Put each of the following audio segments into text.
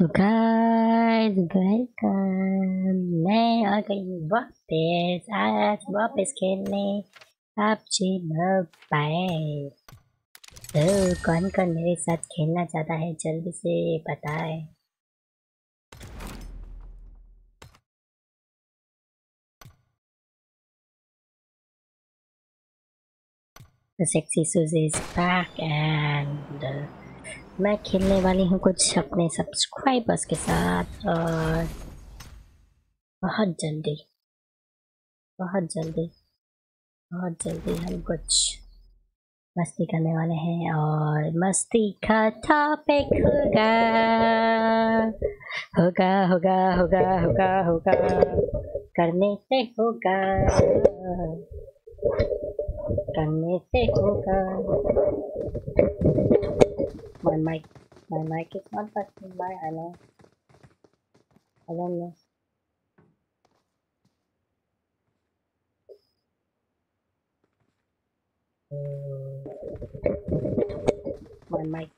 तो guys welcome मैं आ गई हूँ वापस आज वापस खेलने पबजी मोबाइल तो कौन कौन मेरे साथ खेलना चाहता है जल्दी से बताए। The sexy Susie is back and uh, मैं खेलने वाली हूँ कुछ अपने सब्सक्राइबर्स के साथ और बहुत जल्दी बहुत जल्दी बहुत जल्दी हम कुछ मस्ती करने वाले हैं और मस्ती का टॉपिक होगा होगा होगा होगा होगा होगा, करने से होगा, करने से होगा। My mic my mic is not by I know. I don't know. My mic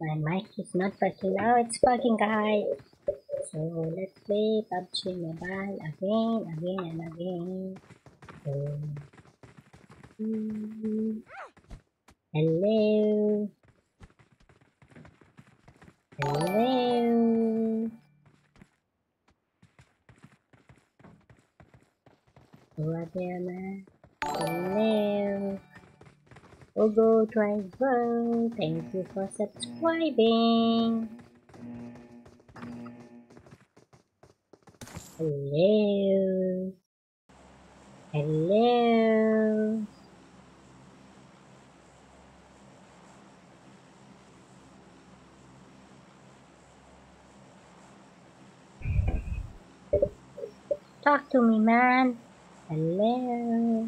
my mic is not working now oh, it's working guys. So let's play PUBG Mobile again again and again. So, ah! hello Hello. What am? Hello. Ogo Driver, thank you for subscribing. Hello. Hello. Talk to me, man. Hello.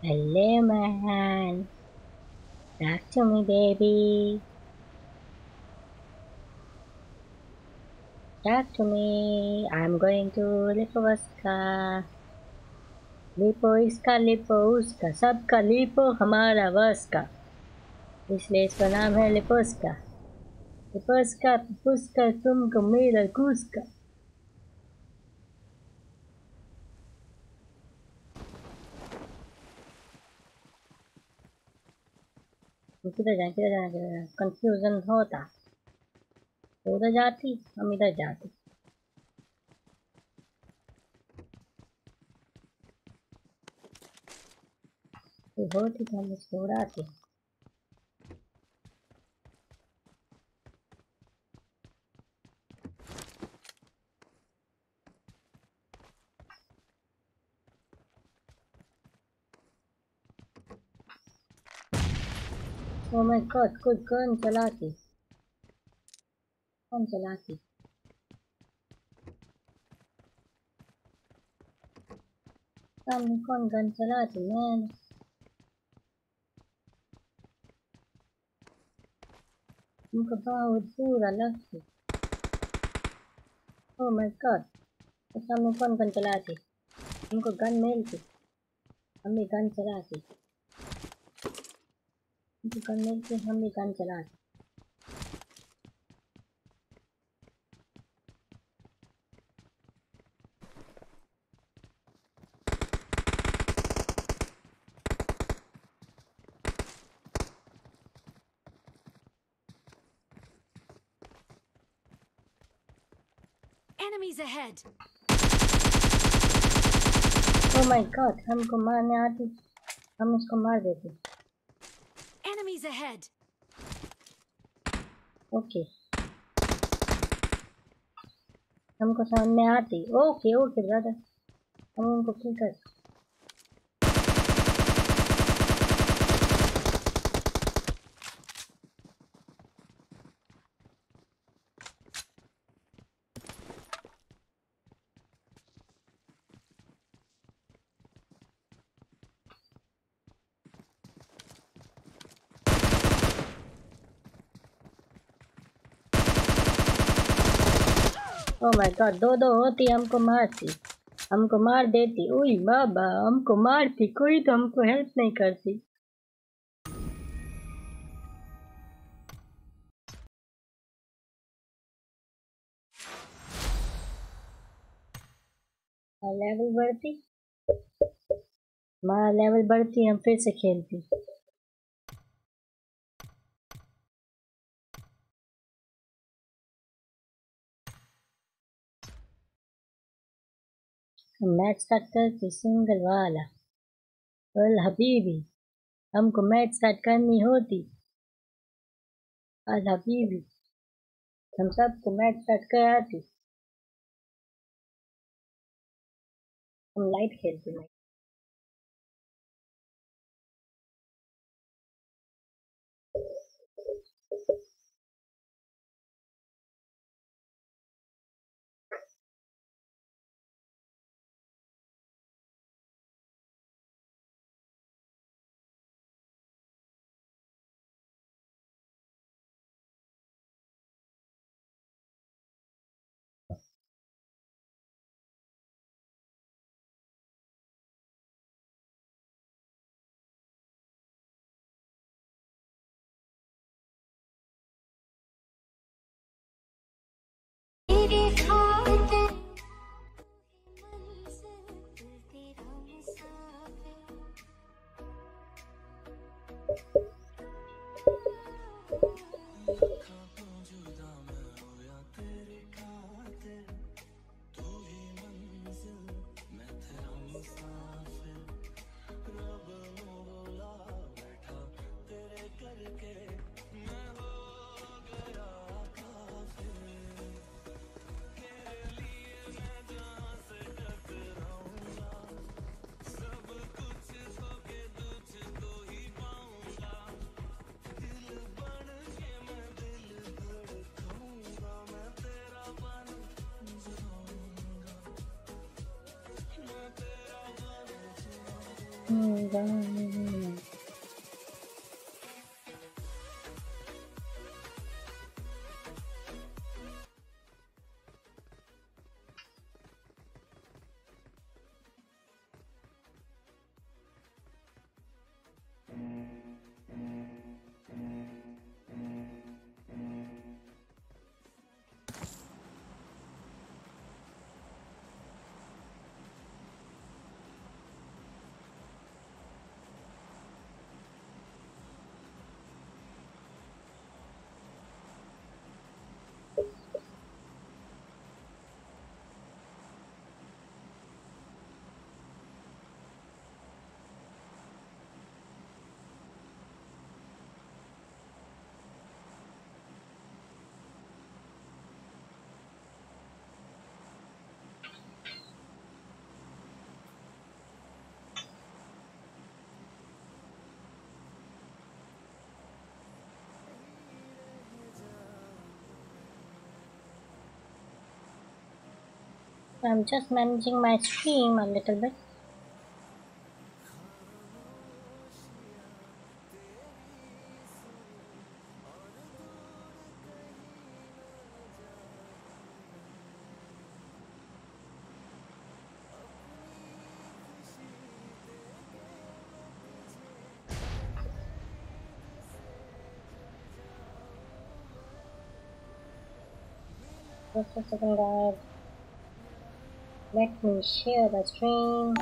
Hello, man. Talk to me, baby. Talk to me. I'm going to Lipovska. Lipo इसका, lipo उसका, सबका, lipo हमारा बस का इसलिए इसका नाम है लिपोस्का। लिपोस्का पुस्का तुमको, मेरा किधर जाए किधर जाए किधर जाए? कंफ्यूजन होता। उधर जाती, हम इधर जाते। बहुत ही हम इसको उड़ाते ओ माय गॉड कोई गन चलाती कौन चलाती सामने कौन गन चलाती मैंने उनका बहुत पूरा लग ओह माय गॉड तो सामने कौन गन चलाती उनको गन मिलती हम भी गन चलाती उनको गन मिलती हम भी गन चलाती Enemies ahead! Oh my god हमको मारने आती हम उसको मार देते Enemies ahead! ओके हमको सामने आती ओके ओके ब्रदर हम उनको किल कर ओह माय गॉड दो दो होती, हमको मारती। हमको मार देती। ओई बाबा, हमको मारती, कोई तो हमको हेल्प नहीं करती। लेवल बढ़ती। हमारा लेवल बढ़ती, हम फिर से खेलती। मैच स्टार्ट करके सिंगल वाला। अल हबीबी, हमको मैच स्टार्ट करनी होती। अल हबीबी, हम सबको मैच स्टार्ट कराती। हम लाइट खेलते हैं। Oh, I'm just managing my stream a little bit. Just a second guys. Let me share the stream.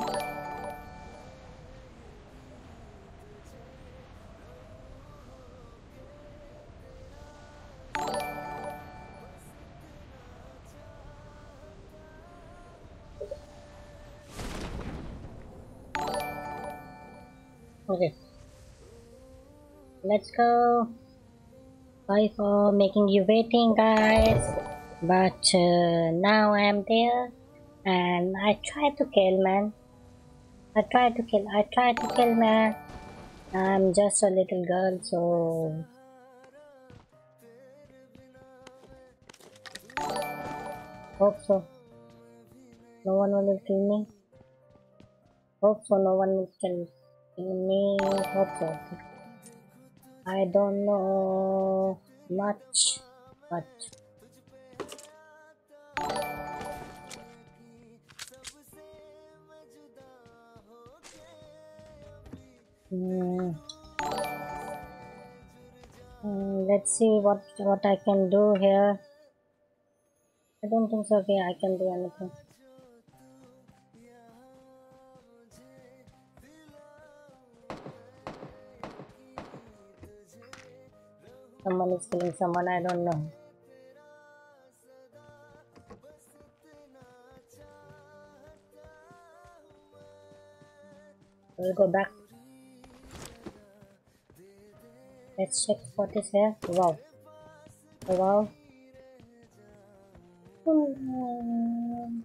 Okay. Let's go. Sorry for making you waiting guys. But uh, now I'm there and I try to kill man. I try to kill, I try to kill man. I'm just a little girl so Hope so. No one will kill me. Hope so no one will kill, me. Hope so. I don't know much but Hmm. Hmm, let's see what what I can do here. I don't think so. Okay, I can do anything. Someone is killing someone. I don't know. We'll go back. Let's check what is here. Wow. Wow. Hmm.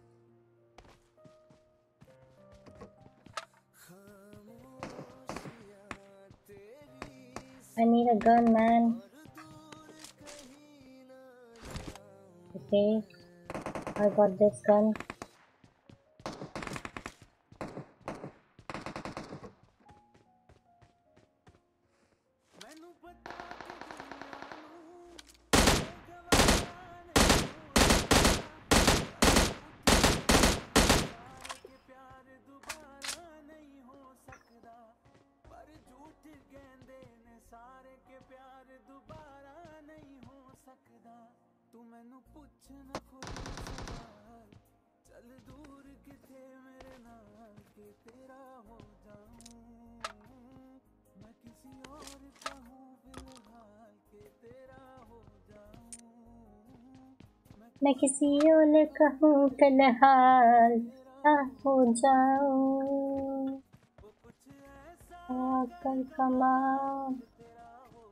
I need a gun, man. Okay. I got this gun. मैं किसी और कहूँ फ़िलहाल हो जाऊँ। कमाल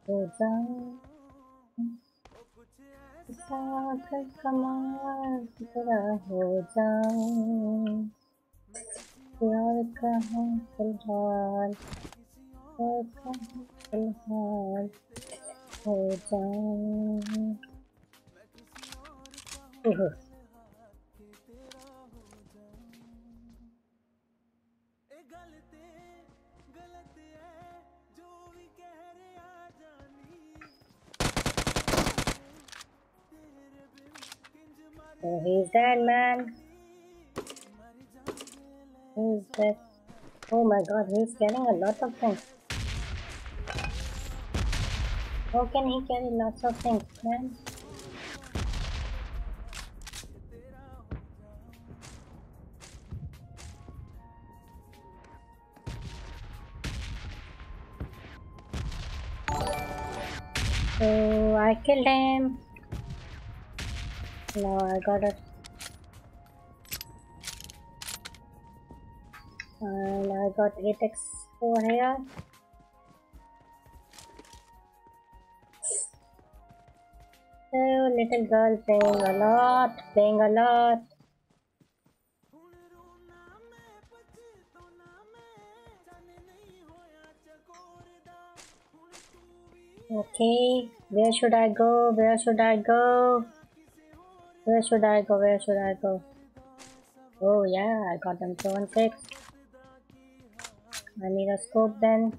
हो जाऊँ। तेरा हो जाऊँ। प्यार कहूँ फ़िलहाल हो जाऊँ। Oh, he's dead, man. He's dead. Oh my god, he's carrying a lot of things. How can he carry lots of things, man? I killed him. No, I got it. And I got 8x over here. So little girl playing a lot, playing a lot. Okay, where should I go? Where should I go? Where should I go? Where should I go? Oh yeah, I got them 2 and 6. I need a scope then.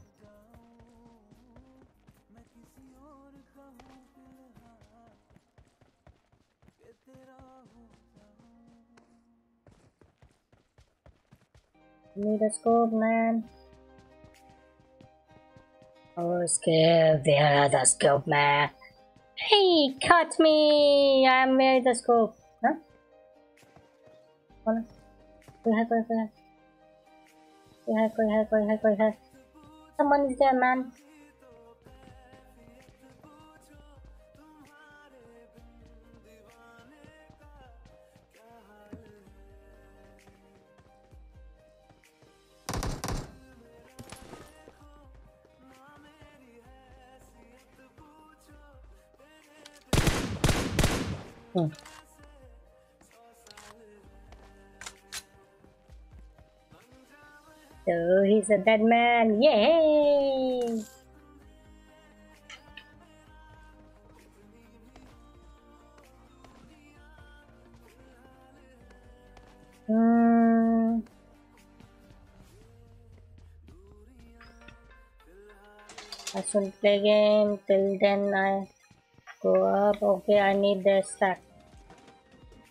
Need a scope, man. Oh, scope. Where are the scope, man? Hey, cut me! I'm where the scope. Huh? कौन कोई है कोई कोई है कोई है कोई है कोई है कोई है someone is there man So he's a dead man. Yay! Hmm. I should play game till then I go up. Okay, I need the stack.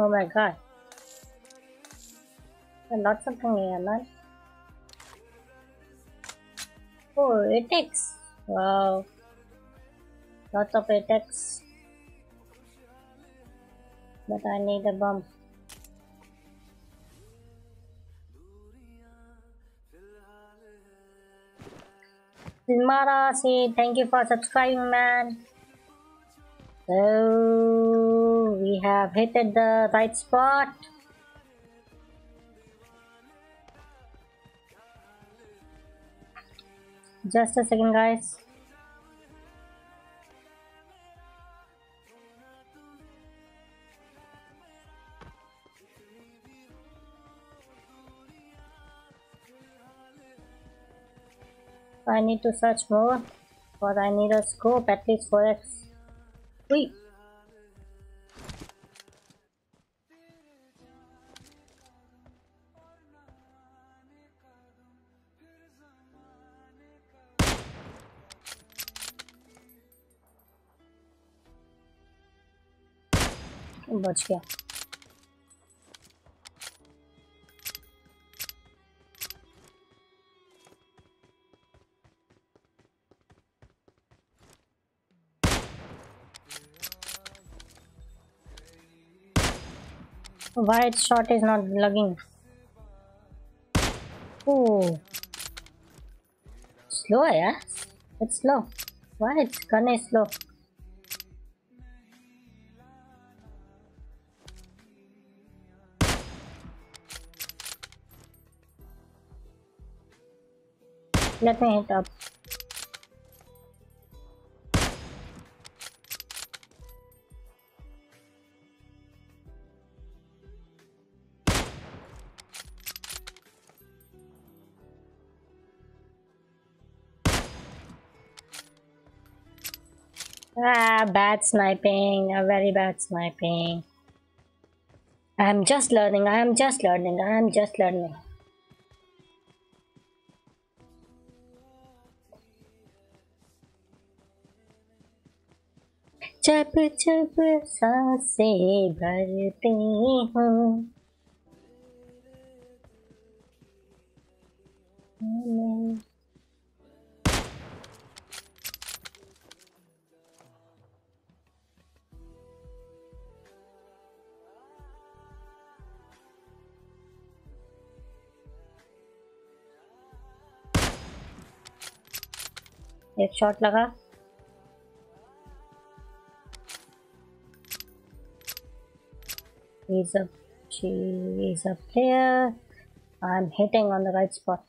Oh my god. Lots of here, man. Oh, ATEX. Wow. Lots of ATEX. But I need a bomb. Silmara, say thank you for subscribing, man. So we have hit at the right spot. Just a second, guys. I need to search more, but I need a scope at least 4x. Wait. बच गया Why its shot is not lugging? Oh, slow, yeah. It's slow. Why its gun is slow? Let me hit up. Ah, bad sniping, a very bad sniping. I'm just learning, I'm just learning, I'm just learning. जब जब सांसें भरती हूँ एक shot लगा he's up she is up there I'm hitting on the right spot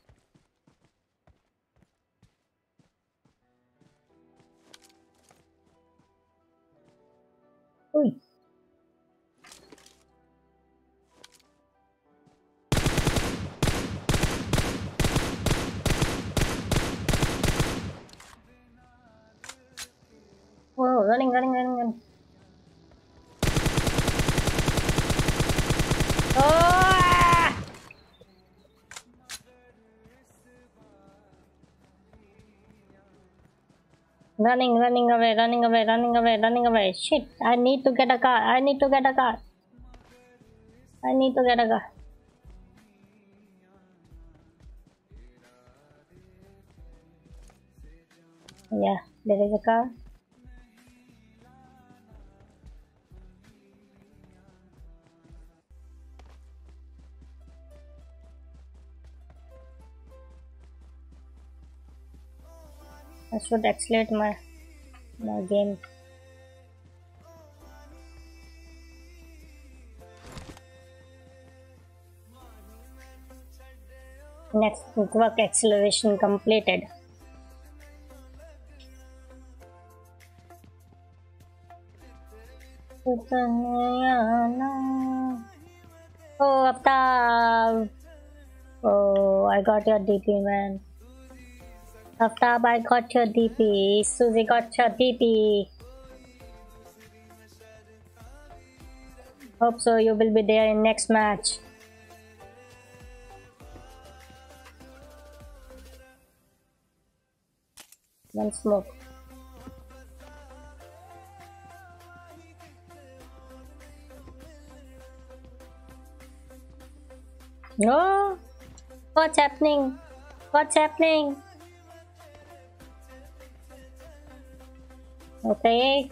Running, running, running, running. Oh! Running, running away, running away, running away, running away. Shit, I need to get a car. I need to get a car. I need to get a car. Yeah, there is a car. I should accelerate my my game. Next network acceleration completed. Oh, Aftab! Oh, I got your DP, man. Aftab, I got your DP. Susie got your DP. Hope so you will be there in next match. One smoke. No! What's happening? What's happening? Okay.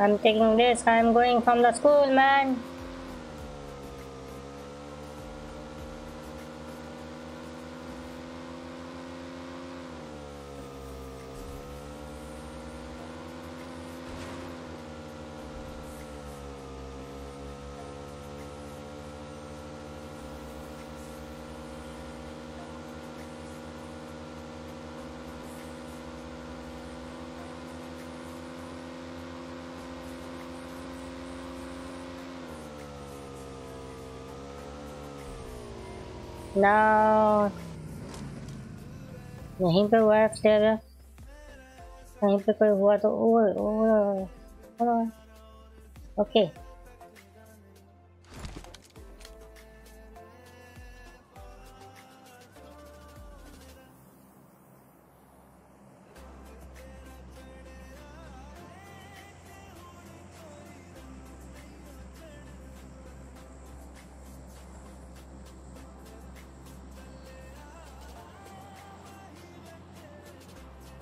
I'm taking this. I'm going from the school, man. No. यहीं पे हुआ है stair कहीं पे कोई हुआ तो ओए ओए okay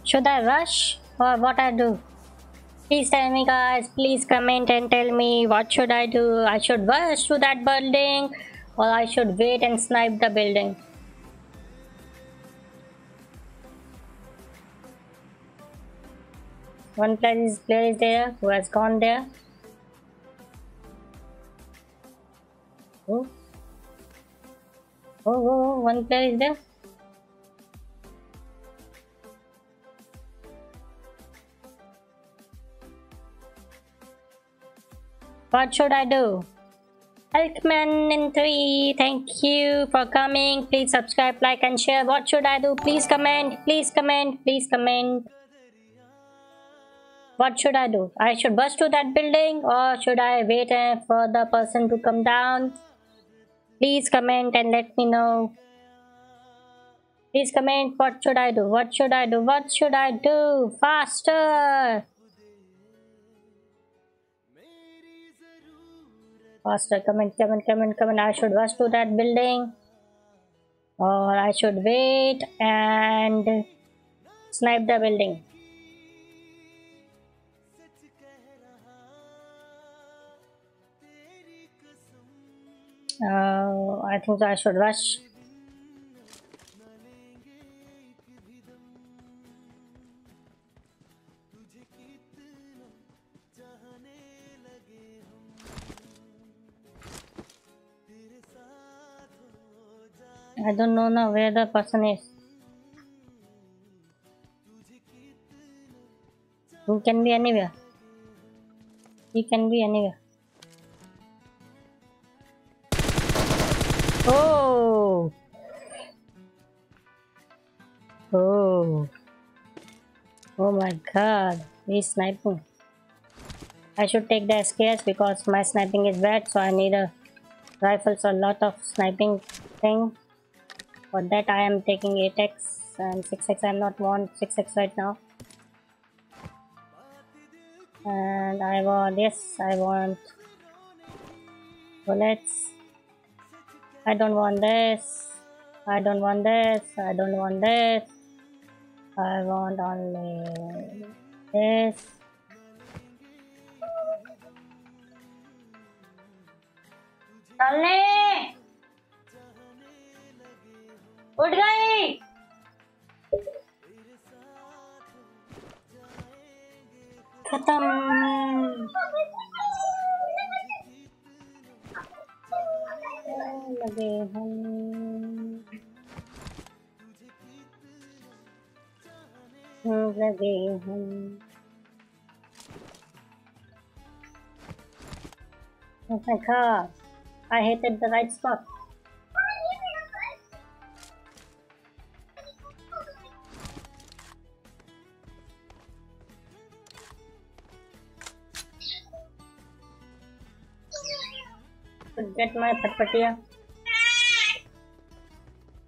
Should I rush or what I do? Please tell me guys, please comment and tell me what should I do? I should rush to that building or I should wait and snipe the building. One player is, player is there who has gone there. Oh. Oh, oh, oh, one player is there. What should I do? Elkman in 3, thank you for coming. Please subscribe, like and share. What should I do? Please comment, please comment, please comment. What should I do? I should bust to that building or should I wait uh, for the person to come down? Please comment and let me know. Please comment what should I do? What should I do? What should I do? Faster! Faster come in come in come in come in. I should rush to that building. Or i should wait and snipe the building. Uh, i think i should rush I don't know now where the person is. He can be anywhere. He can be anywhere. Oh! Oh! Oh my god, he's sniping. I should take the SKS because my sniping is bad, so I need a rifle, so a lot of sniping thing for that I am taking 8x and 6x I am not want 6x right now. And I want yes I want bullets. I don't want this. I don't want this. I don't want this. I want only this. Only. उठ गई खत्म लगे हम लगे हम Oh my god, I hit the right spot. get my patpatia?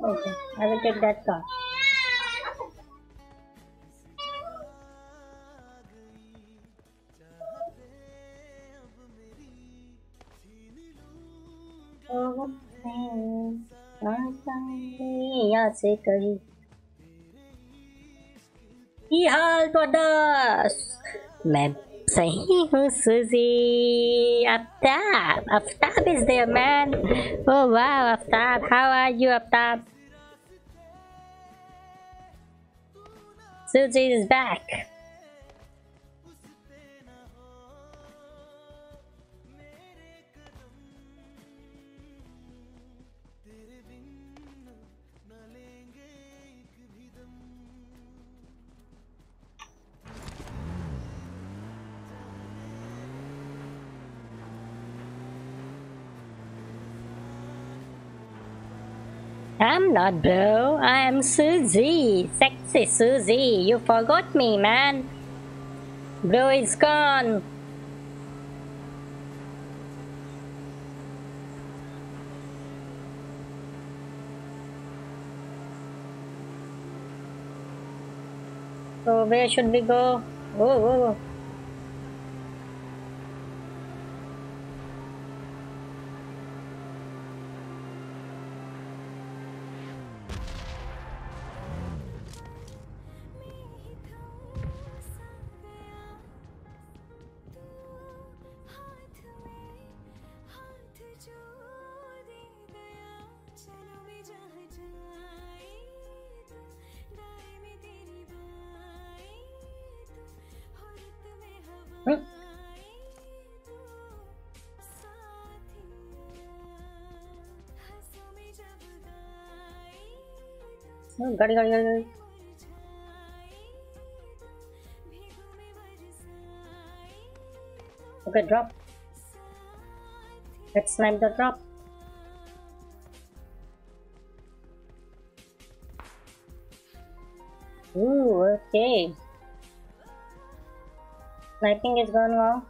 Okay, I will take that car. से कही की हाल तो दस मैं सही हूँ सुजी Aftab Aftab is there man oh wow Aftab how are you Aftab Suzy is back I'm not bro. I'm Suzy. Sexy Suzy. You forgot me, man. Bro is gone. So where should we go? Whoa, whoa, whoa. गाड़ी गाड़ी गाड़ी गाड़ी Okay, drop. Let's snipe the drop. Ooh, okay. Sniping is going well.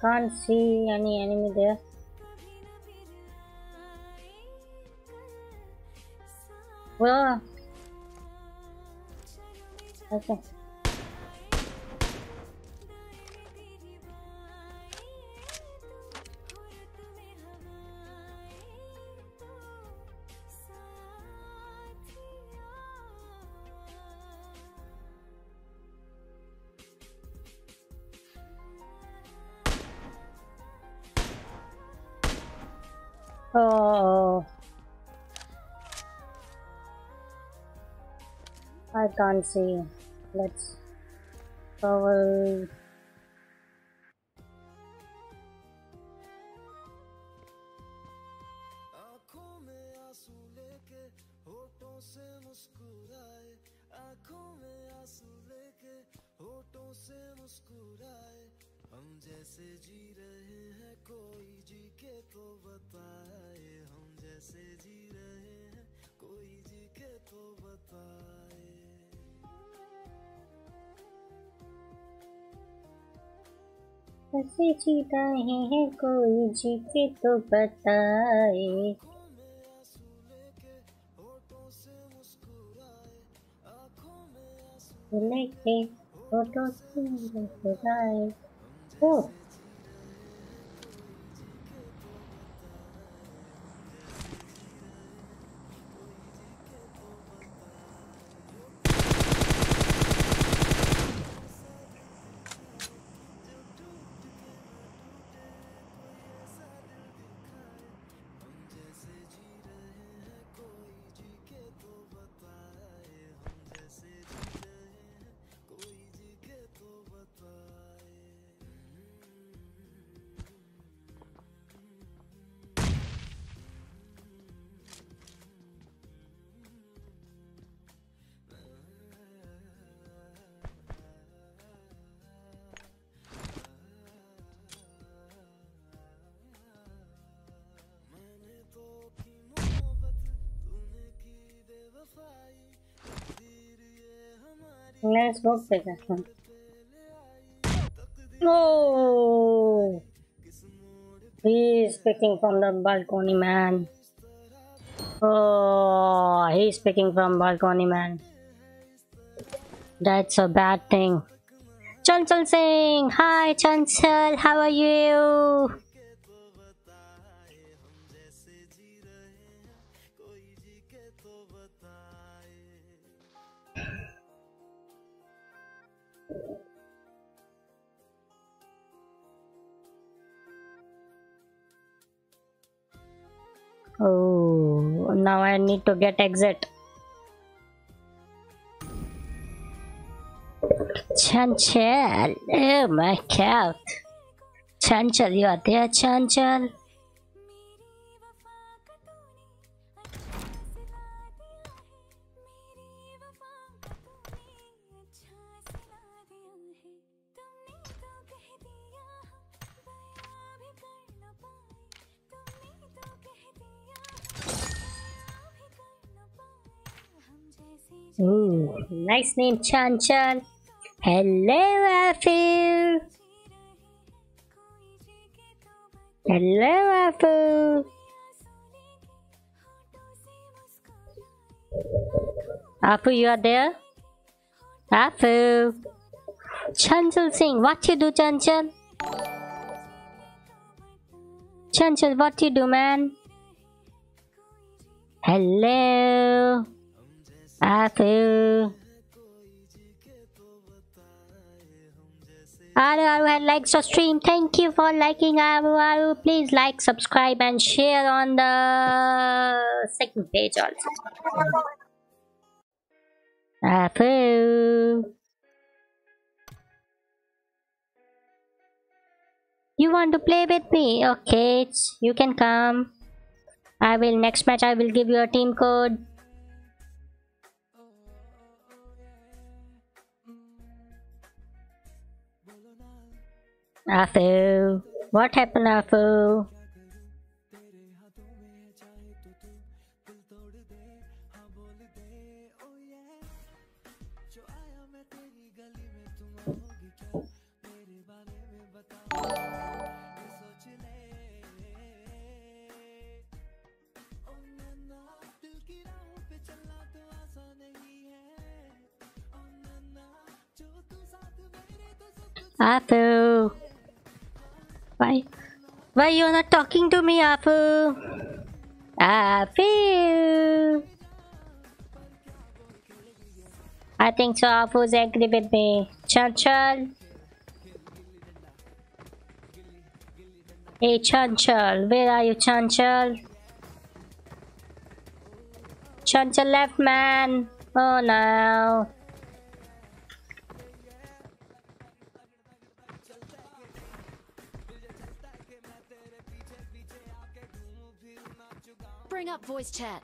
Can't see any enemy there. Well, Okay. See. Let's cover. कैसे जीता है कोई जी के तो बताए। लेके फ़ोटो से मुस्कुराए। ओ Let's go pick that one. Oh! He's picking from the balcony, man. Oh, he's picking from balcony, man. That's a bad thing. Chanchal Singh! Hi, Chanchal! How are you? Oh, now I need to get exit. Chanchal, oh eh, my cat. Chanchal, you are there, Chanchal. Ooh, nice name, Chan Chan. Hello, Afu. Hello, Afu. Afu, you are there? Afu. Chanchal Singh, what you do, Chanchal? Chanchal, what you do, man? Hello. Afu. Aru Aru had likes our stream. Thank you for liking Aru Aru. Please like, subscribe, and share on the second page also. Afu. You want to play with me? Okay, you can come. I will next match I will give you a team code. Afu. What happened, Afu? Afu. Why? Why you're not talking to me, Afu? Afu. I think so. Afu's angry with me. Chanchal. Hey, Chanchal. Where are you, Chanchal? Chanchal left, man. Oh no. Bring up voice chat.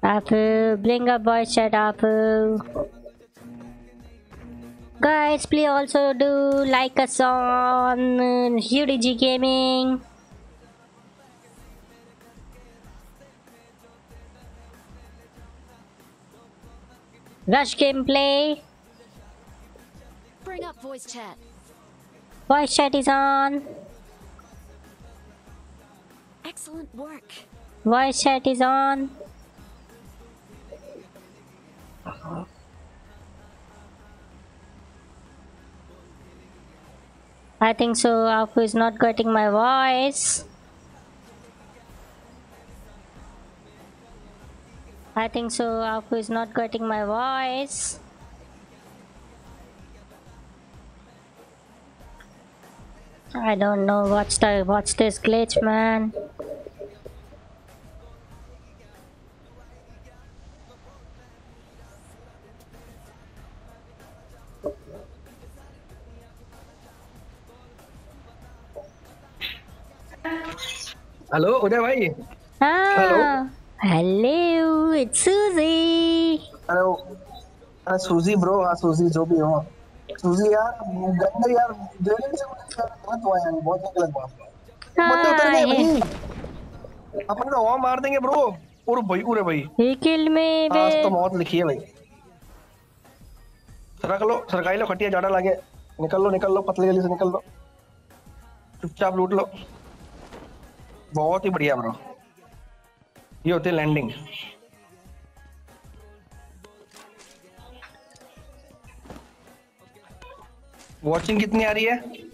Apple, bring up voice chat, Apple. Guys, please also do like us on UDG Gaming. Rush gameplay. Bring up voice chat. Voice chat is on. Excellent work. Voice chat is on. I think so. Apu is not getting my voice. I think so. Apu is not getting my voice. I don't know what's the what's this glitch man Hello, Uday bhai. Ah, hello. Hello, it's Susie. Hello. Ah, Susie bro, ah Susie जो भी यार गंदे यार देने से गलत हुआ यार बहुत गलत बात मत उतर गए भाई अपन वहाँ मार देंगे ब्रो और भाई उरे भाई He killed me, आज तो मौत लिखी है भाई रख लो सरकाई लो खटिया जाड़ा लागे निकल लो निकल लो पतली गली से निकल लो चुपचाप लूट लो बहुत ही बढ़िया ब्रो ये होती है लैंडिंग वॉचिंग कितनी आ रही है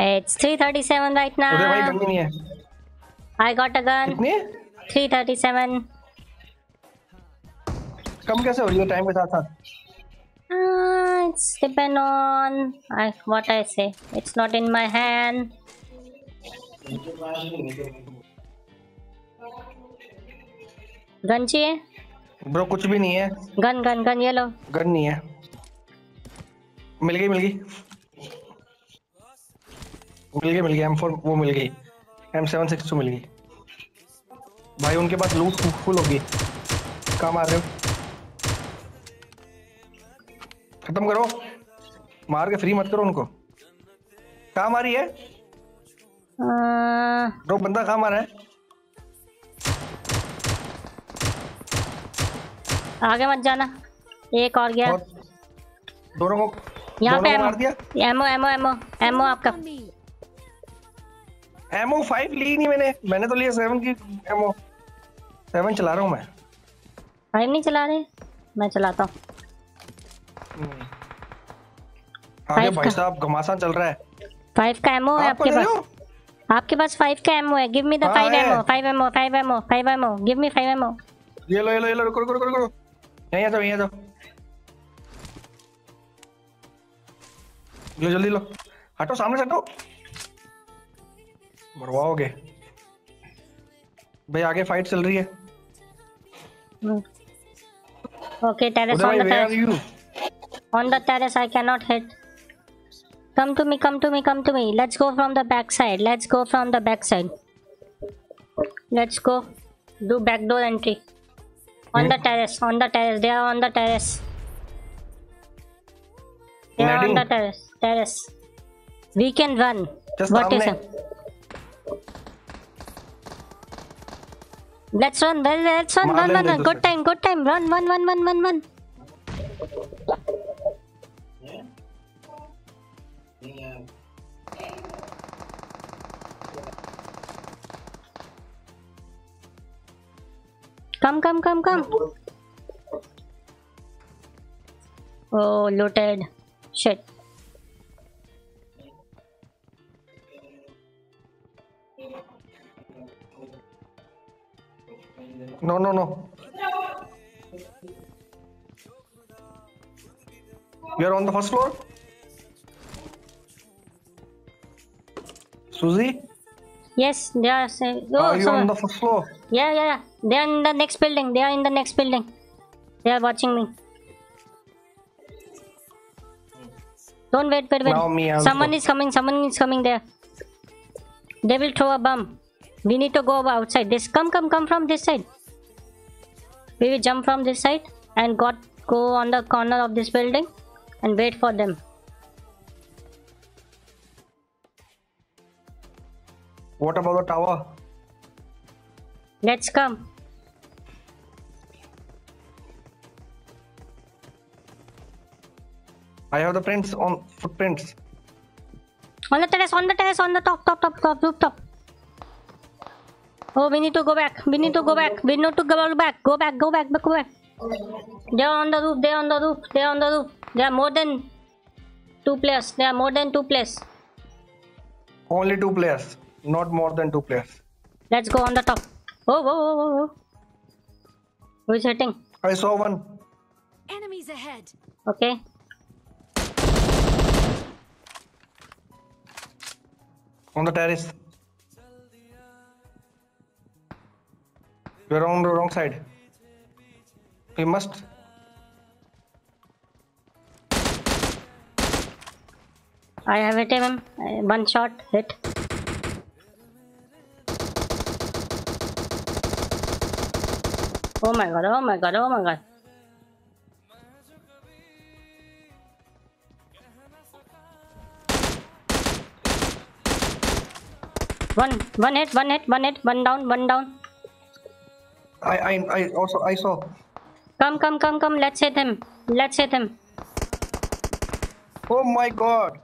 It's 337 right उदय भाई now. गन नहीं है I got a gun. कितनी 337. कम कैसे हो रही है टाइम के साथ साथ Uh, it's depend on I, what I say. It's not in my hand. Gun चाहिए ब्रो कुछ भी नहीं है गन गन गन ये लो गन नहीं है मिल गई मिल गई मिल गई मिल गई एम फोर वो मिल गई। एम सेवन सिक्स टू मिल गई। भाई उनके पास लूट फुल होगी। कहाँ मार रहे हो। खत्म करो। मार के फ्री मत करो उनको। कहाँ मारी है? uh, ब्रो बंदा कहाँ मारा है। आगे मत जाना। एक और गया। दोनों को यहाँ पे दोनों को एमो मार दिया। एमो एमो एमो एमो आपका. एमओ फाइव ली नहीं मैंने। मैंने तो लिया सेवन की एमओ सेवन चला रहा हूँ मैं। फाइव नहीं चला रहे? मैं चलाता हूँ। आगे भाई साहब घमासान चल रहा है। फाइव का एमो है आपके पास। आपके पास फाइव का एमो है। गिव मी द फाइव है। Ammo five ammo five ammo five ammo give me five ammo ये लो ये लो ये लो रुको रुको रुको रुको। यहीं आ जाओ यहीं आ जाओ। लो जल्दी लो। हटो सामने से हटो। मरवाओगे भाई आगे फाइट चल रही है okay terrace on the our terrace the terrace i cannot hit come to me come to me come to me let's go from the back side let's go from the back side let's go do backdoor entry on the terrace on the terrace they are on the terrace they are on Netting. the terrace terrace we can run Just what is सामने। it Let's run, well, let's run, run, run, run. Good time, good time. Run, run, run, run, run, run. Come, come, come, come. Oh, looted. Shit. No, no, no. You're on the first floor? Susie? Yes, they are saying. Oh, are you on the first floor? Yeah, yeah, yeah. They are in the next building. They are in the next building. They are watching me. Don't wait, wait, wait. Me, someone is coming. Someone is coming there. They will throw a bomb. We need to go outside. This come, come, come from this side. We will jump from this side and got go on the corner of this building and wait for them. What about the tower? Let's come. I have the prints on footprints. On the terrace, on the terrace, on the top, top, top, top, rooftop. Oh, we need to go back. We need to go back. We need to go back. Go back, go back, go back. They're on the roof. They're on the roof. They're on the roof. There are more than two players. There are more than two players. Only two players, not more than two players. Let's go on the top. Oh, oh, oh, oh whoa, whoa, whoa, whoa. Who's hitting? I saw one. Enemies ahead. Okay. on the terrace. We're on the wrong side. We must. I have hit him. One shot hit. Oh my god, oh my god, oh my god. One, one hit, one hit, one hit, one down, one down. I, I, I also I saw. Come, come, come, come, let's hit him. Let's hit him. Oh my god.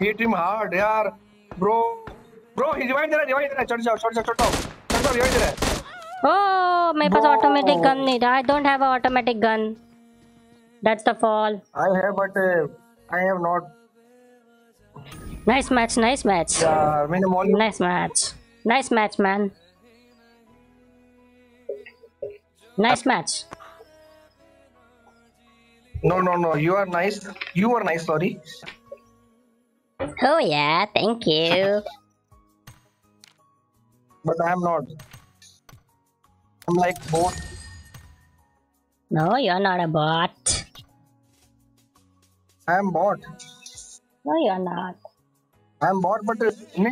Hit him hard, यार. Bro. Bro, he revive दे रहा है, revive दे रहा है. चढ़ जाओ, चढ़ जाओ, चढ़ जाओ. चढ़ जाओ, revive दे रहा है. Oh, मेरे पास No. automatic gun नहीं था. I don't have an automatic gun. That's the fall. I have, but uh, I have not. Nice match, nice match. Yeah, मैंने mall Nice match. Nice match, man. Nice match. No, no, no. You are nice. You are nice, sorry. Oh, yeah. Thank you. But I am not. I'm like both. No, you're not a bot. I am bot. No, you're not. I am bot, but uh, no,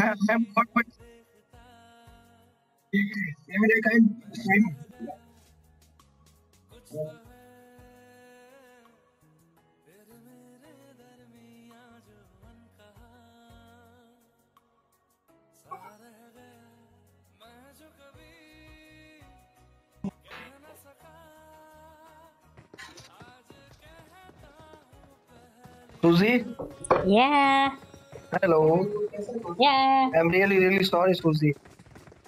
I am bot, but I mean, Susie, Yeah, hello. yeah. I'm really, really sorry, Susie.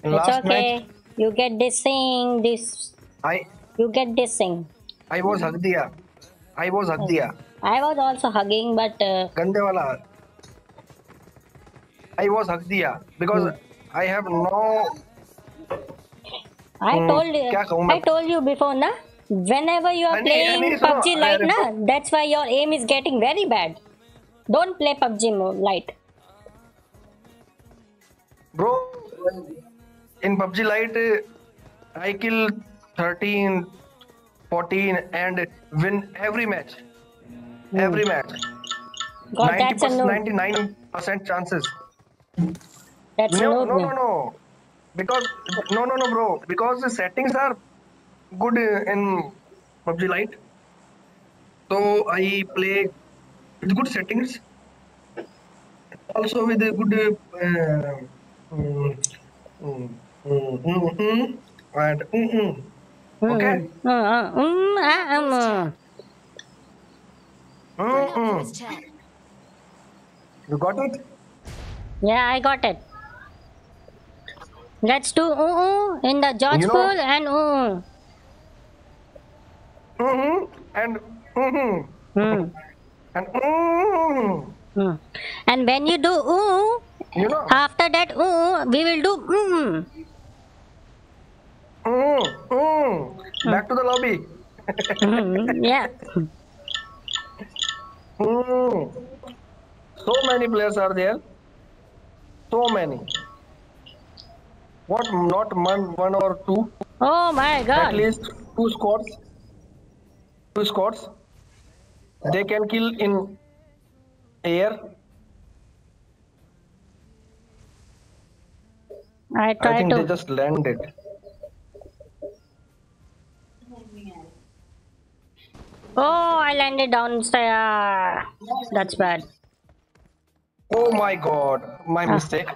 In It's last okay. match, You get this thing. This. I you get this thing. I was hugged. I was hugged. I was also hugging, but. Uh, Gande wala. I was hugged. because hmm. I have no. I hmm, told you. I told you before, na. Whenever you are playing any, PUBG Lite, na, that's why your aim is getting very bad. Don't play PUBG Lite. Bro, in PUBG Lite, I kill 13, 14 and win every match. Every match. God, that's a 90%, 99% chances. That's a No, no, no, no. Because no, no, no, bro. Because the settings are good in PUBG Lite. So I play with good settings. Also with a good uh, mm, mm, mm, mm, mm, and mm, mm. Okay. Uh, uh, mm, ah, um, uh. Mm-mm. You got it? Yeah, I got it. Let's do uh, uh, in the George You know- pool and uh. Mm-hmm. And mm-hmm. Mm, And mm-hmm. mm. And when you do uh, You know. after that uh, we will do mm. Mm, mm. Back to the lobby. Mm, yeah. Mm. So many players are there. So many. What? Not one, one or two. Oh my God! At least two squads. Two squads. They can kill in air. I I try think they just landed. Oh, I landed downstairs. That's bad. Oh my god, my Ah. mistake.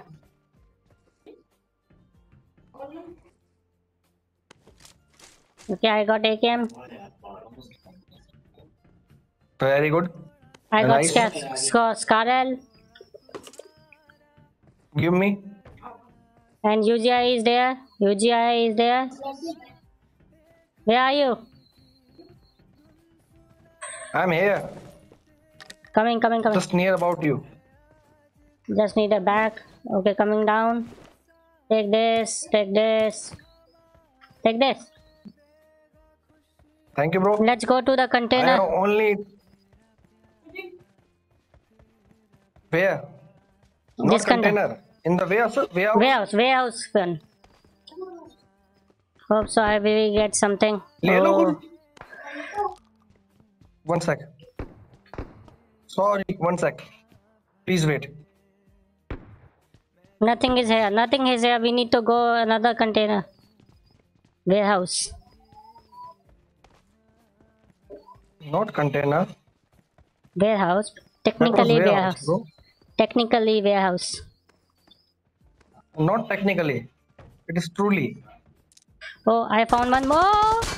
Okay, I got AKM. Very good. I got Nice. Scar Scar Scarel. Give me. And UGI is there. UGI is there. Where are you? I'm here. Coming, coming, coming. Just near about you. Just need a back. Okay, coming down. Take this, take this. Take this. Thank you, bro. Let's go to the container. only. Where? Not this container. container. In the warehouse. Warehouse. Warehouse. Warehouse. Hope so. I will get something. Oh. One sec. Sorry, one sec. Please wait. nothing is here. Nothing is here. We need to go another container. Warehouse. Not container. Warehouse. Technically warehouse, warehouse. Technically warehouse. Not technically. It is truly. Oh, I found one more.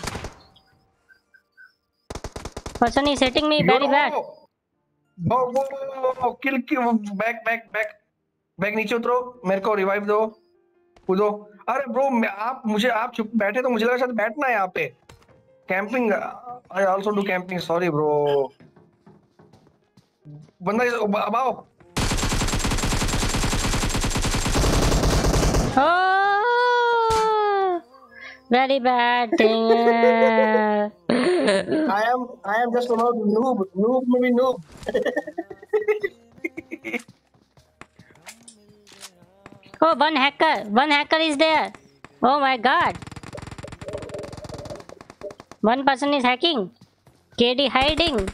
Me very Yo! bad. Whoa, whoa, whoa, whoa, kill, kill, back, back, back, back नीचे उतरो मेरे को revive दो कूदो अरे bro आप मुझे आप चुप बैठे तो मुझे लगा शायद बैठना है यहाँ पे camping I also do camping sorry bro बंदा अब आओ Oh, very bad thing. I am I am just about noob noob maybe noob oh, one hacker. One hacker is there. Oh my god. One person is hacking. KD hiding.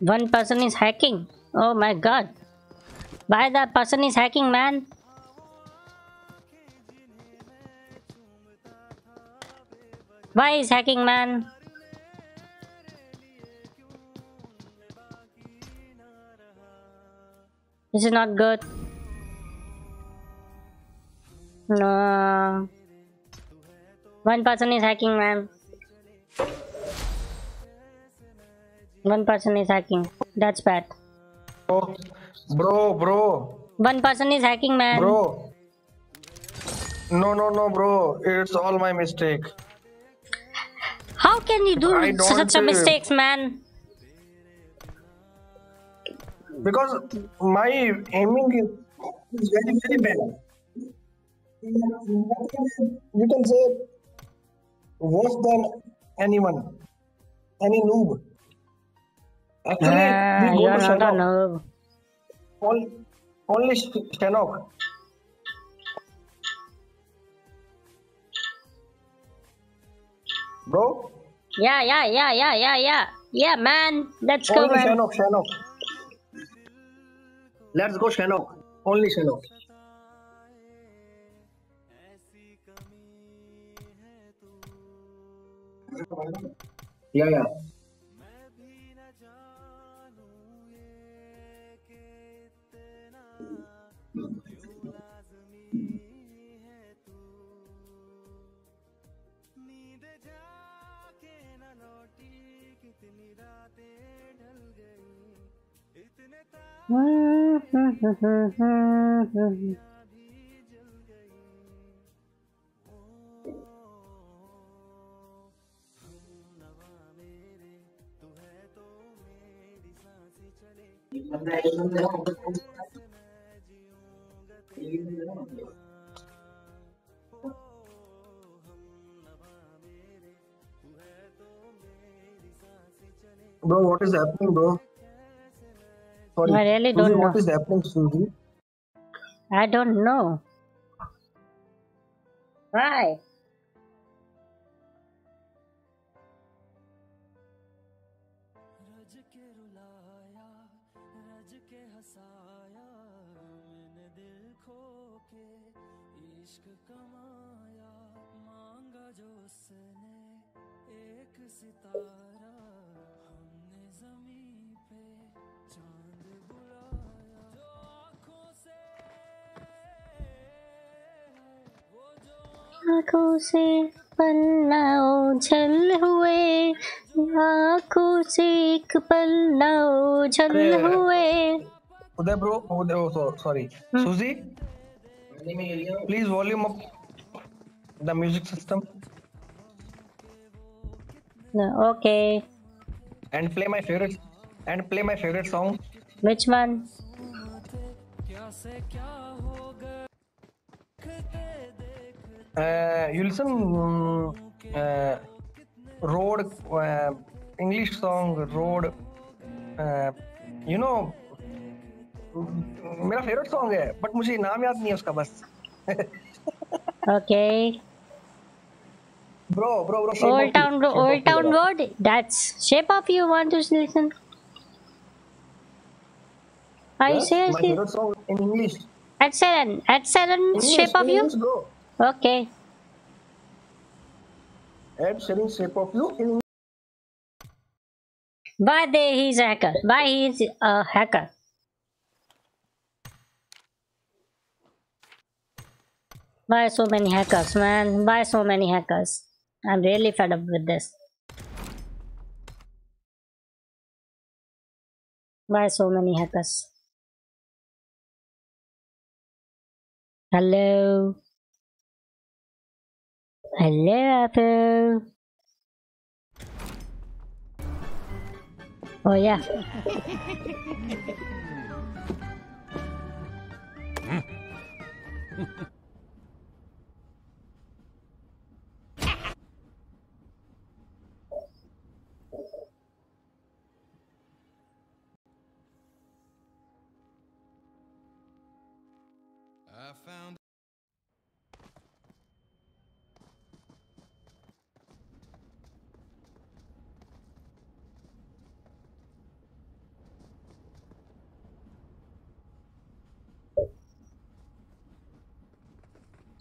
One person is hacking. Oh my god. Why that person is hacking, man? Why is hacking, man? This is not good. No. One person is hacking, man. One person is hacking. That's bad. bro bro bro One person is hacking, man. bro no no no bro it's all my mistake How can you do such a mistakes, man? because my aiming is very very bad you can say worse than anyone any noob actually Ah, we go you're to not a Shanok. noob. All, only Sh- Shanok. Bro, Yeah, yeah, yeah, yeah, yeah, yeah. Yeah, man. Let's go, only man. Shanok, Shanok. Let's go Shanok. Only Shanok. Yeah, yeah. Bro, what is happening, bro? Sorry. I really Suzy, don't know. What is happening, Suzy? I don't know. Why? रज के रुलाया रज के हंसाया मैंने दिल खो के इश्क कमाया जो उसने एक सितारा आँखों से पन्ना ओझल हुए आँखों से एक पन्ना ओझल हुए। Uday bro Uday sorry Suji? Please volume up the music system okay and play my favorite and play my favorite song. Which one? देखते uh, you listen mm, uh, road uh, english song road uh, you know मेरा favourite song है but मुझे नाम याद नहीं है उसका बस okay bro bro bro old town Ro- old town road that's shape of you want to listen are you my seriously favorite song in english at seven at seven English, shape of you English, bro okay. Ed Sheeran shape of you in why they he's a hacker. Why he's a hacker. Why so many hackers man. Why so many hackers. I'm really fed up with this. Why so many hackers. Hello hello apple. Oh yeah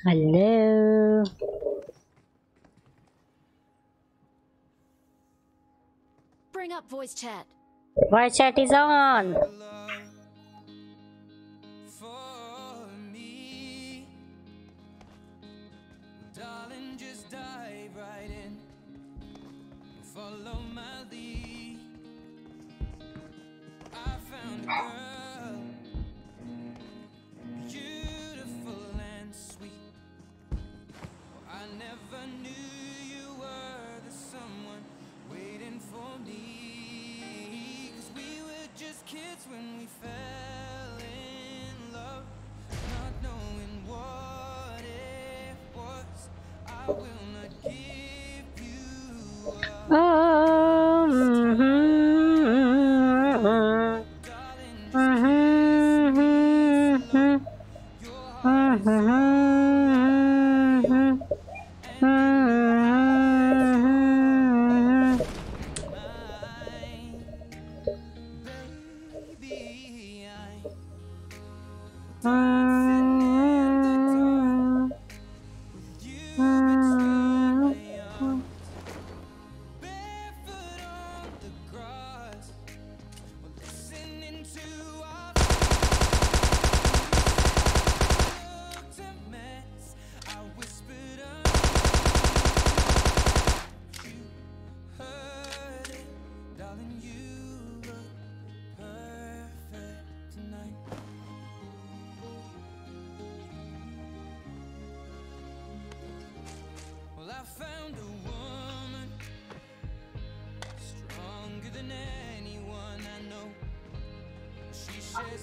hello Bring up voice chat. voice chat is on love for me. Darling, just dive right in. Follow my lead. I found a girl, never knew you were the someone waiting for me. Cause we were just kids when we fell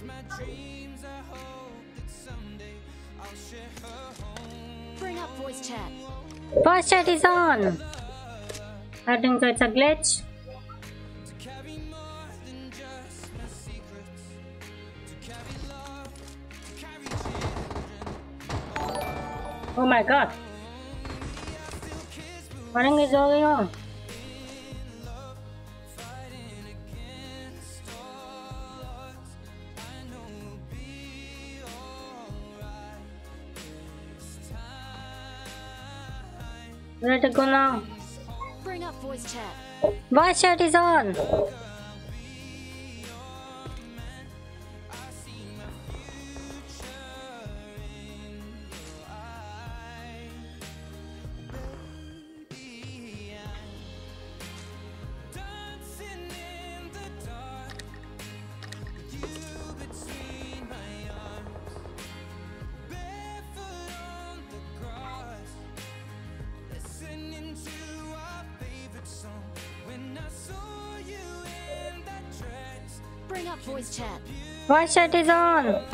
my dreams. I hope that someday I'll share her home. Bring up voice chat. voice chat is on I think so it's a glitch To carry more My shirt is on! ワッシャーデザゾーン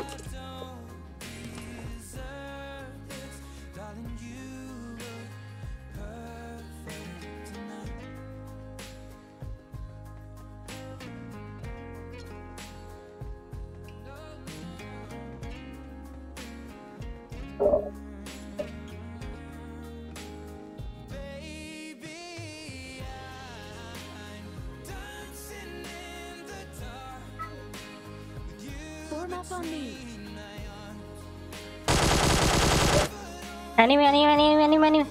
අනිම අනිම අනිම අනිම අනිම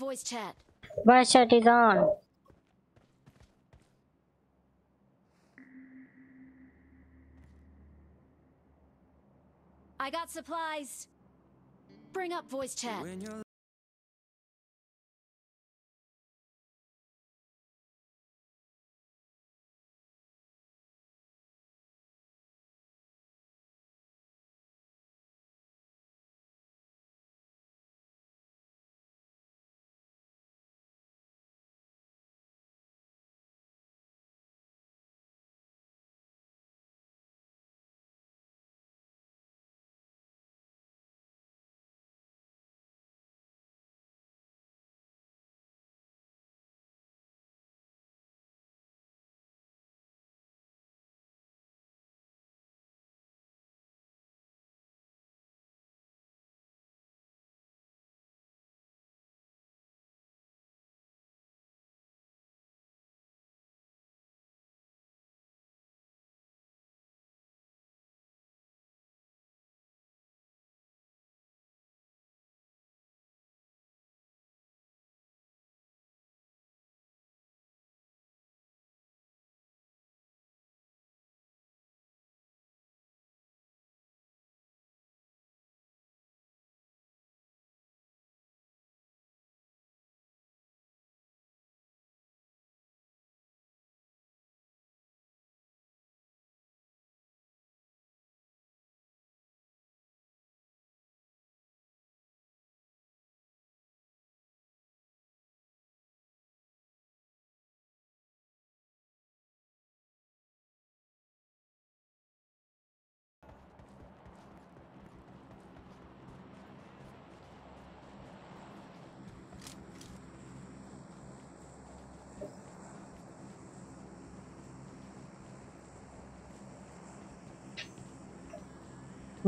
Voice chat. Voice chat is on. I got supplies. Bring up voice chat.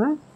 Huh?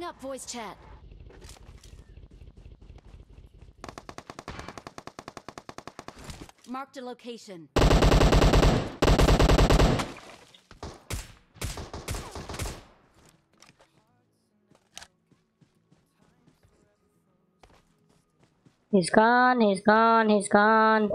Bring up voice chat. Marked a location. He's gone, he's gone, he's gone.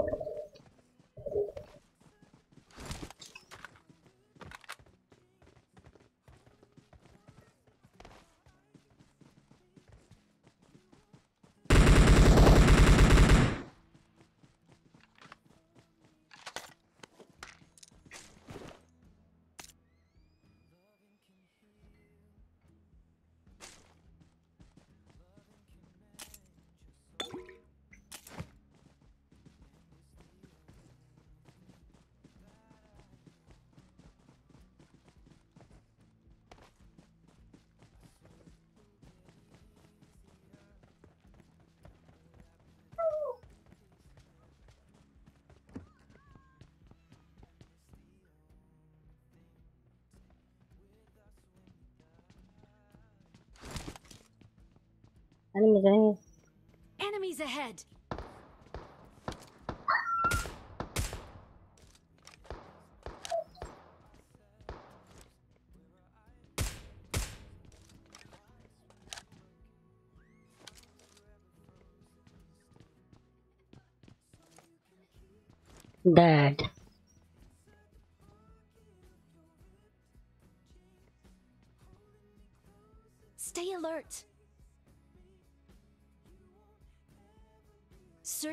Enemies, enemies. Enemies ahead. Dead.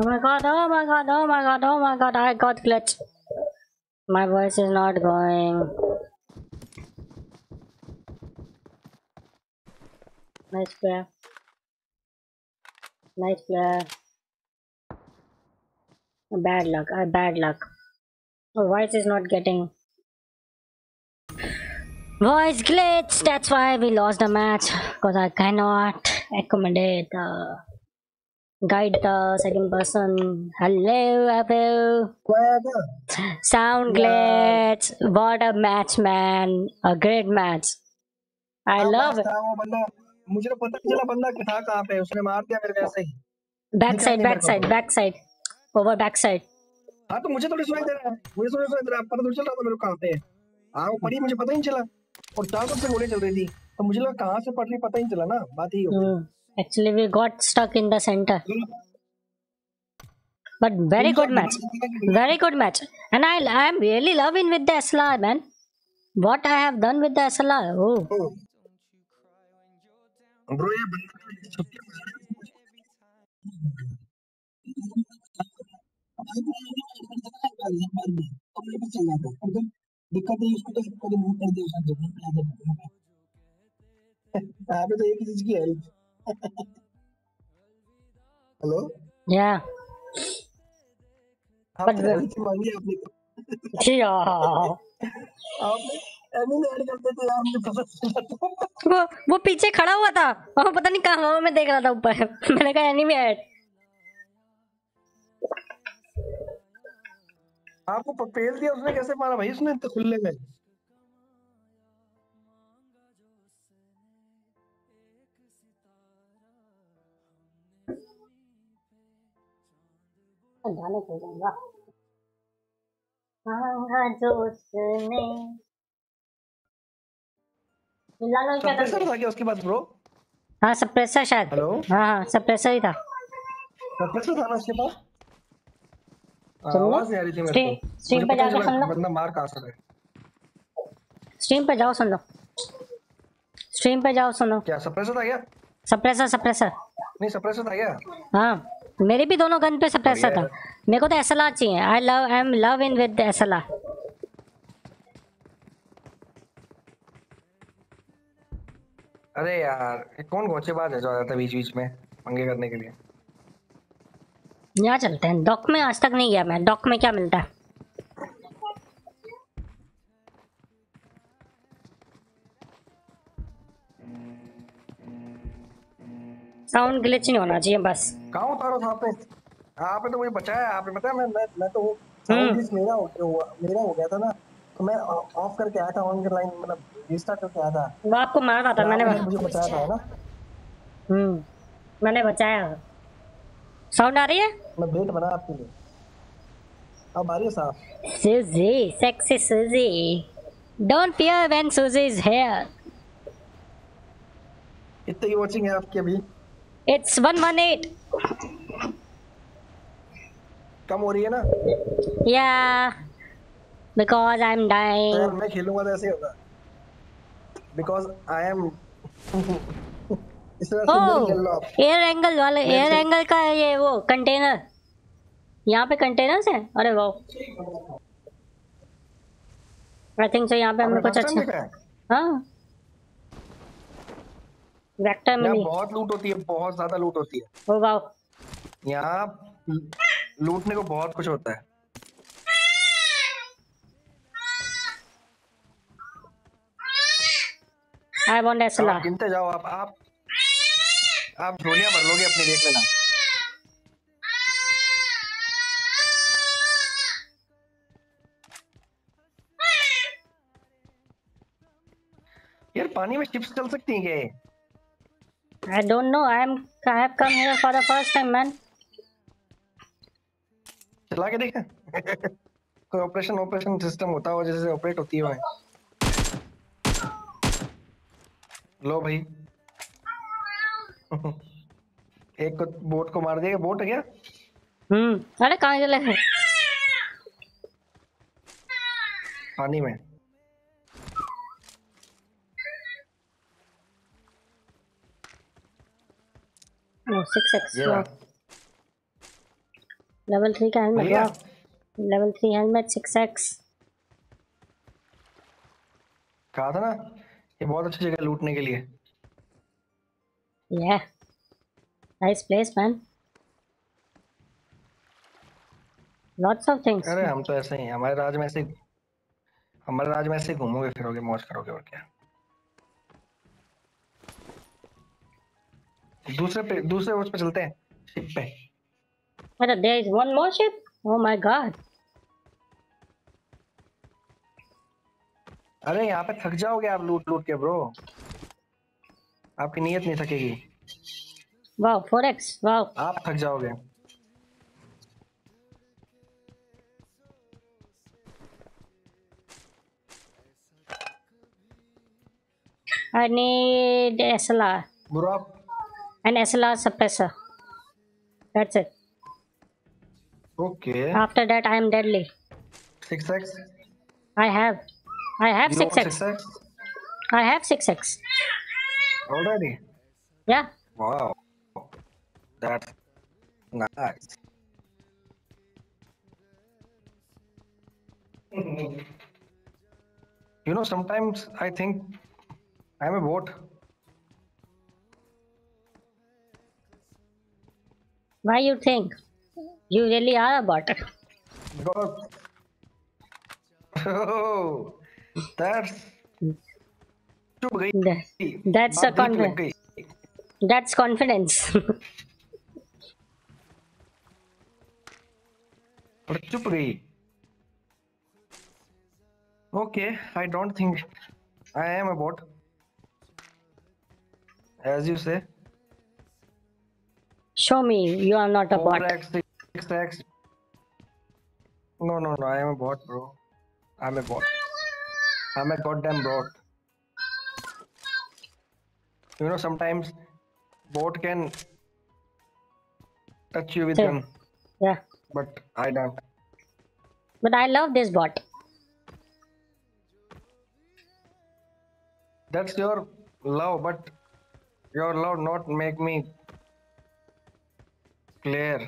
Oh my god, oh my god, oh my god, oh my god, I got glitch. My voice is not going. Nice player. Nice player. Bad luck, uh, bad luck. Oh, voice is not getting. Voice glitch, that's why we lost the match. Because I cannot accommodate guide the second person. Hello, hello. Sound glitch. What a match, man. A great match. I love it. वो बंदा मुझे तो पता चला बंदा था कहाँ पे उसने मार दिया मेरे को ऐसे ही Backside, नहीं मेरे को। backside, backside. Over backside. हाँ तो मुझे थोड़ी सुनाई दे रहा है मुझे थोड़ी सुनाई दे रहा है पता थोड़ी चल रहा था मेरे को कहाँ पे है हाँ वो पड़ी मुझे पता ही नहीं चला और चार तरफ़ से गोली चल रही थी तो मुझे लगा कहाँ से पड़ रही पता ही नहीं चला ना बात ही हो Hmm. Actually, we got stuck in the center. But very good match. Very good match. And I I am really loving with the SLR, man. What I have done with the SLR. Oh. Bro ये बंदा छुट्टी दिक्कत है उसको तो कभी move कर दिया उसने जब नहीं किया यहाँ पे तो एक ही चीज की हेल्प Hello मांगी आपने आपने एनिमी ऐड करते थे यार मुझे पता चला वो वो पीछे खड़ा हुआ था। और पता नहीं कहाँ में देख रहा था ऊपर। मैंने कहा एनिमी ऐड। आपको प- पेल दिया उसने कैसे मारा भाई उसने इतने खुले में? गाने को जाऊँगा मांगा जो उसने लालो क्या कर उसके पास ब्रो हाँ सप्रेसर शायद हेलो हाँ हाँ सप्रेसर ही था सप्रेसर था ना उसके पास हाँ। आवाज़ नहीं आ रही थी मेरे स्ट्रीम को स्ट्रीम पे जाकर सुन लो बंदा मार कहाँ से रहा है स्ट्रीम पे जाओ सुन लो स्ट्रीम पे जाओ सुनो क्या सप्रेसर था क्या सप्रेसर सप्रेसर नहीं सप्रेसर था क्या हाँ मेरे भी दोनों गन पे सब सप्रेसर था। मेरे को तो एसएलआर चाहिए। I love I am love in with SLR अरे यार ये कौन गोचेबाज है जो आ जाता बीच बीच में? पंगे करने के लिए। यहाँ चलते हैं। डॉक में आज तक नहीं गया मैं। डॉक में क्या मिलता है? साउंड ग्लिच नहीं होना चाहिए बस। कहाँ उतारो था आपने आपने तो मुझे बचाया आपने बताया मैं मैं मैं तो हम्म। मेरा हो गया हुआ मेरा हो गया था ना तो मैं ऑफ़ करके आया था ऑन लाइन मतलब रीस्टार्ट करके आया था वो आपको मार रहा था मैंने मुझे बचाया था ना हम्म मैंने बचाया साउंड आ रही है मैं बेट बना आपके लिए अब आ रही है साहब sexy Suzy. Don't fear when Suzy is here. कितने की वॉचिंग है आपकी अभी It's 118. कम हो रही है ना? Yeah. Because I'm dying. यार मैं खेलूँगा तो ऐसे ही होगा। Because I am air angle वाले एयर एंगल का ये वो कंटेनर यहाँ पे कंटेनर्स हैं? अरे वाह आई थिंक सो यहाँ पे हमें कुछ अच्छा है? वेक्टर यहाँ मिली बहुत लूट होती है बहुत ज़्यादा लूट होती है। ओ वाह यहाँ लूटने को बहुत कुछ होता है। आई वांट एसएलआर गिनते जाओ आप आप आप झोलियाँ भर लोगे अपनी देख लेना। यार पानी में चिप्स चल सकती हैं क्या? I don't know. I'm I have come here for the first time, man. चला के देखा। कोई ऑपरेशन ऑपरेशन सिस्टम होता हो जैसे ऑपरेट होती है वहाँ। लो भाई। एक को बोट को मार दिया। बोट है क्या? हम्म। अरे कहाँ चले गए? पानी में। Six X. लेवल थ्री का हेलमेट वाह level three helmet six X कहा था ना ये बहुत अच्छी जगह लूटने के लिए Yeah. Nice place, man. Lots of things. अरे हम तो ऐसे ही हमारे राज में ऐसे हमारे राज में ऐसे घूमोगे फिरोगे मौज करोगे और क्या दूसरे पे दूसरे उस पे चलते हैं शिप पे But there is one more ship? Oh my god. अरे यहाँ पे थक जाओगे आप लूट लूट के ब्रो आपकी नीयत नहीं थकेगी Wow, 4x. Wow. आप थक जाओगे I need SLR. आप and SLR suppressor. That's it. Okay. After that, I am deadly. 6x? I have. I have 6x. 6x? I have 6x. Already? Yeah. Wow. That's nice. you know, sometimes I think I'm a bot. Why you think? You really are a bot. Because oh, that's चुप गई That- That's a बात ठीक लग confidence. गई That's confidence. और चुप गई okay I don't think I am a bot as you say Show me you are not a bot. 4x 6x no no no i am a bot bro i'm a bot i'm a goddamn bot you know sometimes bot can touch you with gun Yeah. but i don't But I love this bot. that's your love but your love not make me clear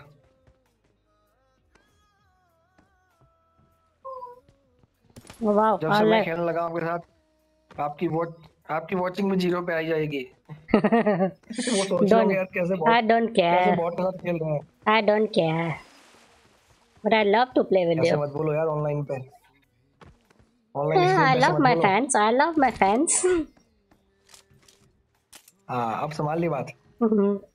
Oh, जब से मैं खेलने लगा आपके साथ आपकी watch आपकी watching भी ज़ीरो पे आई जाएगी। वो सोच रहे यार कैसे बॉट don't कैसे care. बॉट के साथ खेल रहे हैं। मत बोलो यार ऑनलाइन पे। ऑनलाइन. हाँ अब संभाल ली बात।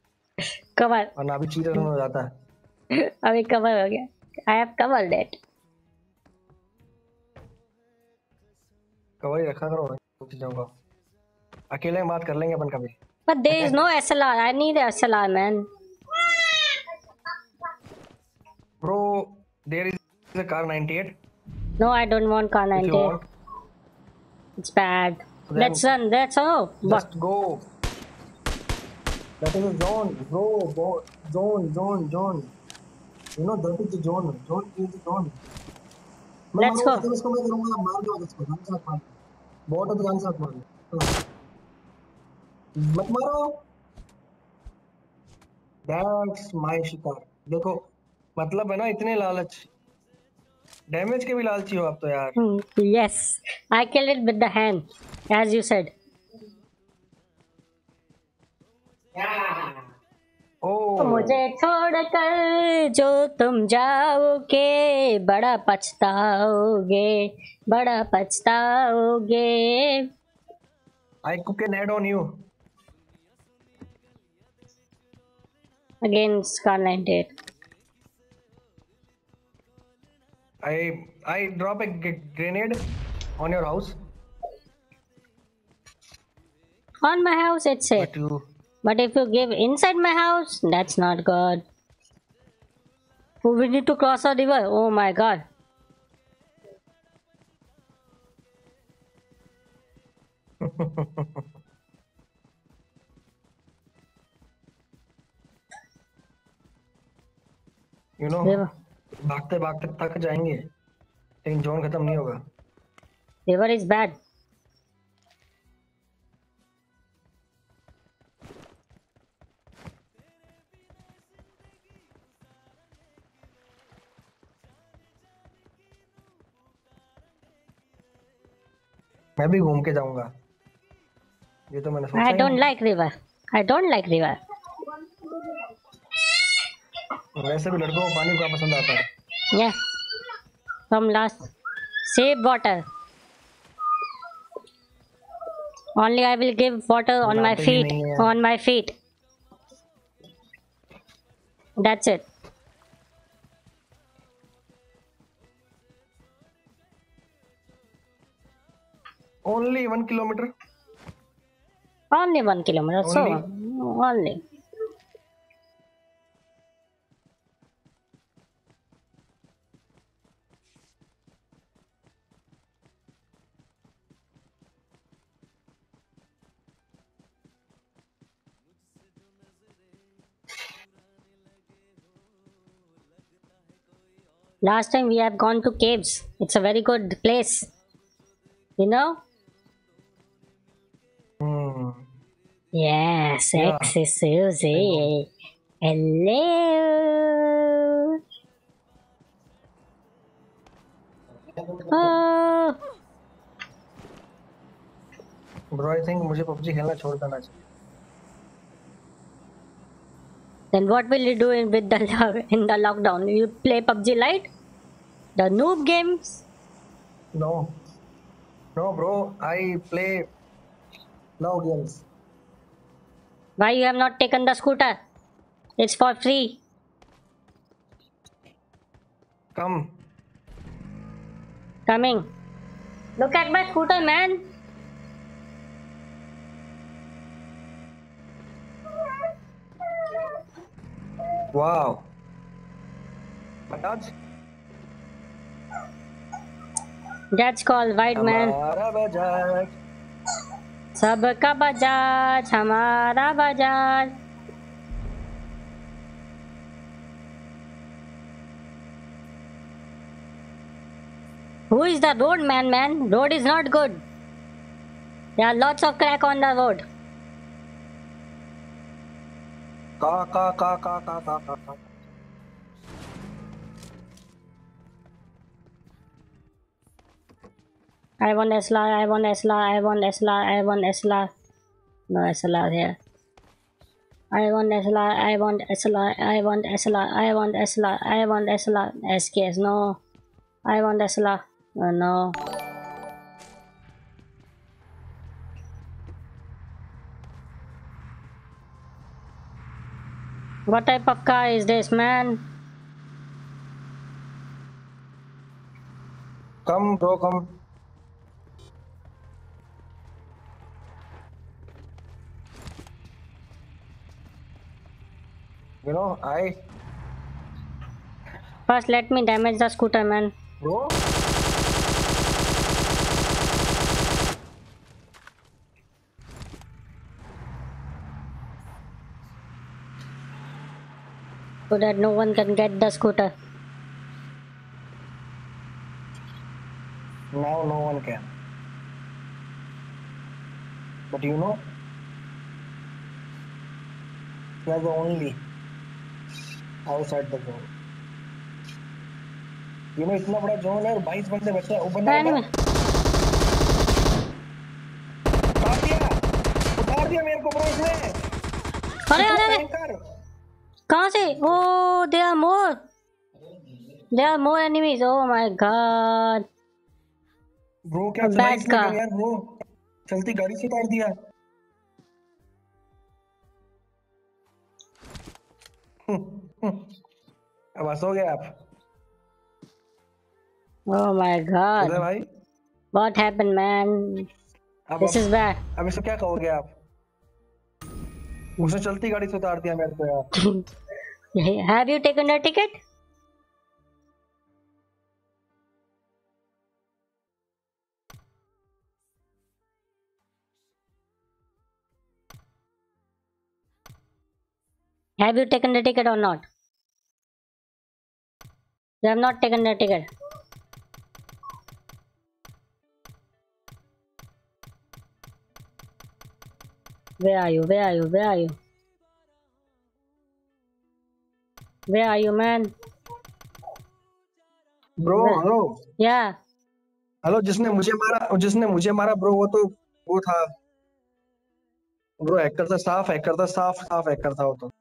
cover. वरना अभी चीटर हो जाता है अभी cover हो गया. I have covered it. Cover ही रखा करो मैं चीज़ों को अकेले में बात कर लेंगे अपन कभी But there is no SLR. I need SLR, man. Bro there is a car 98 No, I don't want car if you 90. want It's bad. Then- Let's run. Just go that is a zone bro go zone zone zone you know that is the zone zone is the zone मैं Let's go. तुम इसको मैं करूँगा मार दो इसको gun साथ मार बॉट तो गन साथ मार हाँ। मत मारो दैट्स माय शिकार देखो मतलब है ना इतने लालच डैमेज के भी लालची हो आप तो यार Hmm, yes, I killed it with the hand, as you तो मुझे छोड़ कर जो तुम जाओगे बड़ा पछताओगे बड़ा पछताओगे। On you grenade on your house on my house it's but if you give inside my house that's not good oh, we need to cross a river oh my god you know river भागते भागते थक जाएंगे लेकिन zone खत्म नहीं होगा river is bad मैं भी घूम के जाऊँगा ये तो मैंने सोचा ही don't like river i don't like river नहीं। वैसे भी लड़कों को पानी का पसंद आता है water only i will give water on my लाते भी feet नहीं है। on my feet that's it only one kilometer? Only one kilometer only? so only. Last time we have gone to caves. It's a very good place. You know? Yeah. X is Susie. Hello. Oh, bro I think मुझे PUBG खेलना छोड़ देना चाहिए then what will you do in with the lo- in the lockdown? You play PUBG Lite, the noob games. No no bro I play No games. Why you have not taken the scooter? It's for free. Come. Coming. Look at my scooter, man. Wow. Bajaj. That's called white man. सबका बजाज हमारा Bajaj Who is the road man, man? Road is not good. There are lots of crack on the road. का का का का का का का I want SLR, I want SLR, I want SLR, I want SLR. No SLR here. I want SLR, I want SLR, I want SLR, I want SLR, I want SLR. SKS, no. I want SLR. Oh, no. What type of car is this, man? Come bro come. You know I First, let me damage the scooter, man. bro. So that no one can get the scooter. Now no one can. But you know, you are the only outside the zone. You know इतना बड़ा zone है और 22 बंदे बचे हैं बंदा Anyway, उतार दिया। उतार दिया मेरे को ब्रो इसने। अरे अरे अरे। कहाँ से? ओ they are more. They are more enemies oh my god bro क्या चला इसने यार ब्रो चलती गाड़ी से उतार दिया। अब हंसो गए आप? ओह my god what happened man this is bad अब इसे क्या कहोगे आप? उसे चलती गाड़ी से उतार दिया मेरे को यार। Have you taken your ticket Have you taken the ticket or not? You have not taken the ticket. Where are you? Where are you? Where are you? Where are you, man? Bro hello Yeah. Hello जिसने मुझे मारा जिसने मुझे मारा bro वो तो वो था ब्रो हैकर था साफ़ हैकर था साफ़ साफ़ हैकर था वो तो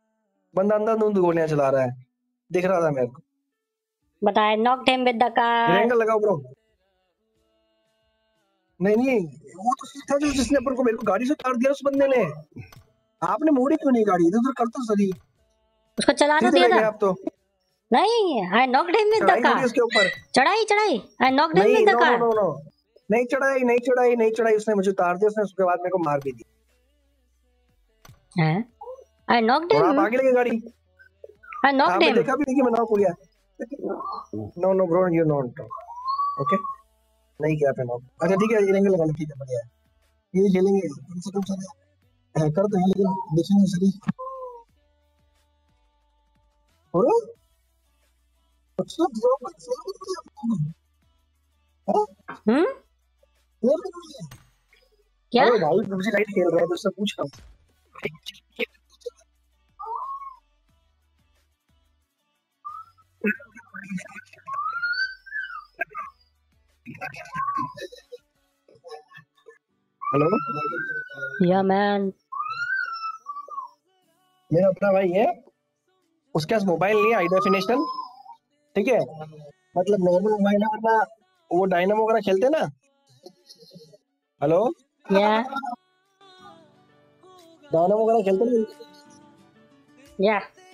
बंदा अंदर धुंध गोलियाँ चला रहा है। दिख रहा था मेरे को। I knocked him with the car. Angle लगाओ ब्रो। नहीं नहीं वो तो था जो जिसने अपन को मेरे को गाड़ी से उतार दिया उस बंदे ने। आपने मोड़ी क्यों नहीं गाड़ी? इधर उधर करता सही उसको चलाना दिया था। आप तो। नहीं I knocked him with the car उसके ऊपर। चढ़ाई चढ़ाई। I knocked him with the car नहीं चढ़ाई नहीं चढ़ाई नहीं चढ़ाई। उसने मुझे उतार दिया उसने उसके बाद मेरे को मार भी दिया। हैं। आई नॉक्ड और आप आगे लगे गाड़ी। आई नॉक्ड आपने हिम देखा भी नहीं कि मैं नॉक हो गया? No no bro you not okay नहीं किया पे नॉक अच्छा ठीक है ये लगा लो ठीक है बढ़िया है। ये खेलेंगे कम से कम सारे हैकर तो है लेकिन देखेंगे सही और? अच्छा ड्रॉप हम्म? क्या? अरे भाई मुझे लाइट खेल रहा है तो उससे पूछ रहा हूँ। हेलो? या मैन मेरा अपना भाई है। उसके पास मोबाइल नहीं है हाई डेफिनेशन ठीक है? मतलब नॉर्मल मोबाइल है वरना वो डायनामो वगैरह खेलते ना? हेलो या गाना वगैरह खेलते नहीं या यू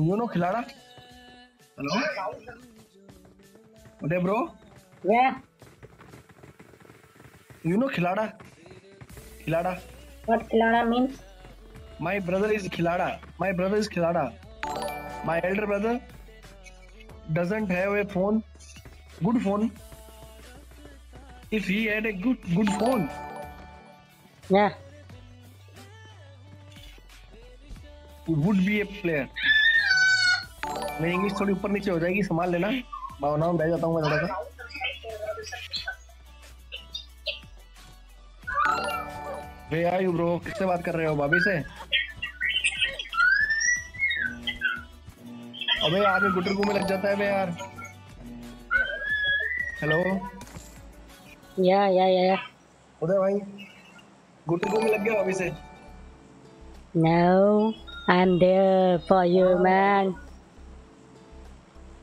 नो खिलाड़ा हेलो अरे ब्रो या यू नो खिलाड़ा खिलाड़ा what खिलाड़ा means My brother is Khilada. My brother is Khilada. My elder brother doesn't have a phone, good phone. If he had a good good phone, या he would be a player. मेरी English थोड़ी ऊपर नीचे हो जाएगी संभाल लेना। भावनाओं में बह जाता हूँ मैं थोड़ा सा। वे आर यू ब्रो किससे बात कर रहे हो भाभी से? अबे गुटरगू में लग जाता है बे यार। हेलो या या या या। उदय भाई। गुटरगू में लग गया भाभी से। No, I'm there for you, man.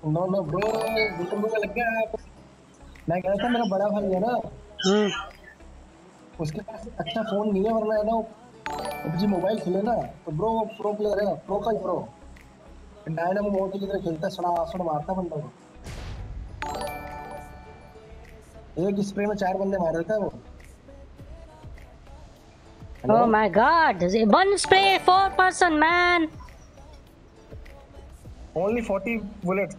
No no bro गुटरगू में लग गया मैं कह रहा था मेरा बड़ा भाई है ना. उसके पास अच्छा फ़ोन नहीं है वरना है ना पबजी मोबाइल खेले ना तो ब्रो वो प्रो प्लेयर है प्रो का ही प्रो डायनामो मोड की तरह खेलता है सड़ा सड़ मारता बंदों को एक स्प्रे में चार बंदे मार देता है वो Oh my god, one spray, four person, man. Only 40 bullets.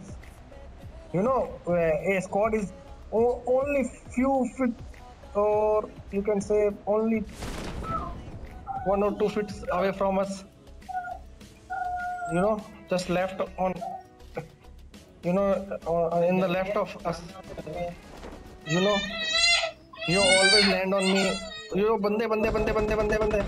You know uh, a squad is only few feet or you can say only one or two feet away from us. You know just left on you know uh, in the left of us. You know you always land on me. You bande bande bande bande bande bande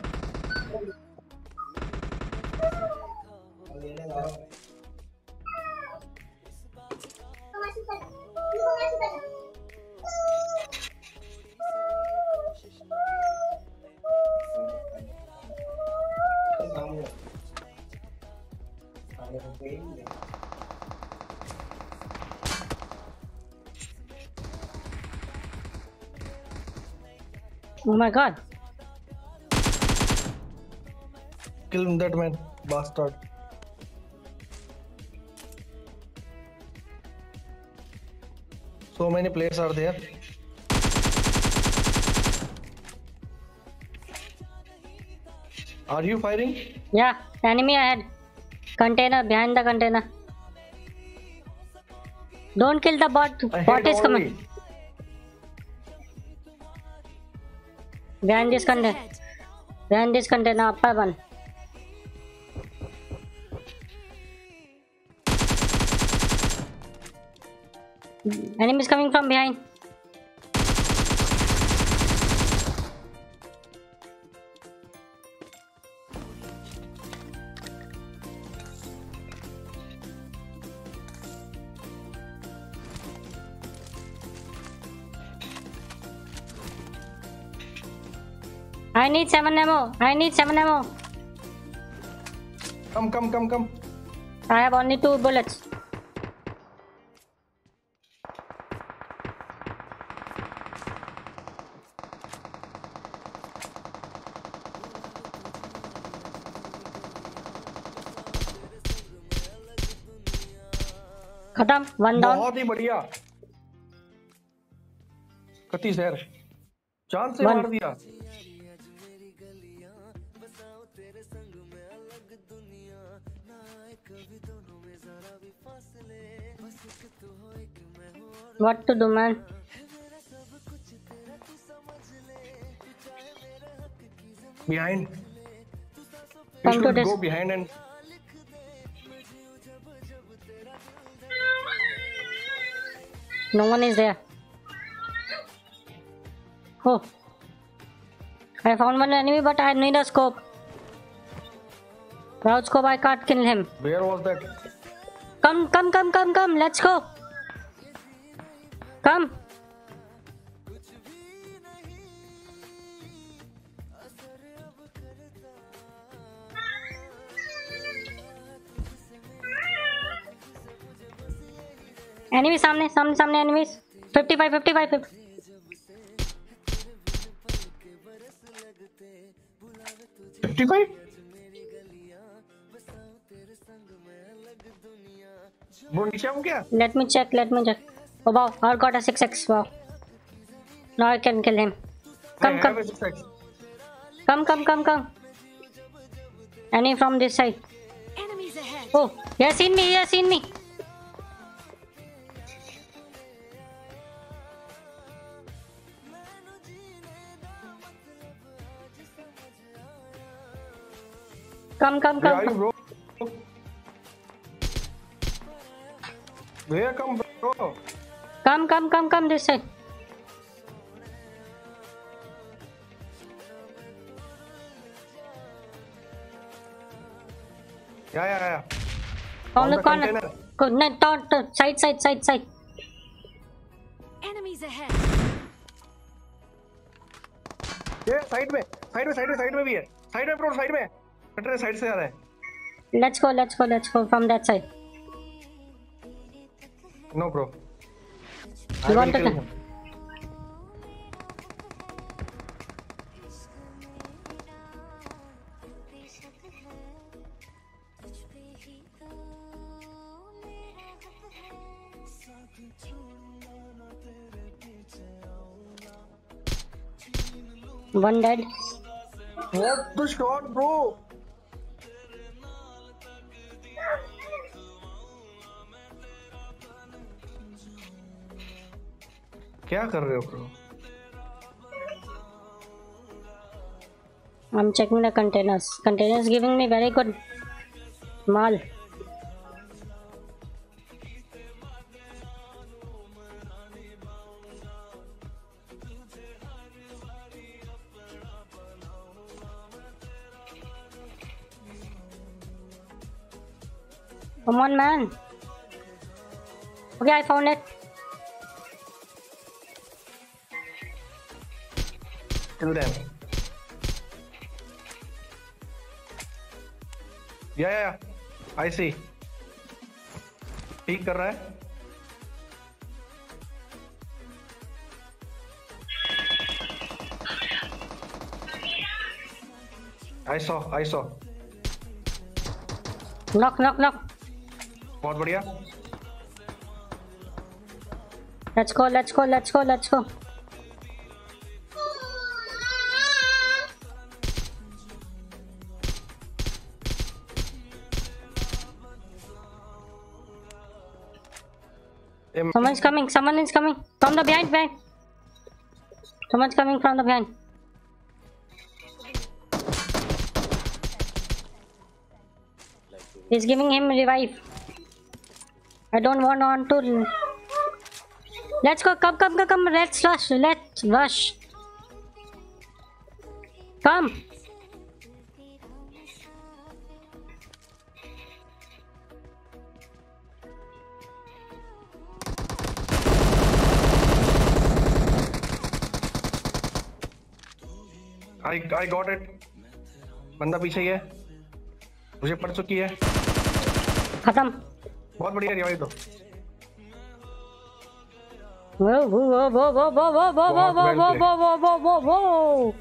Oh my god. kill that man bastard so many players are there are you firing Yeah, enemy ahead. Container, behind the container. Don't kill the bot. I Bot is coming. Behind this container. Behind this container, upper one. Enemy is coming from behind. I need seven ammo. I need seven ammo. come come come come I have only two bullets. खत्म one down बहुत ही बढ़िया कति sir चाँद से मार दिया What to do, man? behind you should go behind and No one is there. Oh. I found one enemy, but I need a scope. Without scope, I can't kill him. where was that come come come come come Let's go. Come enemy सामने सामने सामने enemy fifty five fifty five fifty fifty five वो नीचे हूँ क्या? Let me check let me check oh wow और got a 6x wow now I can kill him come come come come come come any from this side oh ये seen me ये seen me come come come Where come, bro? Come, come, come, come this side. Yeah, yeah, yeah. On, On the, the corner. container. Go, no, don't, don't, side, side, side, side. Enemies ahead. ये side में side में side में side में भी है side में bro side में कटरे साइड से आ रहा है Let's go, let's go, let's go from that side. No, bro. You want to him. One dead. What the shot, bro? क्या कर रहे हो bro I'm checking the containers. Containers giving me very good mal. Come on, man. Okay, I found it. Kill them. या या आई सी ठीक कर रहा है? I saw I saw knock knock knock बहुत बढ़िया। Let's go let's go let's go let's go Em- Someone's coming, someone is coming. From the behind, behind. Someone's coming from the behind. He's giving him revive. I don't want on to. Let's go, come, come, come, come. Let's rush, let's rush. Come. I I got it बंदा पीछे ही है मुझे पड़ चुकी है खत्म बहुत बढ़िया रिवाइव दो वो वो वो वो वो वो वो वो वो वो वो वो वो वो वो वो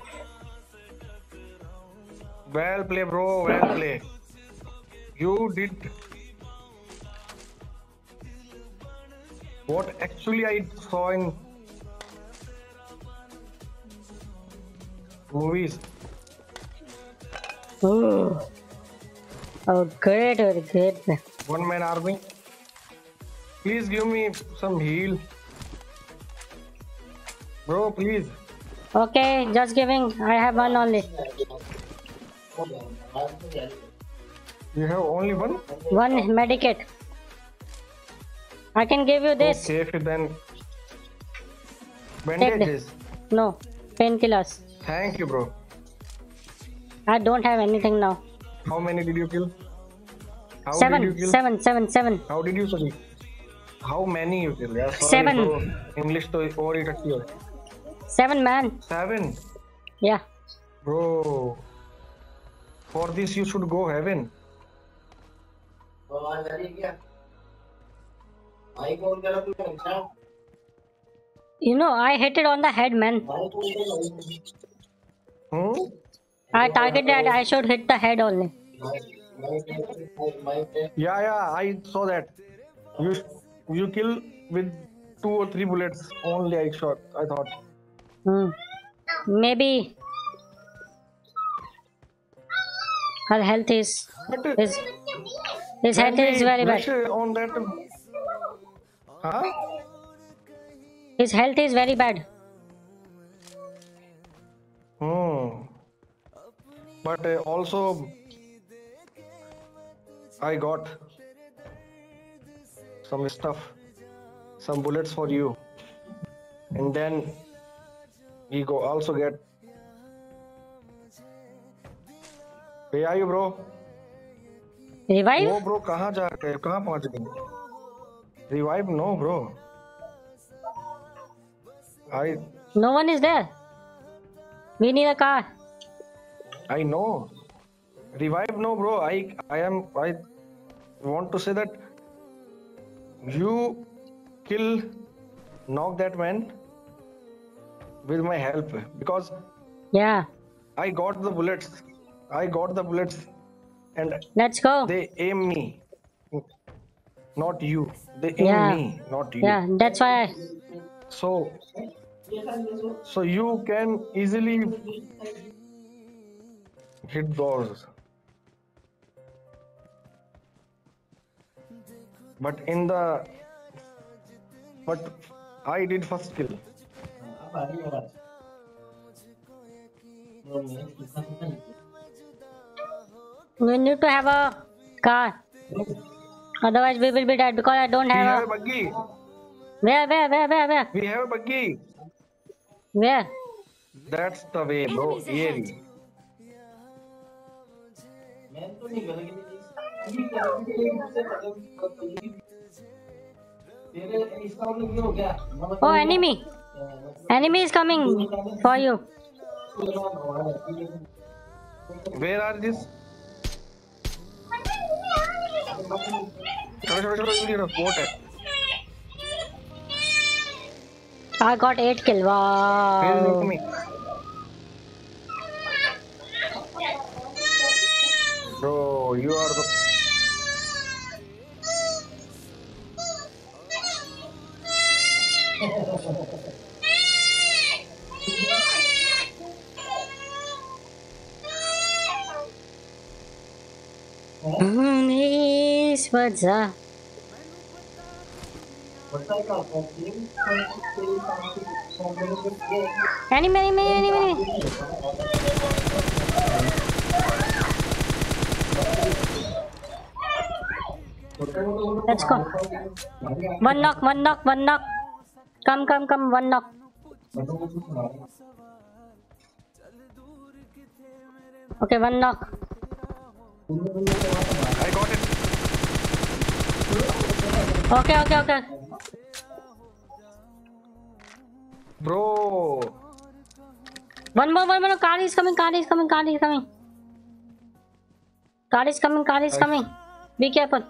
well play bro well play you did what actually I saw in movies Oh, oh great, very great. one man army please give me some heal bro please Okay, just giving. I have one only. you have only one One medikit. I can give you this. okay then bandages. No, painkillers. thank you bro I don't have anything now. how many did you kill how Seven, did you kill seven, seven, seven. How did you sorry? How many you kill? Yeah, sorry, Seven. bro. English तो और ही टट्टी है. Seven, man. Seven, Yeah. bro. For this you should go heaven. You know, I hit it on the head, man. Hmm? I targeted. I should hit the head only. Yeah, yeah, I saw that. You you kill with two or three bullets only. I shot. I thought. Hmm. Maybe her health is But his his health is very bad. on that. Huh? His health is very bad. Hmm. But uh, also, I got some stuff, some bullets for you, and then you go also get. Where are you, bro? Revive? वो bro कहाँ जा गए कहाँ पहुँच गए revive no bro I No one is there. We need a car. I know. Revive, no, bro. I I am. I want to say that you kill, knock that man with my help because Yeah. I got the bullets. I got the bullets, and Let's go. they aim me, not you. They aim Yeah. me, not you. Yeah, that's why. I, So, so you can easily hit those. But in the, but I did first kill. we need to have a car. Otherwise, we will be dead because I don't We have have a a. buggy. Where, where, where, where, where? We have a buggy. Where? That's the way, bro. Here. Oh, enemy. Enemy is coming for you. Where are these? Come, I got 8 kill. Wow. Me. Bro, you are the... What's up? Enemy, enemy, enemy. Let's go. One knock, one knock, one knock. Come, come, come, one knock. Okay, one knock. I got it. Okay, okay, okay. Bro, One more, one more. Car is coming, car is coming, car is coming. Car is coming, car is coming. Be careful.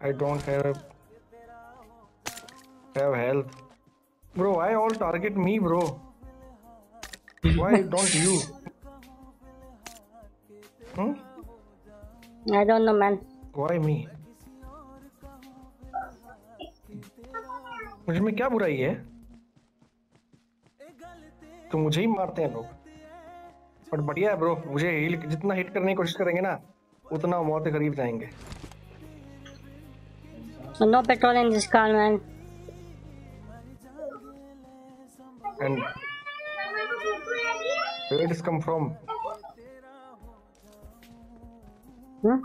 I don't have have health. Bro, why all target me, bro? Why don't you? Hmm? I don't know, man. Why me? मुझे में क्या बुराई है तो मुझे ही मारते हैं लोग बट बढ़िया है ब्रो मुझे हील जितना हिट करने की कोशिश करेंगे ना उतना मौत के करीब जाएँगे no petrol in this car, man. and where it is come from Hmm?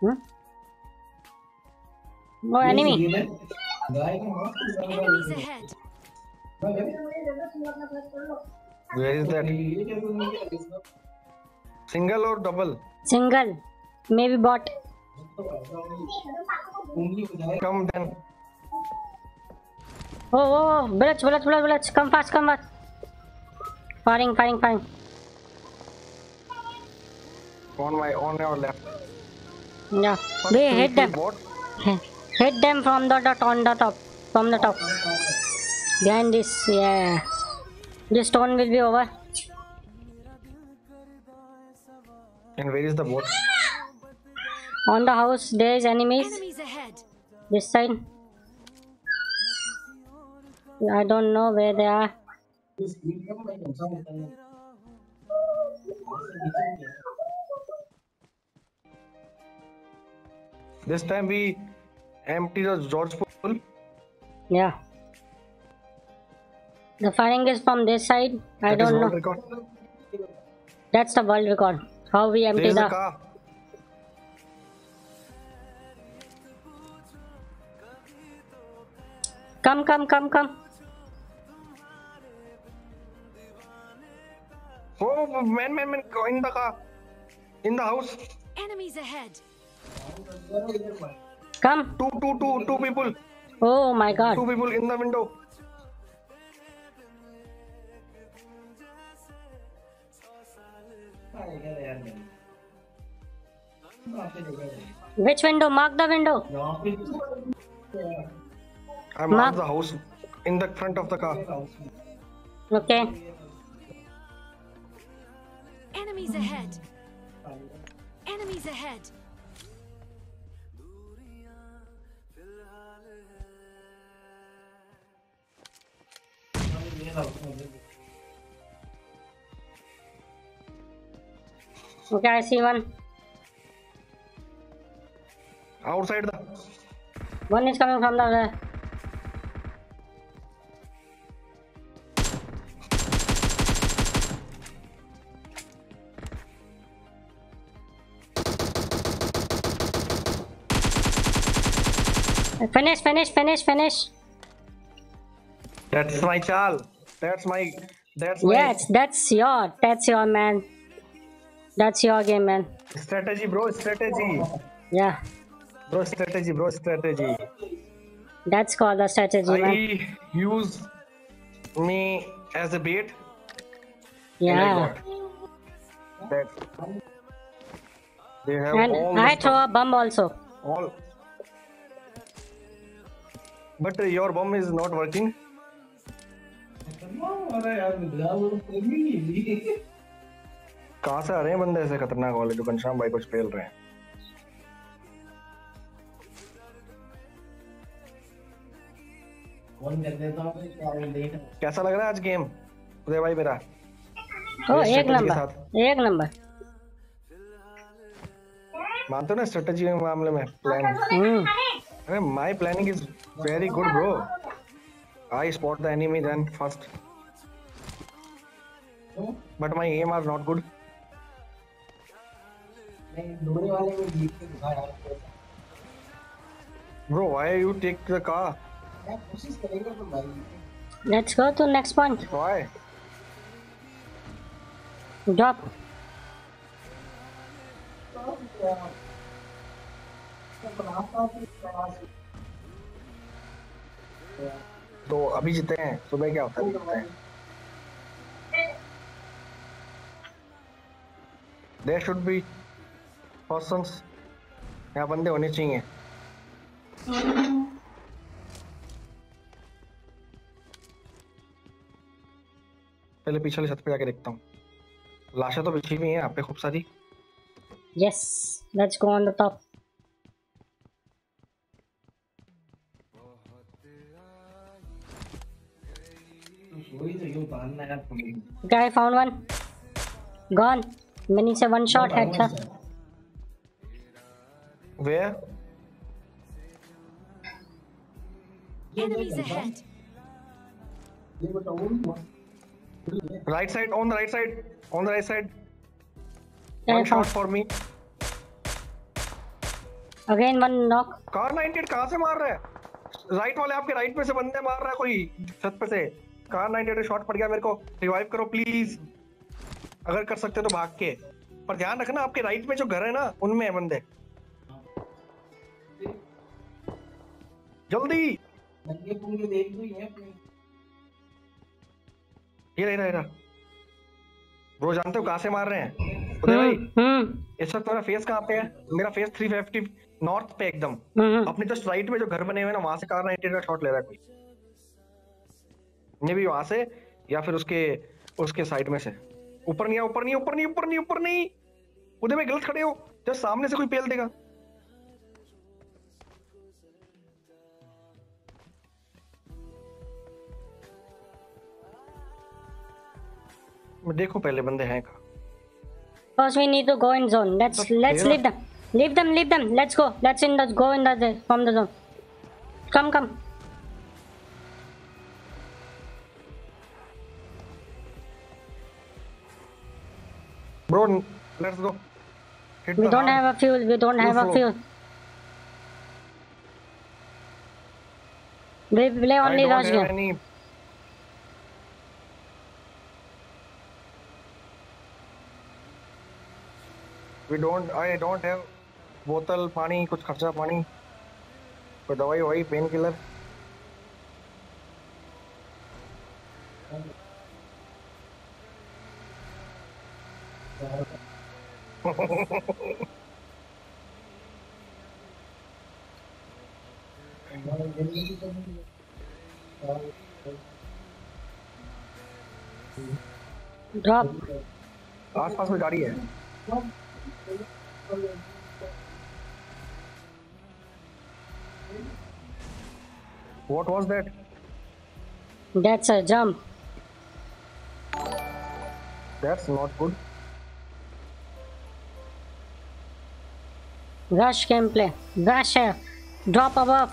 Hmm? No enemy. Enemies ahead. where is that single or double Single. Maybe bot. come then Oh, oh, oh, bullets, bullets, bullets, bullets. Come fast, come fast. Firing, firing, firing. On my on your left. Yeah. First We three hit them. Bot. Hit them from the dot on the top. From the top. Behind this, yeah. This stone will be over. And where is the bot? On the house, there is enemies. Enemies ahead. This side. I don't know where they are. This time we empty the George pool. Yeah. The firing is from this side. I That is don't world know. record. That's the world record. How we empty is a the. car. Come, come, come, come. Oh, man, man, man, go in the car. In the house. Enemies ahead. Come. Two, two, two, two people. Oh my god. Two people in the window. Which window? Mark the window. I Ma- marked the house in the front of the car. Okay. Enemies ahead. Enemies ahead. Okay, I see one. Outside the. One is coming from the left. Finish, finish, finish, finish. That's my chal. That's my. That's my Yes, that's your, that's your man. That's your game, man. strategy, bro. Strategy, Yeah, bro. Strategy, bro. Strategy. that's called the strategy, man. I use me as a bait. and Yeah. got that. They have And all I throw stuff, a bomb also. all. But uh, your bomb is not working. कहाँ से आ रहे हैं बंदे ऐसे खतरनाक वाले जो घनश्याम भाई कुछ फेल रहे हैं? कैसा लग रहा है आज गेम उदय भाई मेरा। ओ एक नंबर एक नंबर। मानते हो ना स्ट्रेटेजी के मामले में प्लान हम्म। अरे my planning is very good bro I spot the enemy then first. Hmm? But my aim are not good. Bro, why you take the car? Let's go to next point. Why? Drop. Yeah. तो अभी जीते हैं सुबह क्या होता है जीतते हैं देयर शुड बी पर्संस यहाँ बंदे होने चाहिए पहले पीछे छत पे जाके देखता हूँ लाशें तो बिछी हुई हैं यहाँ पे खूब सारी Yes. Let's go on the top. Okay, I found one. Gone. Mini से one shot headshot. Where Enemies ahead. Right side on the right side on the right side Okay, one I shot found. For me Again one knock. Car 98 कहाँ से मार रहा है right वाले आपके right पे से बंदे मार रहा है कोई छत पे से कार 98 शॉट पड़ गया मेरे को। रिवाइव करो प्लीज़ अगर कर सकते हो तो भाग के। पर ध्यान रखना आपके राइट में जो घर है ना उनमें है बंदे। जल्दी। ये रहा, रहा। ब्रो जानते हो कहाँ से मार रहे हैं? उदय भाई हम्म इस वक्त मेरा फेस कहाँ पे है? मेरा फेस 350 नॉर्थ पे एकदम। हम्म अपने जस्ट राइट में जो घर बने हुए ना वहाँ से कार 98 का शॉट ले रहा है कोई। मे भी वहाँ से या फिर उसके उसके साइड में से। ऊपर नहीं ऊपर नहीं ऊपर नहीं ऊपर नहीं ऊपर नहीं। उधर में गलत खड़े हो जब सामने से कोई पेल देगा। मैं देखो पहले बंदे हैं का बस we need to go in zone let's let's leave them leave them leave them let's go let's in the go in the from the zone come come Bro, let's go. Hit We don't have a fuel. We don't have a fuel. We play only rush game. any. We don't. I don't have बोतल पानी कुछ खर्चा पानी कोई दवाई ववाई pain killer Drop. आस पास में गाड़ी है What was that? That's a jump. That's not good. Rush gameplay. Rush here. Drop above.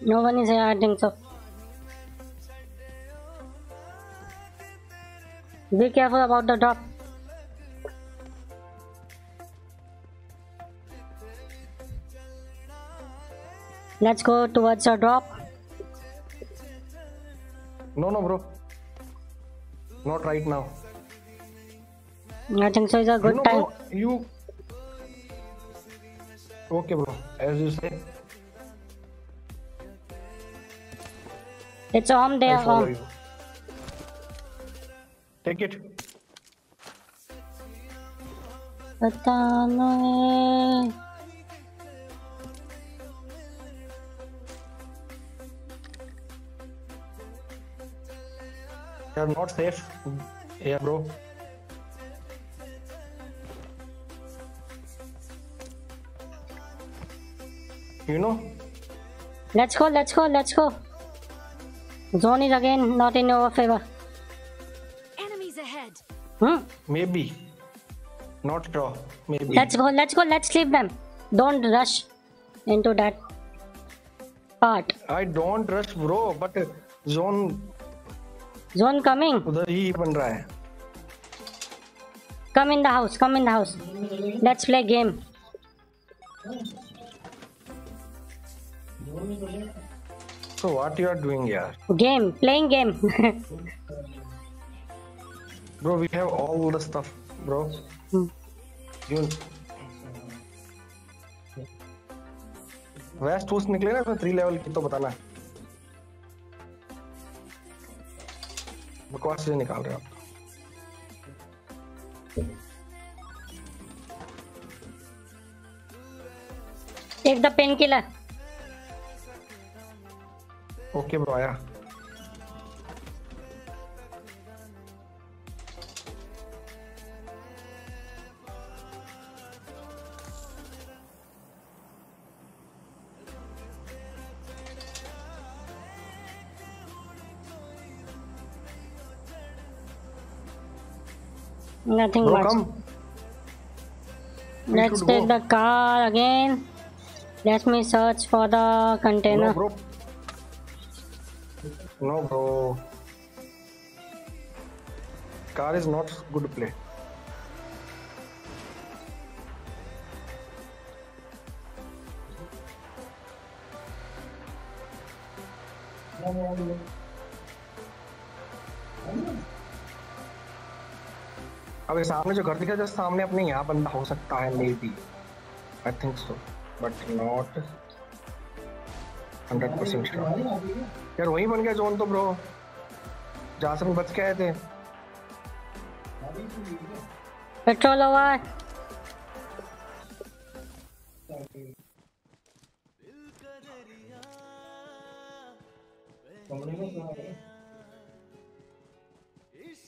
No one is here, I think so. Be careful about the drop. Let's go towards the drop. No, no, bro. Not right now. I think so. It's a good you know, time. You okay, bro? As you say, it's on there. I Take it. Patano. They are not safe. Yeah, bro. You know, Let's go, let's go, let's go. Zone is again not in our favor. Enemies ahead. Hmm? maybe. Not sure. Maybe. Let's go, let's go, let's leave them. Don't rush into that part. I don't rush, bro. But zone Zone coming. उधर ही बन रहा है. Come in the house, come in the house. Let's play game. So what you are doing here, Game, playing game. bro? We have all the stuff, bro. Hmm. You. Waste tools निकले ना तो three level की तो बताना बकवास से निकाल रहे हो आप Take the painkiller. Okay, bro, yeah. Nothing Bro, much. Come. Let's take go. the car again. Let me search for the container. No, bro. Car is not good play. अब ये सामने जो घर दिखा जस्ट सामने अपने यहाँ बंदा हो सकता है maybe I think so but not hundred percent यार वही बन गया जोन तो ब्रो जहाँ से हम बच के आए थे petrol over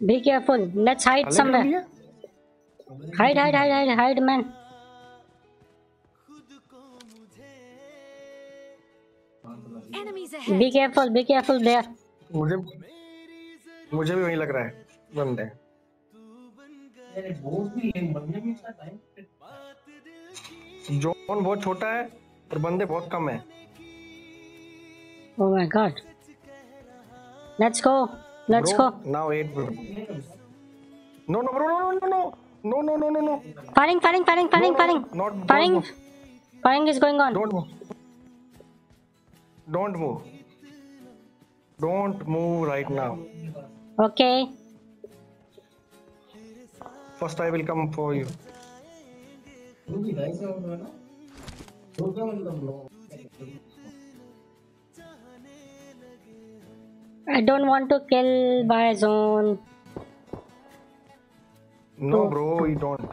Be careful. Let's hide somewhere. Hide, hide, hide, hide, hide, man. Enemies ahead. Be careful, be careful there. मुझे मुझे भी वही लग रहा है बंदे जोन बहुत छोटा है और बंदे बहुत कम है Oh my god. Let's go. Let's bro, go. now eight bro no no bro no no no no no no no no Firing, firing, firing, firing, no, firing. not don't Firing. move. Don't move don't move right now Okay. first i will come for you I don't want to kill by zone. no bro you don't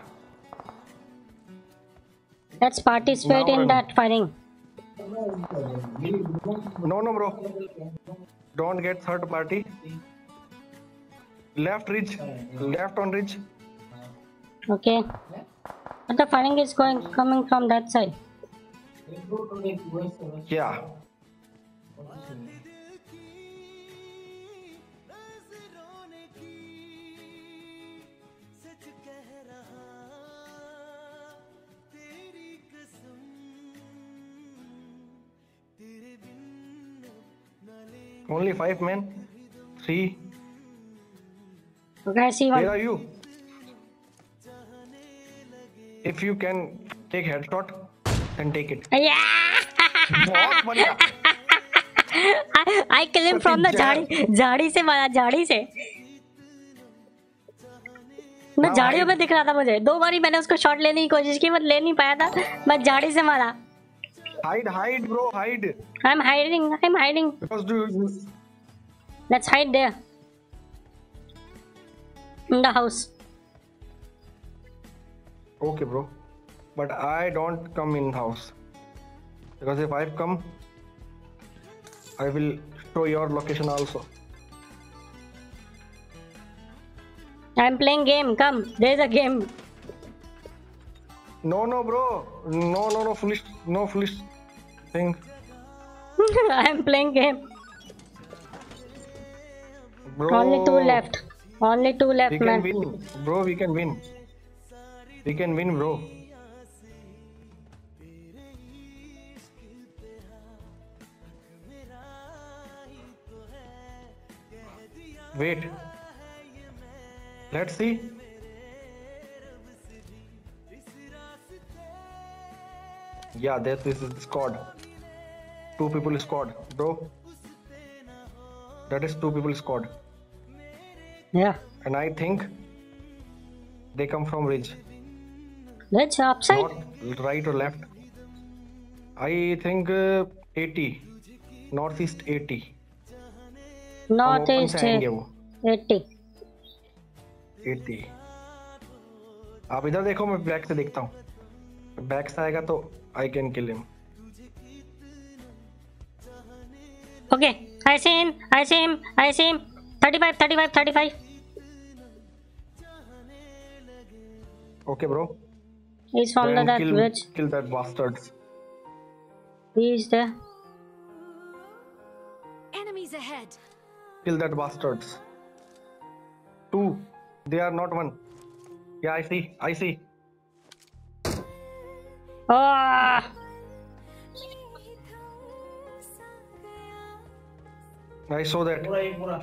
Let's participate Now in I'm- that firing. No no bro. Don't get third party. Left ridge left on ridge Okay. But the firing is going coming from that side. yeah only five men three Okay, see where are you if you can take headshot then take it Yeah! I, I kill him from the झाड़ी झाड़ी से मारा झाड़ी से मैं हाँ, झाड़ियों। में दिख रहा था मुझे दो बारी मैंने उसको शॉट लेने की कोशिश की बट ले नहीं पाया था मैं झाड़ी से मारा hide hide bro hide. I'm hiding I'm hiding. Because do you, let's hide there. In the house. Okay bro. But i don't come in house. Because if i come i will show your location also. I'm playing game. Come. There's a game. No no bro. No no no foolish no foolish thing. I'm playing game. Bro only two left. Only two left, we can man. win. Bro we can win. We can win bro. Wait. Let's see. Yeah that this is the squad two people squad bro that is two people squad yeah and i think they come from ridge let's upside not right or left i think uh, 80 northeast 80 हम north east से आएँगे वो 80 80 आप इधर देखो मैं back से देखता हूँ बैक से आएगा तो I can kill him Okay, I see him, I see him, I see him. 35, 35, 35. Okay, bro. He's from the that kill, bridge. Kill that bastard. He's there. Enemies ahead. Kill that bastards. Two. They are not one. Yeah, I see. I see. Ah! I saw that. पूरा ही पूरा।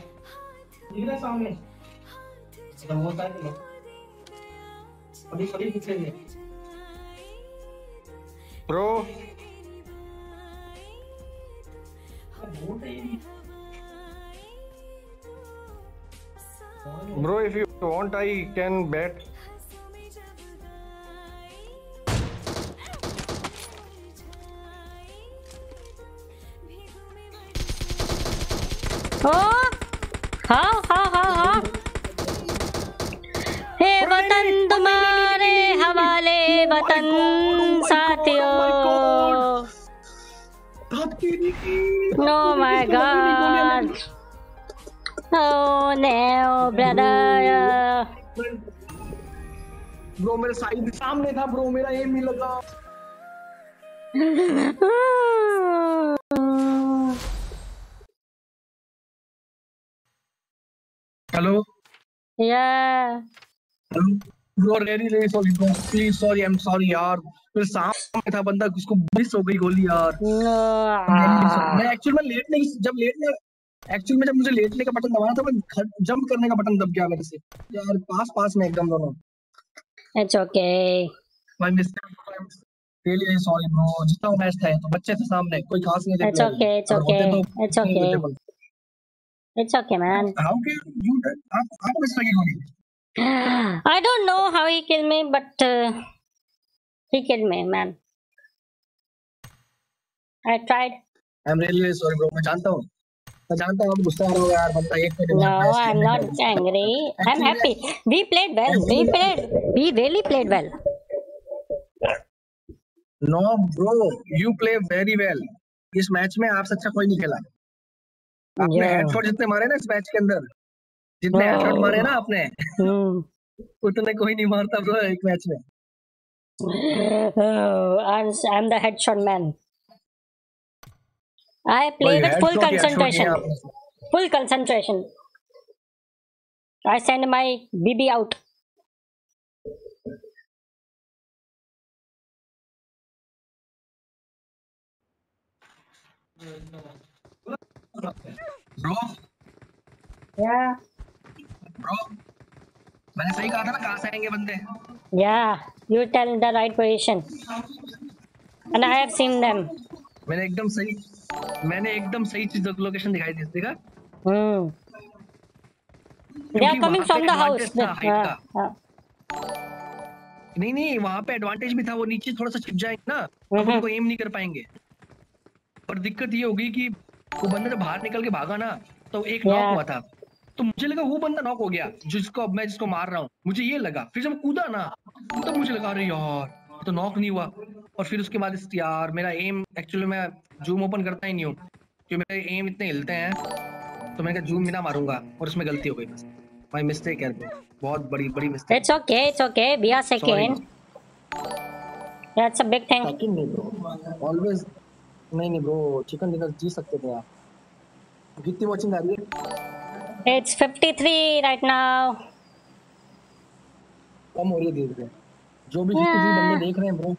दिख रहा सामने। जब होता है लो अभी सभी दिखेंगे ब्रो तो Bro, if you want, I can bet. हाँ? हाँ हाँ हाँ हे। वतन तुम्हारे हवाले वतन साथियों। बात की नहीं की no my god Oh no, brother. Bro मेरे साइड सामने था ब्रो मेरा एम नहीं लगा। Hello yeah. Bro please sorry I am sorry यार मेरे सामने था बंदा उसको मिस हो गई गोली यार। मैं एक्चुअल में लेटने की- जब लेटने एक्चुअल में जब मुझे लेटने का बटन दबाना था मैं जंप करने का बटन दब गया मेरे से। यार पास पास में एकदम दोनों। It's okay. भाई रियली सॉरी ब्रो जितना मैच था तो बच्चे थे सामने कोई खास नहीं It's okay, it's अगर होते okay, तो it's okay. Man. How can you आप आप मिस लगी गोली I don't know how he killed me, but uh, he killed me, man. I tried. Am really sorry bro मैं जानता हूँ मैं जानता हूँ आप गुस्सा आ रहे हो यार बंदा एक minute No, I'm not angry. I'm happy. We played well. We played. We really played well. No bro you play very well इस मैच में आपसे अच्छा कोई नहीं खेला आपने. हेडशॉट जितने मारे ना इस मैच के अंदर जितने Oh. हेडशॉट मारे ना आपने Hmm. उतने कोई नहीं मारता ब्रो एक मैच में Oh, I'm I'm the headshot man. I play कोई with full headshot या headshot नहीं है concentration. आपने। या you tell the right position and I have seen them मैंने एकदम सही मैंने एकदम सही चीज़ लोकेशन दिखाई दी थी हम्म they are coming from the house नहीं नहीं वहाँ पे एडवांटेज भी था वो नीचे थोड़ा सा छिप जाएँगे ना हम उनको एम नहीं कर पाएँगे। पर दिक्कत ये होगी कि वो बंदा जब बाहर निकल के भागा ना तो एक नॉक हुआ था तो मुझे लगा वो बंदा नॉक हो गया जिसको मैं जिसको मार रहा हूँ मुझे ये लगा फिर जब कूदा ना तब मुझे लगा अरे यार तो नॉक नहीं हुआ और फिर उसके बाद यार मेरा एम एक्चुअली मैं जूम ओपन करता ही नहीं हूँ क्योंकि मेरे एम इतने हिलते हैं तो मैंने कहा जूम बिना मारूँगा और उसमें गलती हो गई बस माई मिस्टेक है बहुत बड़ी बड़ी mistake It's okay. It's okay. We are second. That's a big thing. Second नहीं ब्रो ऑलवेज नहीं नहीं ब्रो चिकन डिनर जी सकते थे आप कितनी वॉचिंग आ रही है It's 53 right now. कम हो रही है धीरे धीरे जो भी जितने भी बंदे देख रहे हैं ब्रो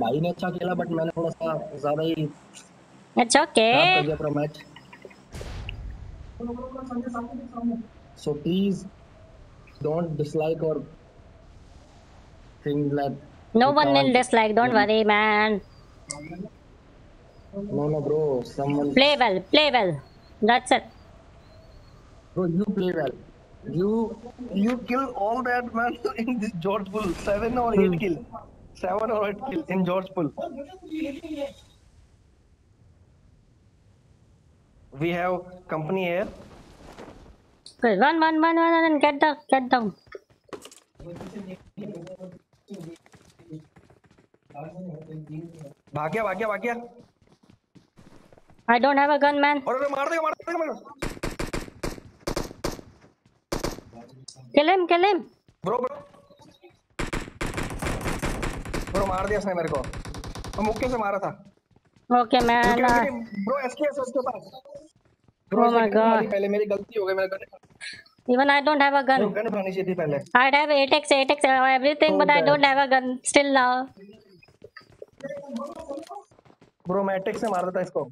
भाई ने अच्छा खेला बट मैंने थोड़ा सा ज़्यादा ही खराब It's कर. दिया पूरा match so please don't dislike और thing that No one will dislike. Don't worry, man. No, no, bro. Someone play well. Play well. That's it. Bro, you play well. You you kill all that man in this George Bull. Seven or eight hmm. kill. Seven or eight kill in George Bull. We have company here. One, one, one, one, and get down, get down. भाग गया भाग गया भाग गया don't have a gun, man. और अरे मार देगा मार देगा मार Kill him. Kill him. Bro bro bro मार दिया उसने मेरे को मैं मुक्के से मारा था Okay, man. Uh, bro SKS उसके पास Oh my God. पहले मेरी गलती हो गई मेरे gun even I don't have a gun. Gun उठानी चाहिए थी पहले I'd have 8x, 8x, uh, everything, but I don't have a gun still now. Bro मैं अटैक से मार देता इसको।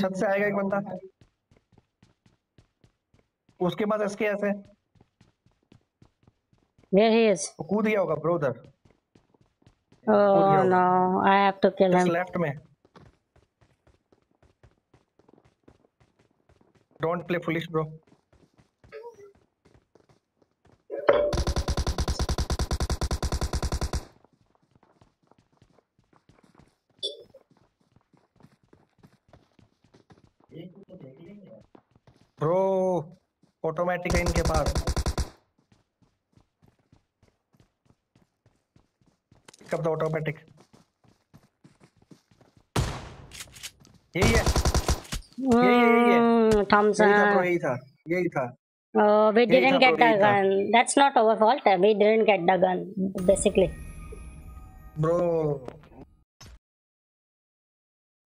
छत से आएगा एक बंदा। उसके पास एसके ऐसे Where he is? कूद गया होगा ब्रो उधर Oh no, I have to kill him. Left में। Don't play foolish bro bro automatic है इनके पास। कब तो ऑटोमेटिक यही है। Gun basically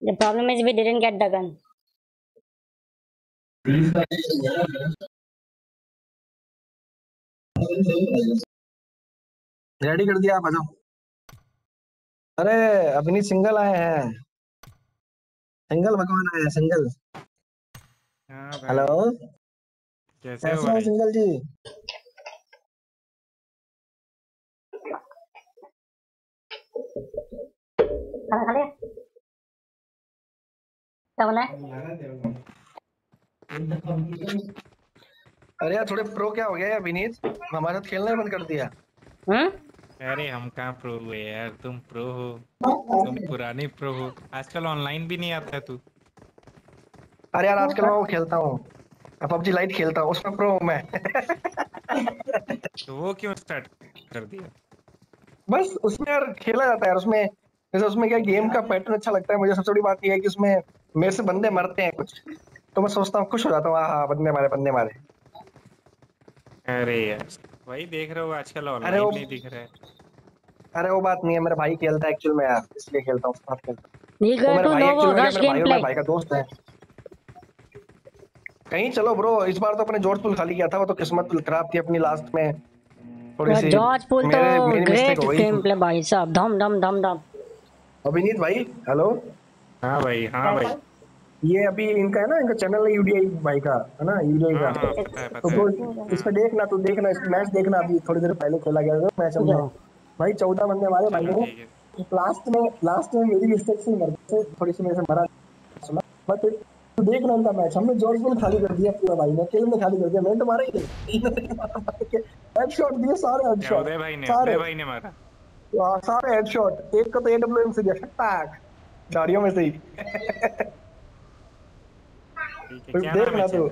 problem is we didn't get the gun ready कर दिया आप आ जाओ अरे अभिनीत सिंगल आए हैं। सिंगल भगवान आए हैं सिंगल हाँ हेलो कैसे हो भाई? सिंगल जी? खा लिया क्या बोला है? अरे यार थोड़े प्रो क्या हो गया यार विनीत? हमारे साथ खेलना बंद कर दिया। हम्म अरे हम कहाँ प्रो हुए यार? तुम प्रो हो। तुम पुराने प्रो हो। आजकल ऑनलाइन भी नहीं आता तू। अरे यार आजकल मैं वो खेलता हूँ। पबजी लाइट खेलता हूँ उसमें प्रो हूँ मैं। तो वो क्यों स्टार्ट कर दिया? बस उसमें यार खेला जाता है यार उसमें। जैसे उसमें क्या गेम का पैटर्न अच्छा लगता है मुझे सबसे बड़ी बात यह है कि उसमें मेरे से बंदे मरते हैं कुछ। तो मैं सोचता हूँ खुश हो जाता हूँ बंदे मारे बंदे मारे। अरे यार वही देख रहे हो आजकल अरे ऑनलाइन वो- नहीं दिख रहा है। अरे वो बात नहीं है मेरा भाई खेलता है एक्चुअल में यार इसलिए खेलता हूँ साथ खेलता हूँ। go मेरा भाई एक्चुअल में मेरा भाई और मेरे gameplay. भाई का दोस्त है। कहीं चलो ब्रो इस बार तो अपने जॉर्ज पुल खाली किया था वो तो किस्मत खराब थी अपनी लास्ट में। थोड़ी सी जॉर्ज पुल तो ग्रेट गेम प्ले भाई साहब धम धम धम धम अभिनीत भाई हेलो हाँ भाई हाँ भाई। ये अभी इनका है ना इनका चैनल है यूडीआई भाई का है ना यूडीआई का। हाँ पता है तो पता वो है इस पे देखना तो देखना इस मैच देखना अभी थोड़ी देर पहले खेला गया था मैच हमने भाई चौदह बंदे हमारे भाई ठीक है लास्ट में लास्ट में मेरी मिस्टेक से मर गए थोड़ी सी मेरे से मरा। सुना? बट तू देख रहा था मैच हमने जॉर्ज बॉल खाली कर दिया पूरा भाई ने किल ने खाली कर दिया मैंने तो मारा ही नहीं। हेडशॉट दिए सारे क्या हेडशॉट उदय भाई ने सारे। भाई ने मारा। हाँ, सारे हेडशॉट एक का तो एडब्ल्यूएम से दिया टैक गाड़ियों में से ही। ठीक फिर है क्या नाम देखना है तो।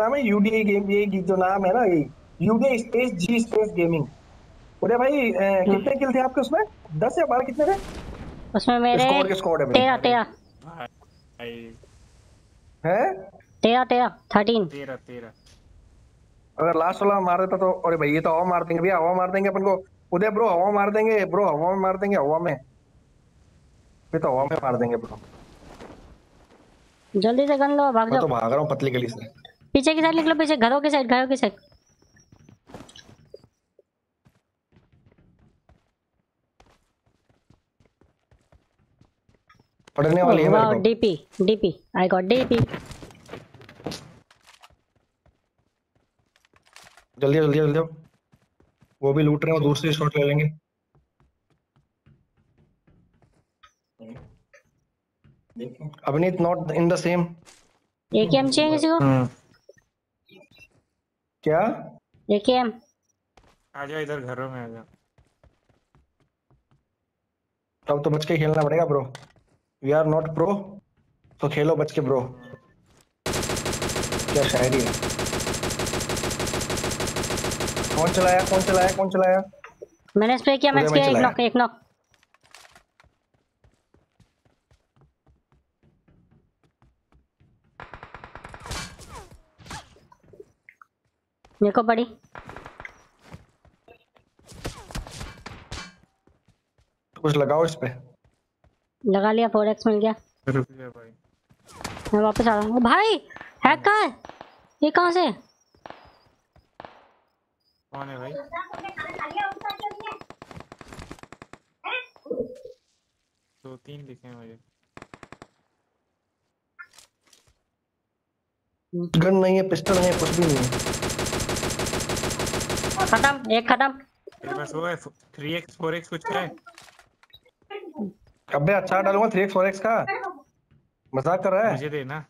नाम है? यूडीआई गेम ये जो नाम है ना ये UDI space G space gaming भाई अ, कितने किल थे आपके उसमें? दस या बारह कितने थे? उसमें मेरे स्क्वाड के स्क्वाड है तेरह तेरह। हैं? तेरह तेरह थर्टीन तेरह तेरह। अगर लास्ट वाला मार देता तो अरे भाई ये तो हवा मार देंगे भैया हवा मार देंगे अपन को। उदय ब्रो हवा मार देंगे ब्रो हवा में मार देंगे हवा में। ये तो हवा में मार देंगे ब्रो जल्दी से गन लो भाग मैं तो भाग रहा हूँ पतली गली से। पीछे की साइड निकलो पीछे घरों की साइड घरों की साइड पढ़ने वाली है मेरे को। DP DP I got DP जल्दी जल्दी जल्दी वो भी लूट रहे हैं दूसरी शॉट ले लेंगे। Abhinit not in the same AKM चाहिए किसी को? क्या? एकेएम आ जाओ इधर घरों में आ जाओ। अब तो बच के खेलना पड़ेगा bro we are not pro तो खेलो बच के ब्रो क्या शायरी है? कौन चलाया कौन चलाया कौन चलाया? मैंने स्प्रे किया मैच उदय किया में एक नॉक एक नॉक मेरे को पड़ी कुछ लगाओ इस पे। लगा लिया फोर एक्स मिल गया। रुक जा भाई। मैं वापस आ रहा हूँ। भाई हैक कहाँ है? ये कहाँ से? कौन है भाई? दो तीन दिखे मुझे गन नहीं है पिस्टल नहीं है कुछ भी नहीं है। खत्म एक खत्म। तेरे पास वो है थ्री एक्स फोर एक्स कुछ है? अबे अच्छा डालूँगा थ्री एक्स फोर एक्स का। मज़ाक कर रहा है? मुझे देना।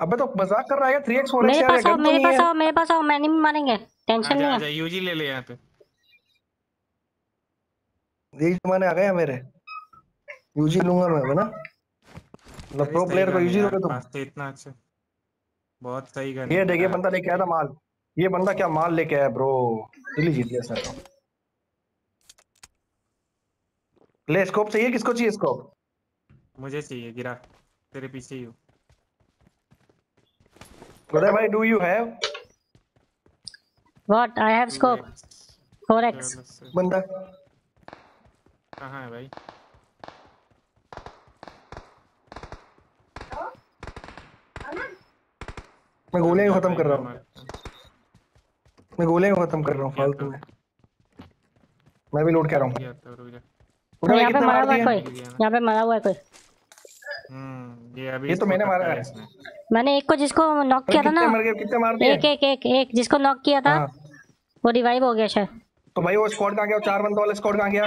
अबे तो मज़ाक कर रहा है थ्री एक्स फोर एक्स मेरे पास आओ मेरे पास आओ मेरे पास आओ मैंने भी मारेंगे। टेंशन नहीं है। यूजी ले ले यहाँ पे। यही जमाने आ गए मेरे। यूजी लूँगा मैं ना? मतलब प्रो प्लेयर को यार, होगा तुम तो इतना अच्छा। बहुत सही गन ये देखिए बंदा लेके आया था माल। ये बंदा क्या माल लेके आया ब्रो? दिल्ली जीत गया सर। ले स्कोप चाहिए? किसको चाहिए स्कोप मुझे चाहिए गिरा। तेरे पीछे ही हूँ। उदय भाई do you have What? I have scope. 4x. बंदा। कहाँ है भाई? मैं गोलियाँ ही खत्म कर रहा हूँ? हूँ मैं गोलियाँ ही खत्म कर रहा हूँ? फालतू में। मैं भी लोड कर रहा हूँ। यहाँ पे मरा हुआ है कोई? यहाँ पे मरा हुआ है कोई? हम्म ये अभी ये तो मैंने मारा है। मैंने एक को जिसको नॉक किया था कितने ना मर गए? कितने मार दिए? एक एक एक एक जिसको नॉक किया था हाँ। वो रिवाइव हो गया शायद। तो भाई वो स्क्वाड कहाँ गया? चार बंदों वाला स्क्वाड कहाँ गया?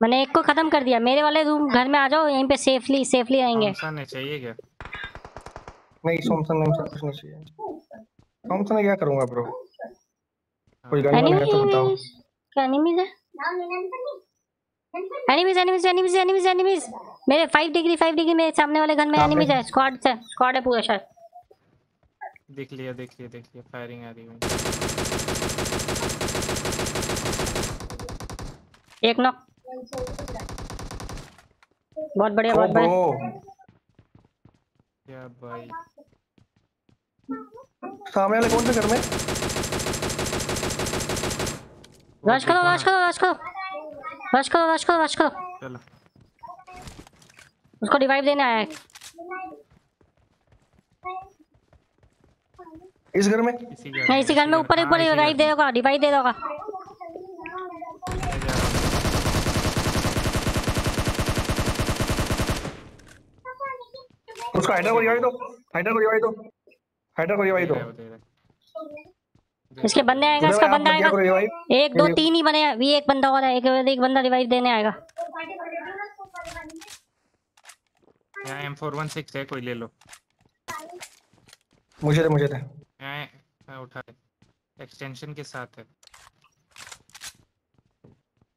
मैंने एक को खत्म कर दिया। मेरे वाले रूम घर में आ जाओ यहीं पे सेफली सेफली आएँगे। चाहिए क्या? नहीं सॉमसन नहीं कुछ नहीं चाहिए। सॉमसन क्या करूँगा ब्रो कोई गन वाला है तो बताओ। क्या एनिमीज है। Enemies enemies enemies enemies enemies मेरे 5 डिग्री 5 डिग्री मेरे सामने वाले घर में एनिमीज है। स्क्वाड से स्क्वाड है पूरा शायद देख लिया देख लिया देख लिया। फायरिंग आ रही है। एक नॉक बहुत बढ़िया बहुत बढ़िया। क्या भाई? सामने वाले कौन से घर में? रश करो रश करो रश करो। रश करो रश करो रश करो। चलो। उसको रिवाइव देने आया है। इस घर में? इसी नहीं इसी घर में ऊपर ऊपर रिवाइव दे। होगा रिवाइव दे हूँ। उसको हाइडर को रिवाइव दो। हाइडर को रिवाइव दो। हाइडर को रिवाइव दो। इसके बंदे आएगा इसका बंदा आएगा। एक दो तीन ही बने हैं भी एक बंदा और है एक एक बंदा रिवाइव देने आएगा। यहाँ एम फोर वन सिक्स है कोई ले लो। मुझे दे मुझे दे। यहाँ है, मैं उठा एक्सटेंशन के साथ है।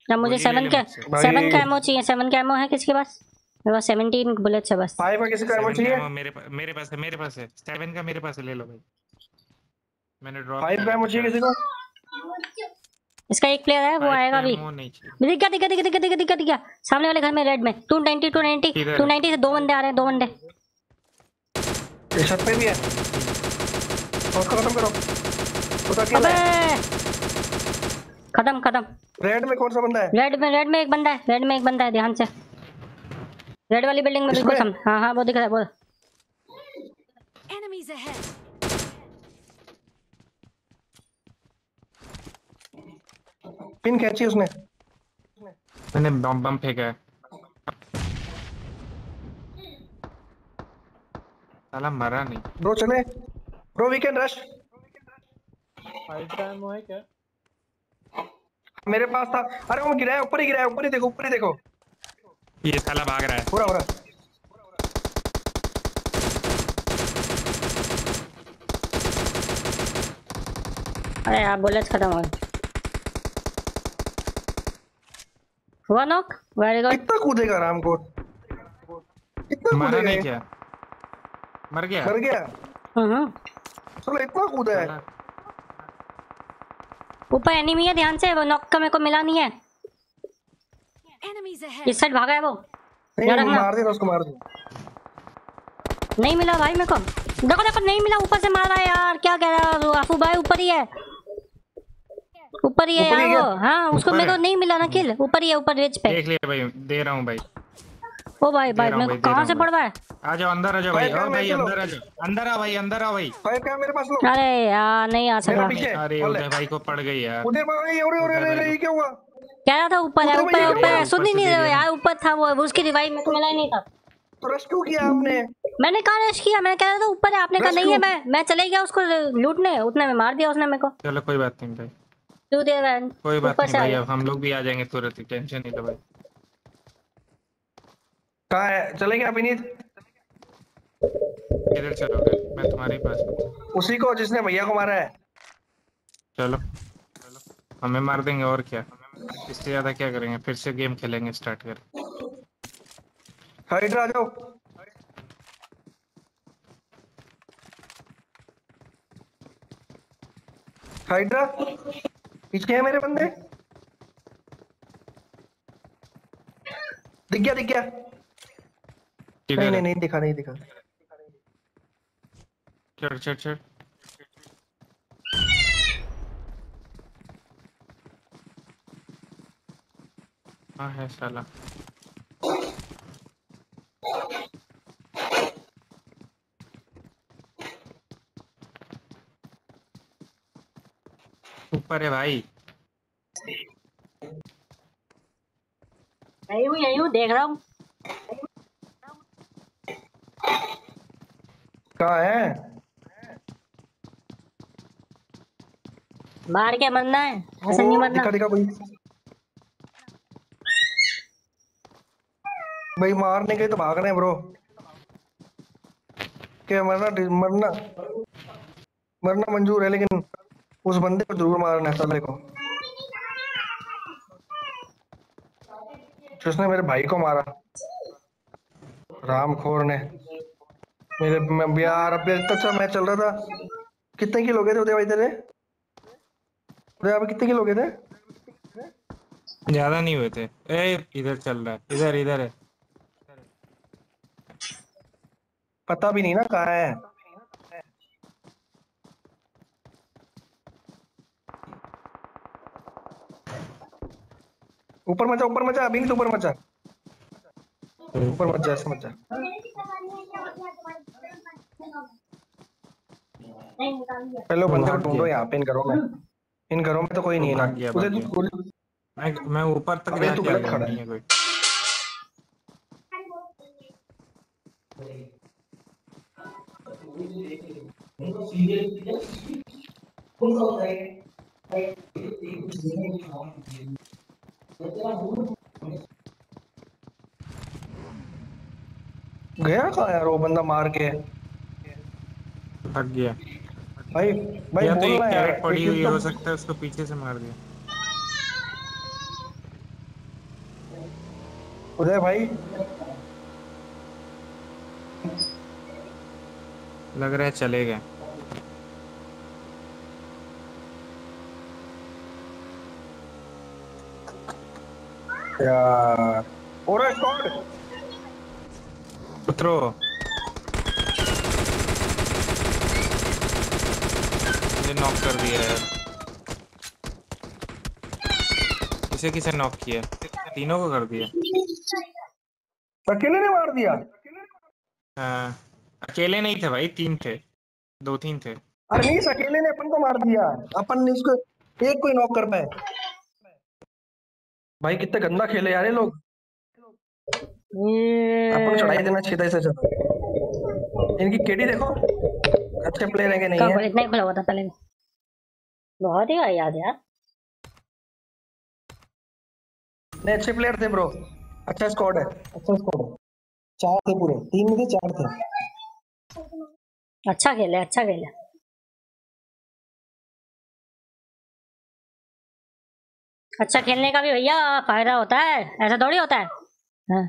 अब मुझे गोली ले सेवन का मुझसे। सेवन का एमओ चाहिए सेवन का एमओ है किसके पास? मेरे पास सेवनटीन बुलेट्स है बस। फाइव का किसी का एमो चाहिए मेरे पा- मेरे पास है मेरे पास है। सेवन का मेरे पास है ले लो भाई। मैंने ड्रॉप फाइव का एमो चाहिए किसी को? इसका एक प्लेयर है वो आएगा अभी। नहीं चाहिए। दिख गया दिख गया दिख गया दिख गया दिख गया दिख गया। सामने वाले घर में रेड में। टू नाइनटी टू नाइनटी किधर? टू नाइनटी से दो बंदे आ रहे हैं दो बंदे। ये छत पे भी है। उसको खत्म करो। उसका किल है? खत्म खत्म। रेड में कौन सा बंदा है? रेड में रेड में एक बंदा है रेड में एक बंदा है ध्यान से। रेड वाली बिल्डिंग में बिल्कुल? सामने हाँ हाँ वो दिख रहा है वो। Enemies ahead. पिन खींची उसने? मैंने बम बम फेंका है। साला मरा नहीं। ब्रो चले। ब्रो वी कैन रश मेरे पास था। अरे वो गिरा है ऊपर ही गिरा है ऊपर ही देखो ऊपर ही देखो। ये साला भाग रहा है। पूरा पूरा। अरे यार बुलेट्स खत्म हो गए। हुआ नॉक वेरी गुड कितना कूदेगा राम को? कितना मरा नहीं क्या? मर गया? मर गया? हम्म। चलो इतना कूदा है। ऊपर एनिमी है ध्यान से। वो नॉक का मेरे को मिला नहीं है. इस साइड भागा है वो। नहीं मार देना उसको मार दो। नहीं मिला भाई मेरे को। देखो देखो नहीं मिला ऊपर से मारा है यार। क्या कह रहा है आफू भाई ऊपर ही है। ऊपर ही है यार वो। हाँ उसको मेरे को नहीं मिला ना किल ऊपर ही है ऊपर रिच पे। देख लिया भाई दे रहा हूँ भाई। ओ भाई भाई दे मेरे को दे कहाँ से पड़ रहा है? आ जाओ अंदर आ जाओ भाई। भाई, ओ भाई अंदर आ जाओ। अंदर आ भाई अंदर आ भाई। फाइव क्या मेरे पास लो। अरे यार नहीं आ सका अरे। उदय भाई को पड़ गई यार। उधर भाई अरे अरे अरे ये क्या हुआ? कह रहा था? ऊपर है ऊपर ऊपर है। ऊपर सुन ही नहीं रहे हो यार ऊपर था वो वो उसकी रिवाइव मेरे को मिला ही नहीं था। तो रश क्यों किया आपने। मैंने कहा रश किया? मैं कह रहा था ऊपर है आपने कहा नहीं है मैं मैं चले गया उसको लूटने उतने में मार दिया उसने मेरे को। चलो कोई बात नहीं भाई। क्यों दे रहा कोई बात नहीं भाई अब हम लोग भी आ जाएँगे तुरंत ही टेंशन नहीं लो भाई। कहाँ है? चलेंगे आप इन्हीं किधर चलोगे मैं तुम्हारे पास हूँ। उसी को जिसने भैया को मारा है। चलो चलो। हमें मार देंगे और क्या? इससे ज़्यादा क्या करेंगे? फिर से गेम खेलेंगे स्टार्ट कर। हाइड्रा जाओ। हाइड्रा पीछे है मेरे बंदे। दिख गया दिख गया। नहीं नहीं नहीं दिखा नहीं दिखा। चढ़ चढ़ चढ़। हाँ है साला। ऊपर है भाई। यही हूँ यही हूँ देख रहा हूँ। कहाँ है? मार के मरना है? ऐसे नहीं मरना। दिखा दिखा कोई। भाई मारने के तो भाग रहे ब्रो क्या मरना मरना मरना मंजूर है लेकिन उस बंदे को ज़रूर मारना है साले को जिसने मेरे भाई को मारा रामखोर ने मेरे मैं यार अब अच्छा मैच चल रहा था कितने किलो गए थे उदय भाई तेरे उदय अब कितने किलो गए थे ज़्यादा नहीं हुए थे ए इधर चल रहा है इधर इधर है पता भी नहीं ना कहाँ है। ऊपर मचा ऊपर मचा अभी नहीं तो ऊपर मचा ऊपर जा ऐसे जा। पहले बंदे को ढूंढो यहाँ पे इन घरों में। इन घरों में तो कोई नहीं है ना। उधर भाग तू गया। गोली- मैं गया, कहाँ यार वो बंदा मार के? भाग गया। भाई भाई या तो एक कैरेट पड़ी हुई हो सकता है उसको पीछे से मार दिया। उदय भाई लग रहा है चले गए। स्क्वाड उतरो मुझे नॉक कर दिया यार किसे किसे नॉक किया? तीनों को कर दिया। अकेले ने मार दिया? हाँ। अकेले नहीं थे भाई तीन थे दो तीन थे। अरे नहीं अकेले ने अपन को मार दिया। अपन ने इसको एक कोई नॉक कर पाए। भाई कितने गंदा खेले यार ये लोग। अपन चढ़ाई देना चाहिए था इसे सब इनकी केडी देखो। अच्छे प्लेयर है कि नहीं है? इतना ही खुला हुआ था पहले। बहुत ही याद यार। नहीं अच्छे प्लेयर थे ब्रो अच्छा स्क्वाड है। अच्छा स्क्वाड है। चार थे पूरे। तीन में थे चार थे। अच्छा खेले अच्छा खेले अच्छा खेलने का भी भैया फ़ायदा होता है ऐसा थोड़ी होता है? हाँ।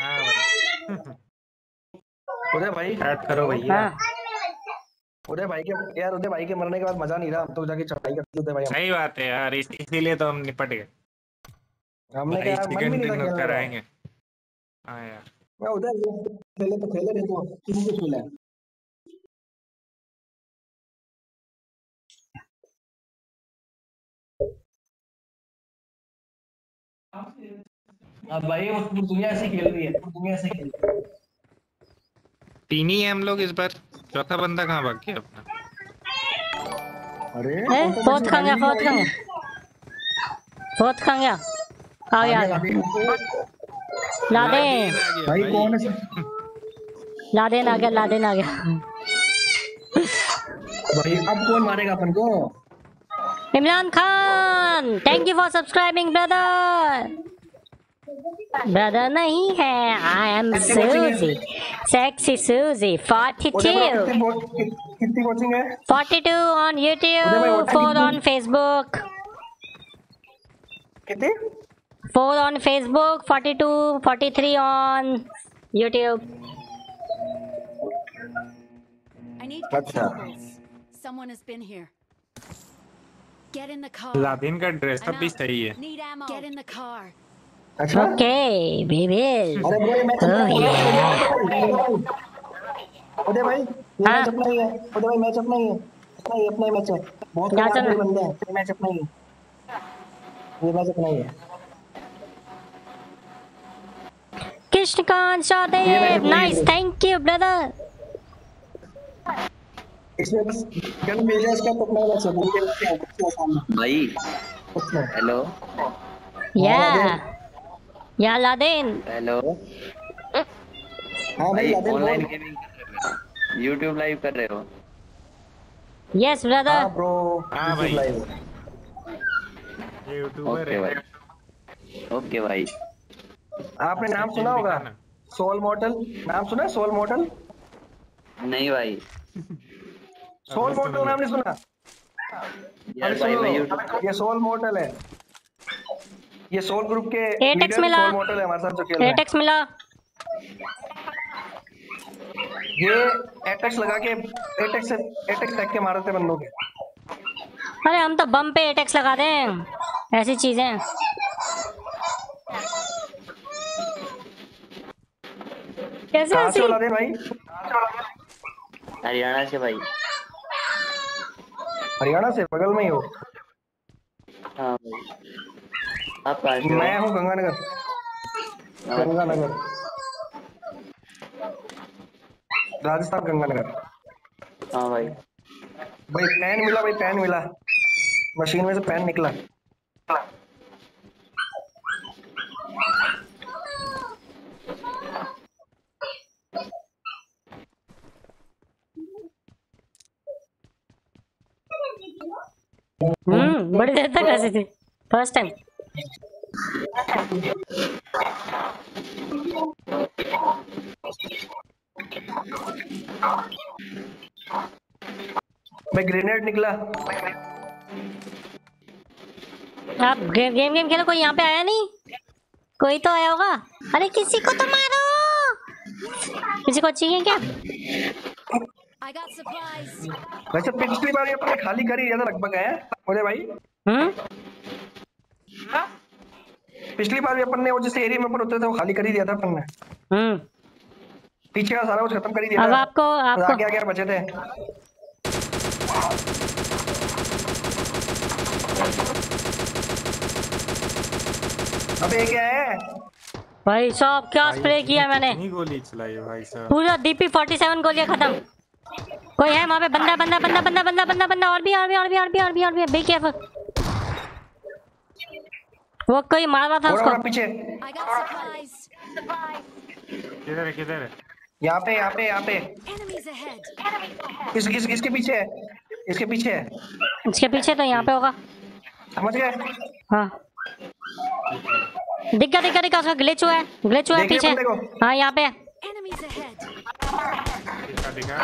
हाँ भाई। उदय भाई स्टार्ट करो भैया। हाँ। उदय भाई के यार उदय भाई के मरने के बाद मज़ा नहीं रहा हम तो जाके चढ़ाई करते उदय भाई। सही बात है यार इसीलिए तो हम निपट गए। हमने क्या मन भी नहीं का। कराएँगे? हाँ यार। मैं उधर खेले तो खेले नहीं तो किसी को खेला अब भाई वो दुनिया ऐसे खेल रही है दुनिया ऐसे खेल रही है। तीन ही है हम लोग इस बार। चौथा बंदा कहाँ भाग गया अपना? अरे फोर्थ कहाँ गया फोर्थ कहाँ गया फोर्थ कहाँ गया आ गया आ ला दे। भाई कौन है? लादेन आ गया लादेन आ गया। भाई अब कौन मारेगा अपन को? Imran Khan thank you for subscribing brother brother नहीं है आई एम सूजी सेक्सी सूजी 42 कितनी वोट- कि- कितनी वॉचिंग है 42 on भाई, YouTube वोटा 4 कितनी? on Facebook कितनी 4 on Facebook 42 43 on YouTube I need अच्छा। consumables. Someone has been here. Get in the car. Laden का भी. सही है Need ammo. Get in the car. अच्छा Okay, will. अरे ये मैच Oh yeah. उदय भाई ये हाँ। मैच अपना ही है उदय भाई मैच अपना ही है अपना ही अपना ही मैच है बहुत खतरनाक है? बंदे हैं ये मैच अपना ही है ये मैच अपना ही है nice, thank you, brother. भाई। कुछ नहीं hello Yeah. Yeah, Ladin. Hello हाँ भाई भाई है ऑनलाइन गेमिंग कर रहे हो यूट्यूब लाइव कर रहे हो? Yes, brother. हाँ ब्रो हाँ भाई। लाइव ये यूट्यूबर ओके है भाई ओके भाई आपने नाम सुना होगा? सोल मॉडल नाम सुना सोल मॉडल नहीं भाई। सोल मॉडल नाम नहीं सुना। यार अरे भाई मैं ये सोल मॉडल है। ये सोल ग्रुप के लीडर मिला। सोल मॉडल है हमारे साथ जो खेल रहा है। एटेक्स मिला। ये एटेक्स लगा के एटेक्स से एटेक्स फेंक के मार थे बंदों के। अरे हम तो बम पे एटेक्स लगा दें। ऐसी चीज़ें। कैसे कहाँ से ऐसी उला दे भाई? हरियाणा से भाई। हरियाणा से बगल में ही हो। हाँ आप कहाँ मैं हूँ गंगानगर। गंगानगर। राजस्थान गंगानगर। हाँ भाई। भाई पेन मिला भाई पेन मिला। मशीन में से पेन निकला। हम्म बड़ी देर तक ऐसी थी। फ़र्स्ट टाइम भाई ग्रेनेड निकला। आप गे, गेम गेम खेलो कोई यहाँ पे आया नहीं? कोई तो आया होगा। अरे किसी को तो मारो! किसी को चाहिए क्या? I got supplies. वैसे पिछली बार ये अपने खाली करी ही लगभग है मुझे भाई। हम्म? पिछली बार भी अपन ने वो जिस एरिया में अपन उतरे थे वो खाली कर ही दिया था अपन ने। हम्म। पीछे का सारा कुछ खत्म कर ही दिया अब था। आपको आपको आगे आगे बचे थे। अबे ये क्या है? भाई साहब क्या स्प्रे किया मैंने? गोली चलाई भाई साहब। पूरा डीपी 47 गोलियाँ खत्म। कोई है वहाँ पे? बंदा बंदा बंदा बंदा बंदा बंदा बंदा और भी और भी और भी और भी और भी और भी बी केयरफुल वो कोई मार रहा था उसको? पीछे. किधर है किधर है? यहाँ पे यहाँ पे यहाँ पे. इस, इस, इसके पीछे है इसके पीछे है। इसके पीछे तो यहाँ पे होगा। समझ गए? हाँ। दिख गया दिख गया दिख गया उसका ग्लिच हुआ है ग्लिच हुआ है पीछे। हाँ यहाँ पे। है। Enemies ahead. दिखा दिखा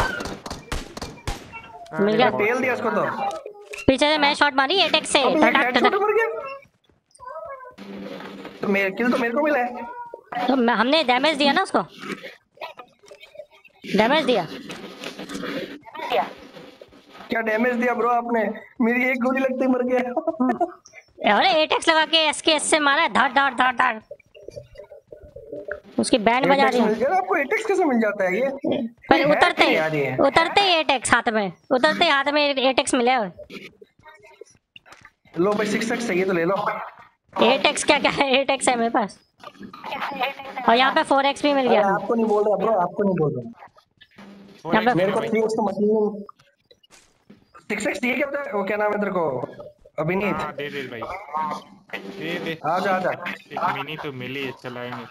मिल गया। पेल दिया उसको तो। पीछे से मैं शॉट मारी एटेक से टटक टटक तो मेरे किल तो मेरे को मिला है? तो मैं- हमने डैमेज दिया ना उसको? डैमेज दिया। क्या डैमेज दिया ब्रो आपने? मेरी एक गोली लगते ही मर गया। अरे एटेक्स लगा के एस के एस से मारा है धड़ धड़ धड़ धड़। उसकी बैंड बजा एटेक्स दी आपको? एटेक्स कैसे मिल जाता है ये? पर है उतरते ही। उतरते ही एटेक्स हाथ में उतरते ही हाथ में एटेक्स मिले लो भाई सिक्स एक्स चाहिए तो ले लो। एटेक्स क्या क्या है? एटेक्स है मेरे पास। और यहाँ पे फोर एक्स भी मिल गया। आपको नहीं बोल रहा ब्रो आपको नहीं बोल रहा। यहाँ पे मेरे को थ्री एक्स तो मशीन में सिक्स एक्स चाहिए क्या वो क्या नाम है तेरे को? अभिनीत। हाँ दे दे भाई। दे दे। आजा आजा मिनी तो मिली है चलाएँगे।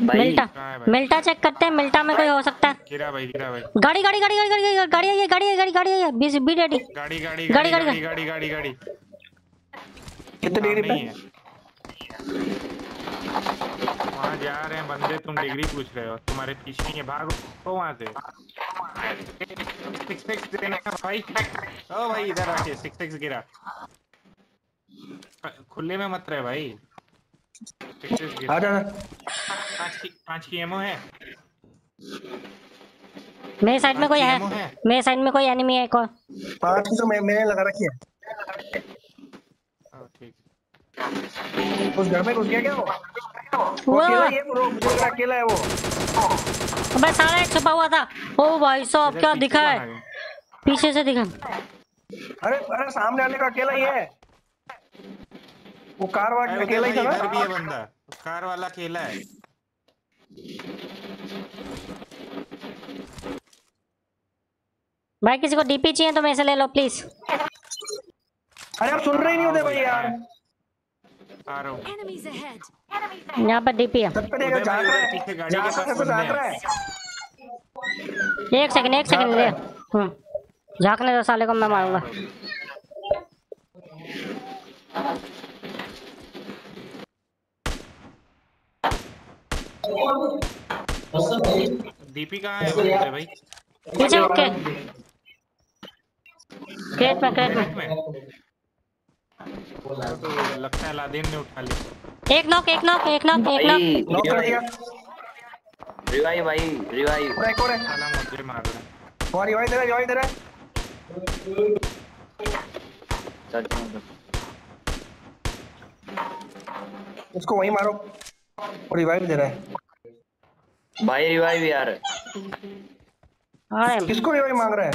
मिल्टा है? मिल्टा चेक करते हैं मिल्टा में कोई हो सकता है गिरा भाई गिरा भाई गाड़ी गाड़ी गाड़ी गाड़ी गाड़ी गाड़ी आई है गाड़ी आई है गाड़ी आई है बी गाड़ी गाड़ी गाड़ी, गाड़ी गाड़ी, गाड़ी गाड़ी गाड़ी गाड़ी कितने डिग्री पे है वहाँ जा रहे हैं बंदे तुम डिग्री पूछ रहे हो तुम्हारे पीछे ही है भागो तो वहाँ से सिक्स सिक्स देना है भाई ओ भाई इधर आके सिक्स सिक्स गिरा खुले में मत रहे भाई आ हाँ, जाना। पाँच की एमओ है। मेरे साइड में कोई है। मेरे साइड में कोई एनिमी है को पाँच की तो मैं मैंने लगा रखी है। उस घर में घुस गया क्या वो? वो अकेला है वो अबे छुपा हुआ था। ओ भाई साहब क्या दिखा है? पीछे से दिखा। अरे अरे सामने का अकेला ही है। वो कार वाला अकेला ही था इधर भी है बंदा। कार वाला अकेला है। भाई किसी को डीपी चाहिए तो मेरे से ले लो प्लीज़ अरे आप सुन रहे ही नहीं होते भाई यार। आ रहा हूँ. यहाँ पर डीपी है। सब पे देखा उधर रहा है। पीछे गाड़ी के पास हैं। रहा है। एक सेकंड एक सेकंड ले। हम्म। झांकने दो साले को मैं मारूँगा। डीपी कहाँ है? भाई। पीछे ओके क्रेट में क्रेट में तो लगता है लादेन ने उठा लिया। एक नॉक एक नॉक एक नॉक एक नॉक। नॉक कर दिया। रिवाइव भाई रिवाइव। एक और है। साला मुझे मार रहा है। और रिवाइव दे रहा है रिवाइव दे रहा है। उसको वहीं मारो। रिवाइव दे रहा है। भाई रिवाइव यार। अरे किसको रिवाइव मांग रहा है?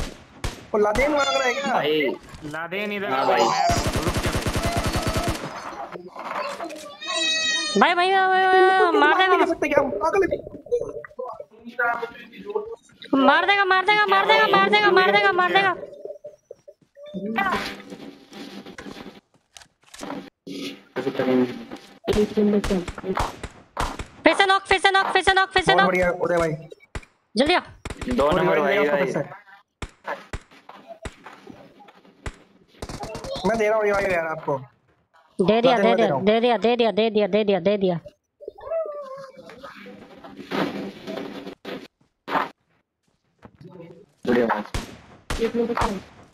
वो लादेन मांग रहा है क्या? भाई। लादेन इधर हाँ आ भाई। मैं रुक जा भाई। भाई भाई भाई, भाई, भाई, मार देगा। सकते क्या हम पागल है मार देगा मार देगा मार देगा मार देगा मार देगा मार देगा। फिर से नॉक फिर से नॉक फिर से नॉक फिर से नॉक बढ़िया उदय भाई। जल्दी आओ दो नंबर भाई हूँ भाई। मैं दे रहा हूँ रिवाइव यार आपको। दे दिया दे दिया दे दिया दे दिया दे दिया दे दिया दे दिया।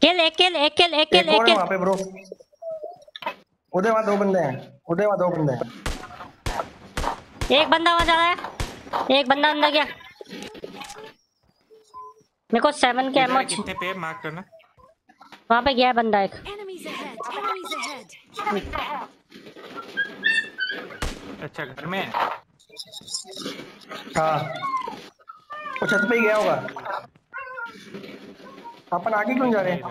किल एक किल एक किल एक किल एक है किल वहाँ पे ब्रो उदय वहाँ दो बंदे हैं। उदय वहाँ दो बंदे हैं। एक बंदा वहाँ जा रहा है। एक बंदा अंदर गया। मेरे को सेवन के एमओ कितने पे मार्क करना। वहाँ पे गया है बंदा एक. अच्छा घर में है? हाँ। वो छत पे ही गया होगा। अपन आगे क्यों जा रहे हैं?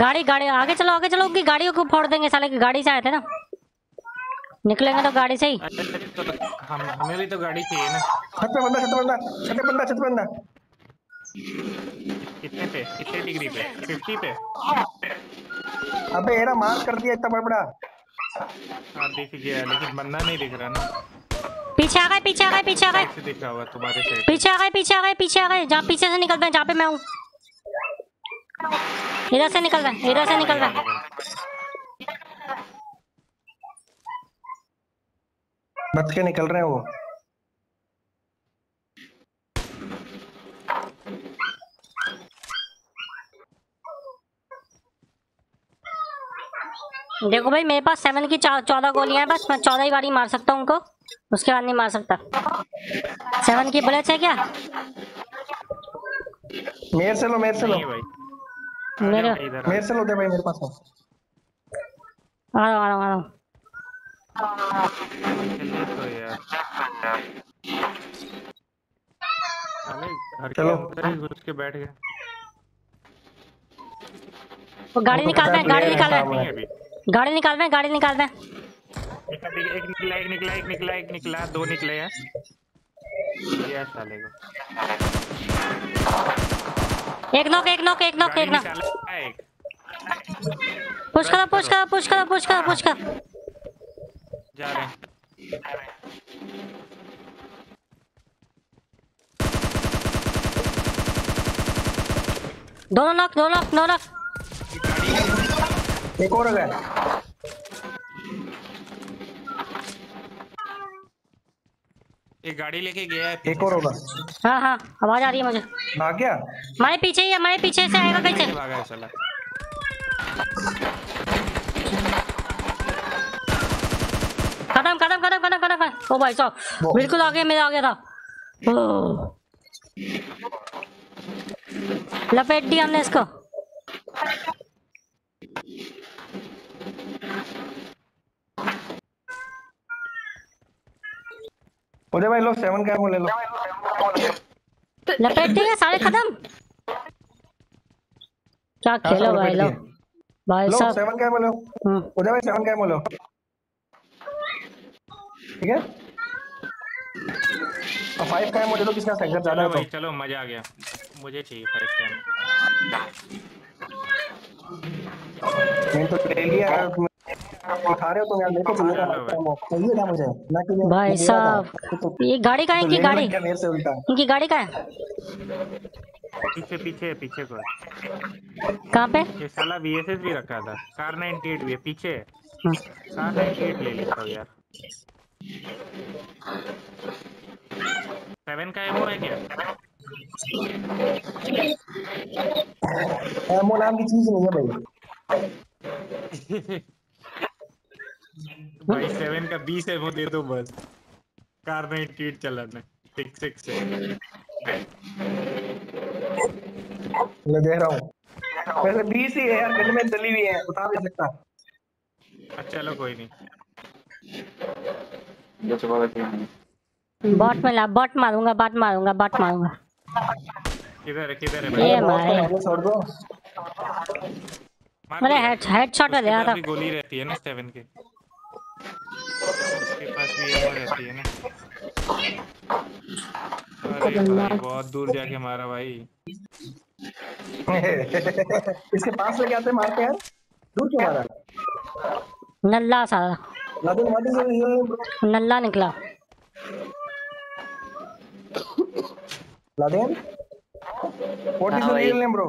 गाड़ी गाड़ी आगे चलो आगे चलो कि गाड़ियों को फोड़ देंगे साले की गाड़ी से आए थे ना। निकलेंगे तो गाड़ी से ही। तो हम हमें भी तो गाड़ी चाहिए ना। छत पे बंदा छत पे बंदा छत पे बंदा छत पे बंदा कितने पे? कितने डिग्री पे? फिफ्टी पे? अबे एरा मार कर दिया इतना बड़ा बड़ा हाँ दिख गया लेकिन बंदा नहीं दिख रहा ना। पीछे आ गए पीछे आ गए पीछे आ गए। कैसे दिख रहा होगा तुम्हारे साइड पीछे आ गए पीछे आ गए पीछे आ गए। जहाँ पीछे से निकल रहे हैं जहाँ पे मैं हूँ। इधर से निकल रहे हैं इधर से निकल रहे बच के निकल रहे हैं वो। देखो भाई मेरे पास सेवन की चौदह गोलियाँ हैं बस मैं चौदह ही बारी मार सकता हूँ उनको। उसके बाद नहीं मार सकता। सेवन की बुलेट्स है क्या? मेरे से लो मेरे से लो। भाई। मेरे मेरे से लो दे भाई मेरे पास आ रहा हूँ आ रहा हूँ आ रहा हूँ चलिए तो यार साले घर के चलो। घुस के बैठ गए वो गाड़ी तो निकाल रहे गाड़ी है निकाल रहे। हैं। गाड़ी निकाल रहे गाड़ी निकाल रहे एक एक निकला एक निकला एक निकला एक निकला दो निकले हैं। ये साले को। एक नॉक एक नॉक एक नॉक एक नॉक। पुश करो पुश करो पुश करो पुश करो पुश करो। जा रहे हैं। दोनों नॉक दोनों नॉक दोनों नॉक एक और हो। गया एक गाड़ी लेके गया है एक और होगा। हाँ हाँ आवाज़ आ रही है मुझे। भाग गया? हमारे पीछे ही है, हमारे पीछे से आएगा कैसे भागा है साला। खत्म खत्म खत्म खत्म खत्म खत्म। ओ भाई साहब बिल्कुल आगे मेरे आ गया था लपेट दिया हमने इसको। उदय भाई लो सेवन का ले लो। लपेट दिए सारे खत्म? क्या खेलो हाँ, भाई लो। भाई लो साहब। सेवन का एमो लो हम्म, भाई सेवन का एमो लो ठीक है? और फाइव का एमो दे दो किसका सेंटर ज़्यादा है भाई तो चलो मज़ा आ गया। मुझे चाहिए फाइव कैम मैंने तो ले लिया अगर उठा रहे हो तो यार मेरे को चाहिए था मुझे। ना कि मैं- भाई मैं। साहब तो- तो ये गाड़ी कहाँ है? इनकी गाड़ी। से उल्टा। इनकी गाड़ी कहाँ है? पीछे पीछे पीछे को कहाँ पे? ये साला वीएसएस भी रखा था। कार 98 भी है पीछे। कार 98 ले लेता हूँ यार। सेवन का एमो है क्या? एमो नाम की चीज़ नहीं है भाई। भाई सेवन का बीस एमो दे दो बस। कार 98 चलाना। सिक्स सिक्स से मैं दे रहा हूँ। वैसे बीस ही है यार गन में डली हुई है उठा नहीं सकता। अच्छा चलो कोई नहीं। बॉट में ला बॉट मारूँगा बॉट मारूँगा बॉट मारूँगा। किधर है किधर है? भाई। ये बहुत छोड़ दो। मार। मैंने हेड हेडशॉट दिया पास था। गोली रहती है ना सेवन के। उसके पास भी एमो रहती है ना। अरे भाई बहुत दूर जाके मारा भाई। इसके पास लेके आते मारते यार। दूर क्यों मारा? नल्ला सारा लादेन मारते से। ये नल्ला निकला लादेन व्हाट इज़ योर भाई। Real name bro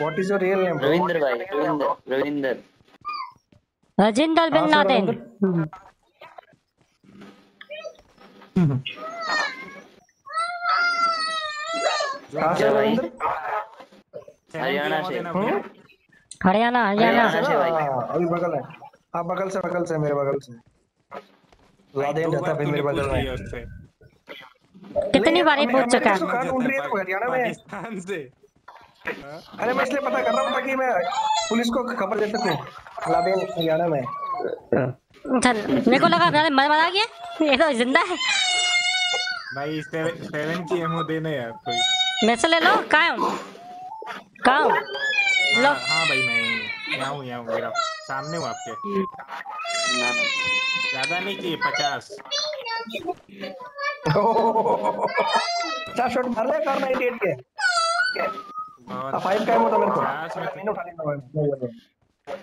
what is your real name bro Ravinder भाई रविंदर रविंदर राजेंद्र बिन हाँ, लादेन सर, हम्म, कहाँ से क्या भाई? रविंद्र हरियाणा से। हम्म? हरियाणा हरियाणा हरियाणा से भाई। हाँ, अभी बगल है हाँ बगल से बगल से मेरे बगल से। लादेन रहता फिर मेरे बगल में। कितनी बारी पूछ चुका? है ढूंढ रही है तू हरियाणा में पाकिस्तान से। अरे मैं इसलिए पता कर रहा हूँ ताकि मैं पुलिस को खबर दे सकूँ लादेन हरियाणा में चल मेरे को लगा मैंने मर मरा गया। ये तो ज़िंदा है। भाई सेवन सेवन की एमओ देना यार कोई। मेरे से ले लो कहाँ हूँ? कहाँ हूँ? लो। हाँ, हाँ भाई मैं यहाँ हूँ यहाँ हूँ मेरा। सामने हूँ आपके। ना ज़्यादा नहीं चाहिए पचास। चार शॉट मार ले कार 98 के फाइव का। एमो था मेरे को मैंने उठा लिया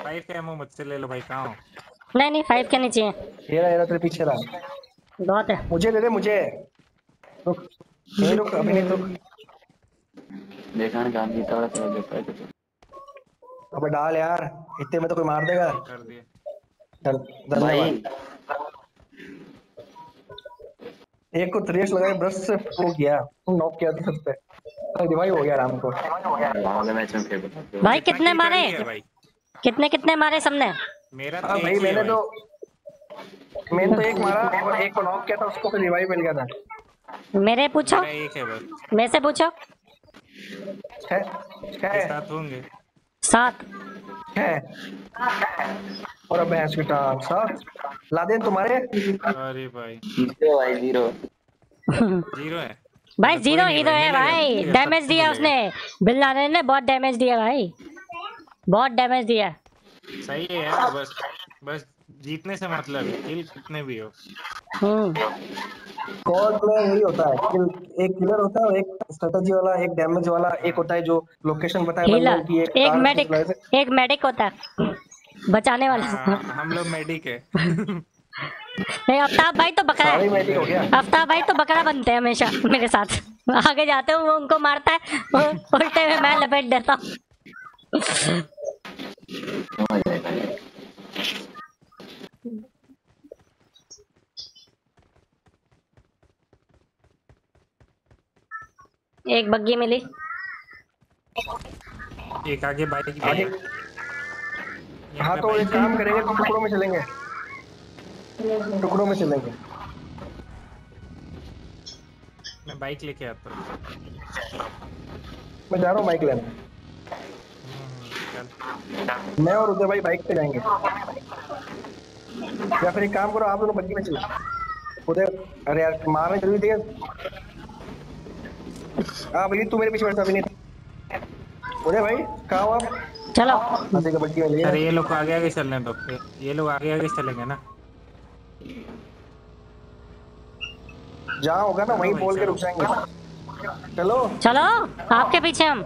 फाइव का एमओ मुझसे ले लो भाई कहाँ हो? नहीं नहीं फाइव के नहीं चाहिए ये रहा ये रहा तेरे पीछे रहा। बहुत है। मुझे दे दे मुझे। रुक रुक अभी नहीं रुक। देखा ना काम जीता वाला तेरा देखा है अबे डाल यार इतने में तो कोई मार देगा। कर दिए। भाई। एक को थ्रेस लगाए ब्रश से वो किया नॉक किया था सबसे रिवाइव हो गया आराम को। भाई कितने मारे? कितने कितने मारे सबने? मेरा तो हाँ भाई मैंने तो मैंने तो एक मारा और एक को नॉक किया था उसको फिर रिवाइव मिल गया था। मेरे पूछो। मेरा से पूछो। है के है साथ होंगे। सात है। और अब भैंस बेटा सात ला दे तुम्हारे। अरे भाई। ज़ीरो भाई ज़ीरो। ज़ीरो है? भाई ज़ीरो ही तो है भाई। डैमेज दिया उसने। बिल लादेन ने बहुत डैमेज दिया भाई। बहुत डैमेज दिया। सही है बस बस। जीतने से मतलब है किल कितने भी हो। हम्म। कॉल प्ले यही होता है किल एक किलर होता है एक स्ट्रेटजी वाला एक डैमेज वाला एक होता है जो लोकेशन बताए हीलर बंदों की एक कार मेडिक एक मेडिक होता है बचाने वाला। हाँ, हम लोग मेडिक है। नहीं आफ्ताब भाई तो बकरा सारी है मेडिक हो गया। आफ्ताब भाई तो बकरा बनते हैं हमेशा मेरे साथ। आगे जाते हूँ वो उनको मारता है उल्टे में मैं लपेट देता हूँ। भाई एक बग्गी मिली। एक आगे बाइक आगे। है हाँ तो एक काम करेंगे तो टुकड़ों में चलेंगे। टुकड़ों में चलेंगे। मैं बाइक लेके आता हूँ। मैं जा रहा हूँ बाइक लेने। हम्म, मैं और उदय भाई बाइक पे जाएँगे। या फिर एक काम करो आप दोनों बग्गी में चलो। उधर अरे यार मारने ज़रूरी थी हाँ भाई तू मेरे पीछे बैठा अभी नहीं उधर भाई कहाँ हो आप? चलो। वाली अरे है ये लोग आगे आगे चलने दो ये लोग आगे आगे चलेंगे ना। जहाँ होगा ना वहीं बोल के रुक जाएँगे। चलो। चलो आपके पीछे हम।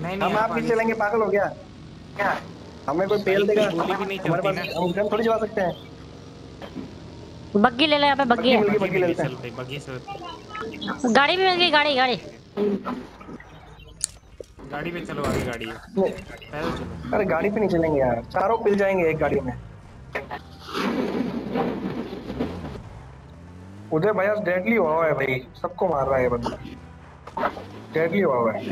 नहीं नहीं हम आप भी चलेंगे पागल हो गया। क्या हमें कोई पेल देगा। गोली भी नहीं हमारे चलती पास ना। हम गन थोड़ी चला सकते हैं। बग्गी ले लो यहाँ पे बग्गी है। बग्गी बगी बग्गी भी लेते हैं। चलते बगी से गाड़ी भी मिल गई गाड़ी गाड़ी। गाड़ी पे चलो आगे गाड़ी है। पैदल चलो। अरे गाड़ी पे नहीं चलेंगे यार। चारों पिल जाएँगे एक गाड़ी में। उधर भैया डेडली हुआ है भाई। सबको मार रहा है ये बंदा। डेडली हुआ है।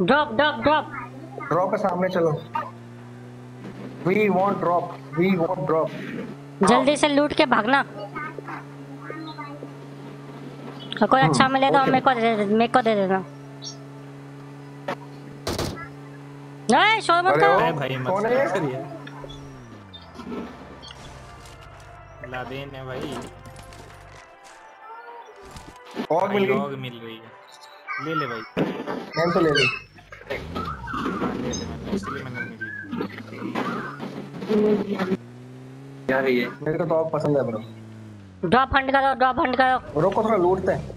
ड्रॉप ड्रॉप ड्रॉप ड्रॉप के सामने चलो। We want drop we want drop जल्दी से लूट के भागना। कोई अच्छा मिले तो मेरे को दे मेरे को दे देना। नहीं शोर मत अरे करो। अरे भाई मत कौन है? करिए। लादेन है भाई। और मिल गई। लॉग मिल रही है। ले ले भाई। मैंने तो ले ली। हाँ, इसलिए मैंने क्या है ये? मेरे को तो और पसंद है ब्रो ड्रॉप फंड करो ड्रॉप फंड करो। रोको थोड़ा लूटते हैं।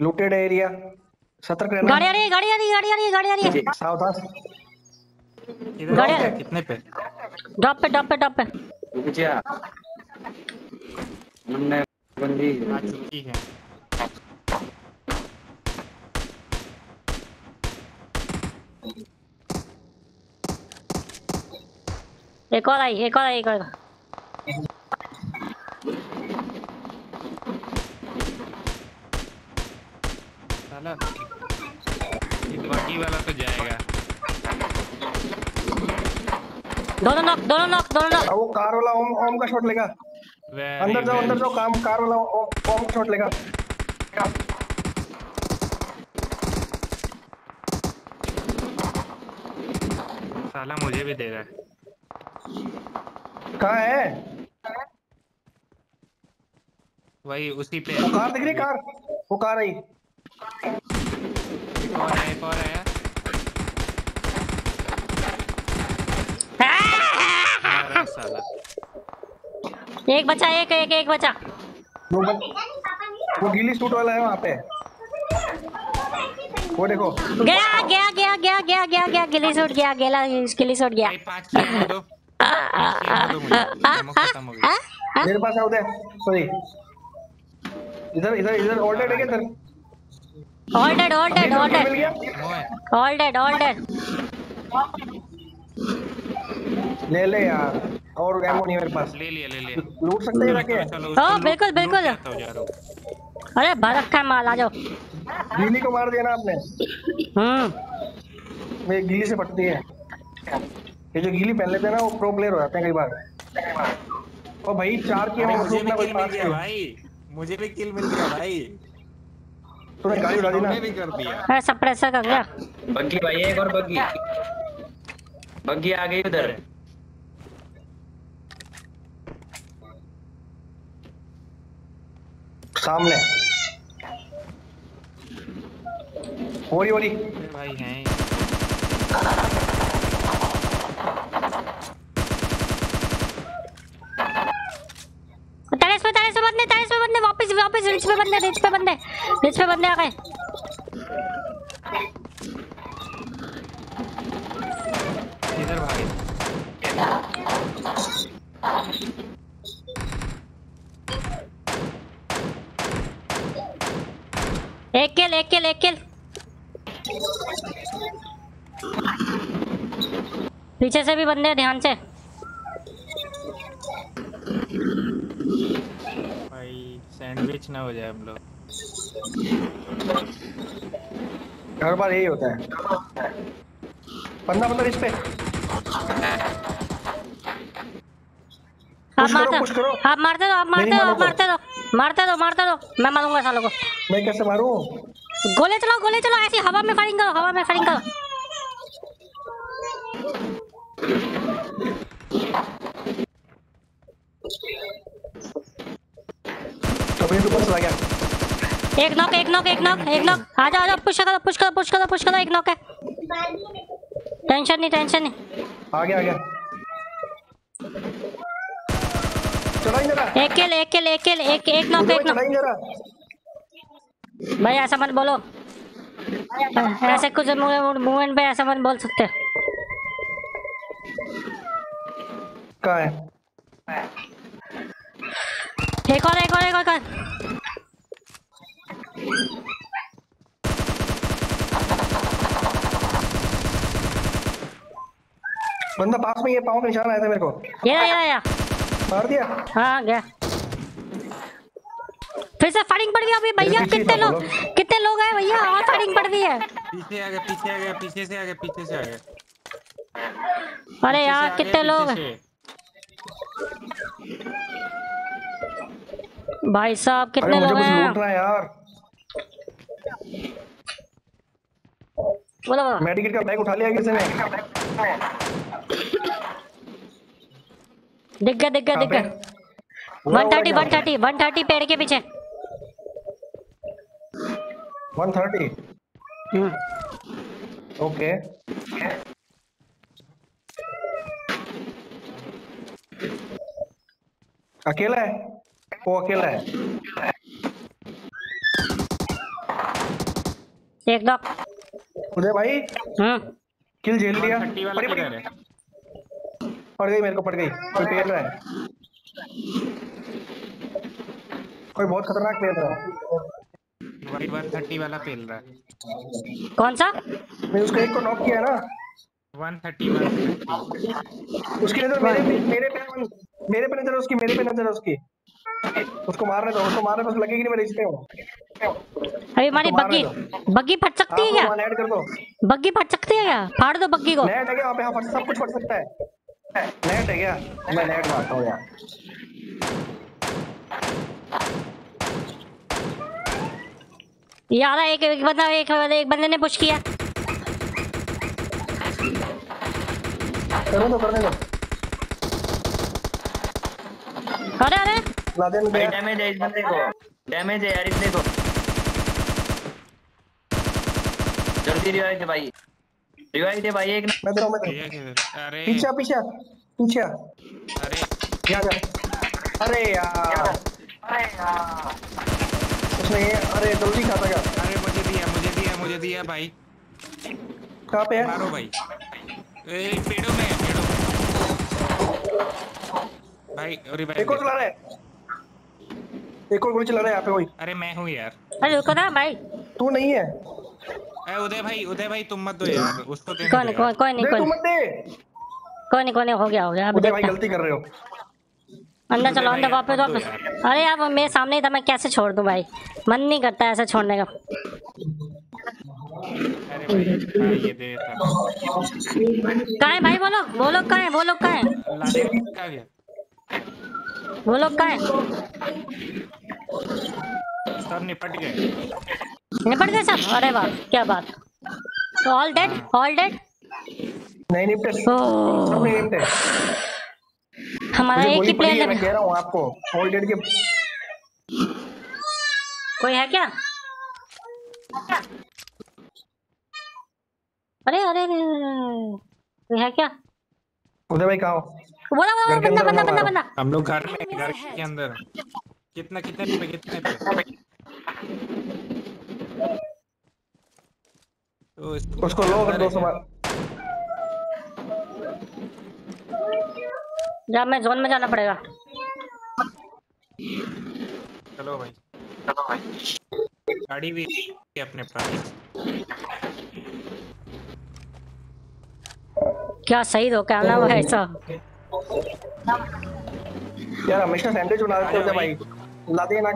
Looted area. सतर्क रहना। गाड़ी आ रही है गाड़ी आ रही है गाड़ी आ रही है गाड़ी आ रही है सावधान किधर गाड़ी- है? कितने पे? ड्रॉप पे ड्रॉप पे ड्रॉप पे। रुक जा। मुन्ने बंदी आ चुकी है। एक और आई एक और आई एक और साला ये बगी वाला तो जाएगा दोनों नॉक दोनों नॉक दोनों नॉक वो कार वाला ओम ओम का शॉट लेगा. अंदर जाओ अंदर जाओ काम कार वाला ओम ओम का शॉट लेगा. साला मुझे भी दे रहा है। कहाँ है? वही उसी पे। वो कार दिख रही है, कार? वो कार आई एक और है। एक है एक बचा एक एक एक बचा वो गीली सूट वाला है वहाँ पे। वो देखो। गया गया गया गया गया गया गया गिली सूट गया गेला गिली सूट गया। दो दो। खत्म हो गया। मेरे पास है उधर। सॉरी इधर इधर इधर ऑल्टेड है क्या इधर all dead all dead all dead गया। ऑल डेड ऑल डेड ले ले यार। और एमो नहीं मेरे पास। ले लिया ले लिया। लूट सकते हैं रखे चलो हाँ, बिल्कुल, बिल्कुल। हूँ रहा हूँ। अरे भर रखा है माल आ जाओ। गीली को मार दिया ना आपने? हम्म। मेरी गीली से पटती है। ये जो गीली पहन लेते हैं ना वो प्रो प्लेयर हो जाते हैं कई बार। ओ भाई चार की अरे मुझे भी किल मिल गया भाई। मुझे भी किल मिल गया भाई। तूने गाड़ी उड़ा दी ना। मैंने भी कर दिया। अरे सप्रेसर कर गया बग्गी भाई एक और बग्गी। बग्गी आ गई उधर। सामने। ओरी ओरी भाई हैं। टेरेस पे टेरेस पे बंदे टेरेस पे बंदे वापस वापस रिच पे बंदे रिच पे बंदे रिच पे बंदे आ गए इधर भागे एक किल एक किल एक किल पीछे से भी बंदे ध्यान से. भाई सैंडविच ना हो जाए हम लोग. हर बार यही होता है. बंदा बंदा इस पे. आप मारते आप मारते दो आप मारते मेरी आप मारते दो मारते दो मारते दो। मैं मारूँगा सालों को। मैं कैसे मारूं? गोले चलाओ गोले चलाओ। ऐसी हवा में फायरिंग करो हवा में फायरिंग करो। तो गया एक नॉक एक नॉक एक नॉक एक नॉक आ जाओ आ जाओ पुश करो पुश करो पुश करो पुश करो एक नॉक है। टेंशन नहीं टेंशन नहीं। आ गया आ गया एक किल एक किल एक किल एक एक नॉक एक नॉक भाई ऐसा मत बोलो। ऐसे कुछ मूवमेंट पे ऐसा मत बोल सकते। कहाँ है? एक और एक और एक और, बंदा पास में ये पाँव का निशान आया था मेरे को। ये ये ये। मार दिया। हाँ गया। फिर से फायरिंग पड़ गई अभी भैया कितने लोग। कितने लोग हैं भैया? और फायरिंग पड़ गई है। पीछे आ गया पीछे आ गया पीछे से आ गया पीछे से आ गया अरे यार कितने लोग हैं? भाई साहब कितने लोग हैं? लूट रहा है यार। बोलो। मेडिकेट का बैग उठा लिया किसी ने? दिख गया दिख गया दिख गया one thirty one thirty one thirty पेड़ के पीछे। One thirty? ओके। अकेला है? वो अकेला है। एक नॉक उदय भाई हम्म। किल झेल लिया थर्टी वाला पड़ी गई मेरे को पड़ गई। कोई पेल रहा है? कोई बहुत खतरनाक पेल रहा है? वही वन थर्टी वाला पेल रहा है। कौन सा? मैं उसको एक को नॉक किया ना। वन थर्टी वन उसकी नज़र मेरे मेरे पे मेरे पे नज़र उसकी मेरे पे नज़र उसकी। उसको मारने दो उसको मारने बस लगेगी नहीं मैं रिश्ते हूँ अभी हमारी बग्गी बग्गी फट सकती है क्या? ऐड कर दो। बग्गी फट सकती है क्या? फाड़ दो बग्गी को। नेट है क्या वहाँ पे हाँ फट- सब कुछ फट सकता है। नेट है क्या? मैं नेट मारता हूँ यार। यार एक एक बंदा एक एक बंदे ने पुश किया। करो तो करने दो अरे अरे। लादेन भाई डैमेज है इस बंदे को। डैमेज है यार इस देखो जल्दी रिवाइव दे भाई। रिवाइव दे भाई एक मैं दे रहा मैं किधर अरे हूँ। पीछे पीछे आ, पीछे आ। अरे जा। अरे यार। उसने ये अरे जल्दी खाता क्या? अरे मुझे दिया मुझे दिया मुझे दिया भाई। कहाँ पे है? मारो भाई। ए पेड़ों में पेड़ों भाई एक रिवाइव और चला रहा है। एक और गोली चला रहा है यहाँ पे कोई। अरे मैं हूँ यार। अरे रुको ना भाई। तू नहीं है। ए उदय भाई उदय भाई तुम मत दो यार उसको देने दो नहीं कोई कोई नहीं कोई तू नहीं मत दे। कोई नहीं कोई नहीं हो गया हो गया अब भाई गलती कर रहे हो। अंदर चलो अंदर वापस आप वापस अरे यार वो मेरे सामने ही था मैं कैसे छोड़ दूँ भाई? मन नहीं करता ऐसे छोड़ने का। हाँ, कहाँ है भाई वो लोग वो लोग कहाँ है वो लोग कहाँ है? वो लोग कहाँ है सब निपट गए निपट गए सब अरे वाह क्या बात तो ऑल डेड ऑल डेड नहीं निपटे सब नहीं निपटे हमारा एक ही पड़ी है मैं कह रहा हूँ आपको ऑल डेड के कोई है क्या अरे अरे अरे अरे, अरे, कोई है क्या उदय भाई कहाँ हो? बोला बोला बंदा बंदा बंदा बंदा। हम लोग घर में घर के अंदर। कितना कितने पे कितने पे? तो उसको लो अगर दो सौ बार जब मैं जोन में जाना पड़ेगा। चलो भाई। चलो भाई गाड़ी भी अपने पास। क्या सही दो क्या नाम है ऐसा यार हमेशा सैंडविच बना देते उदय भाई। लादे ना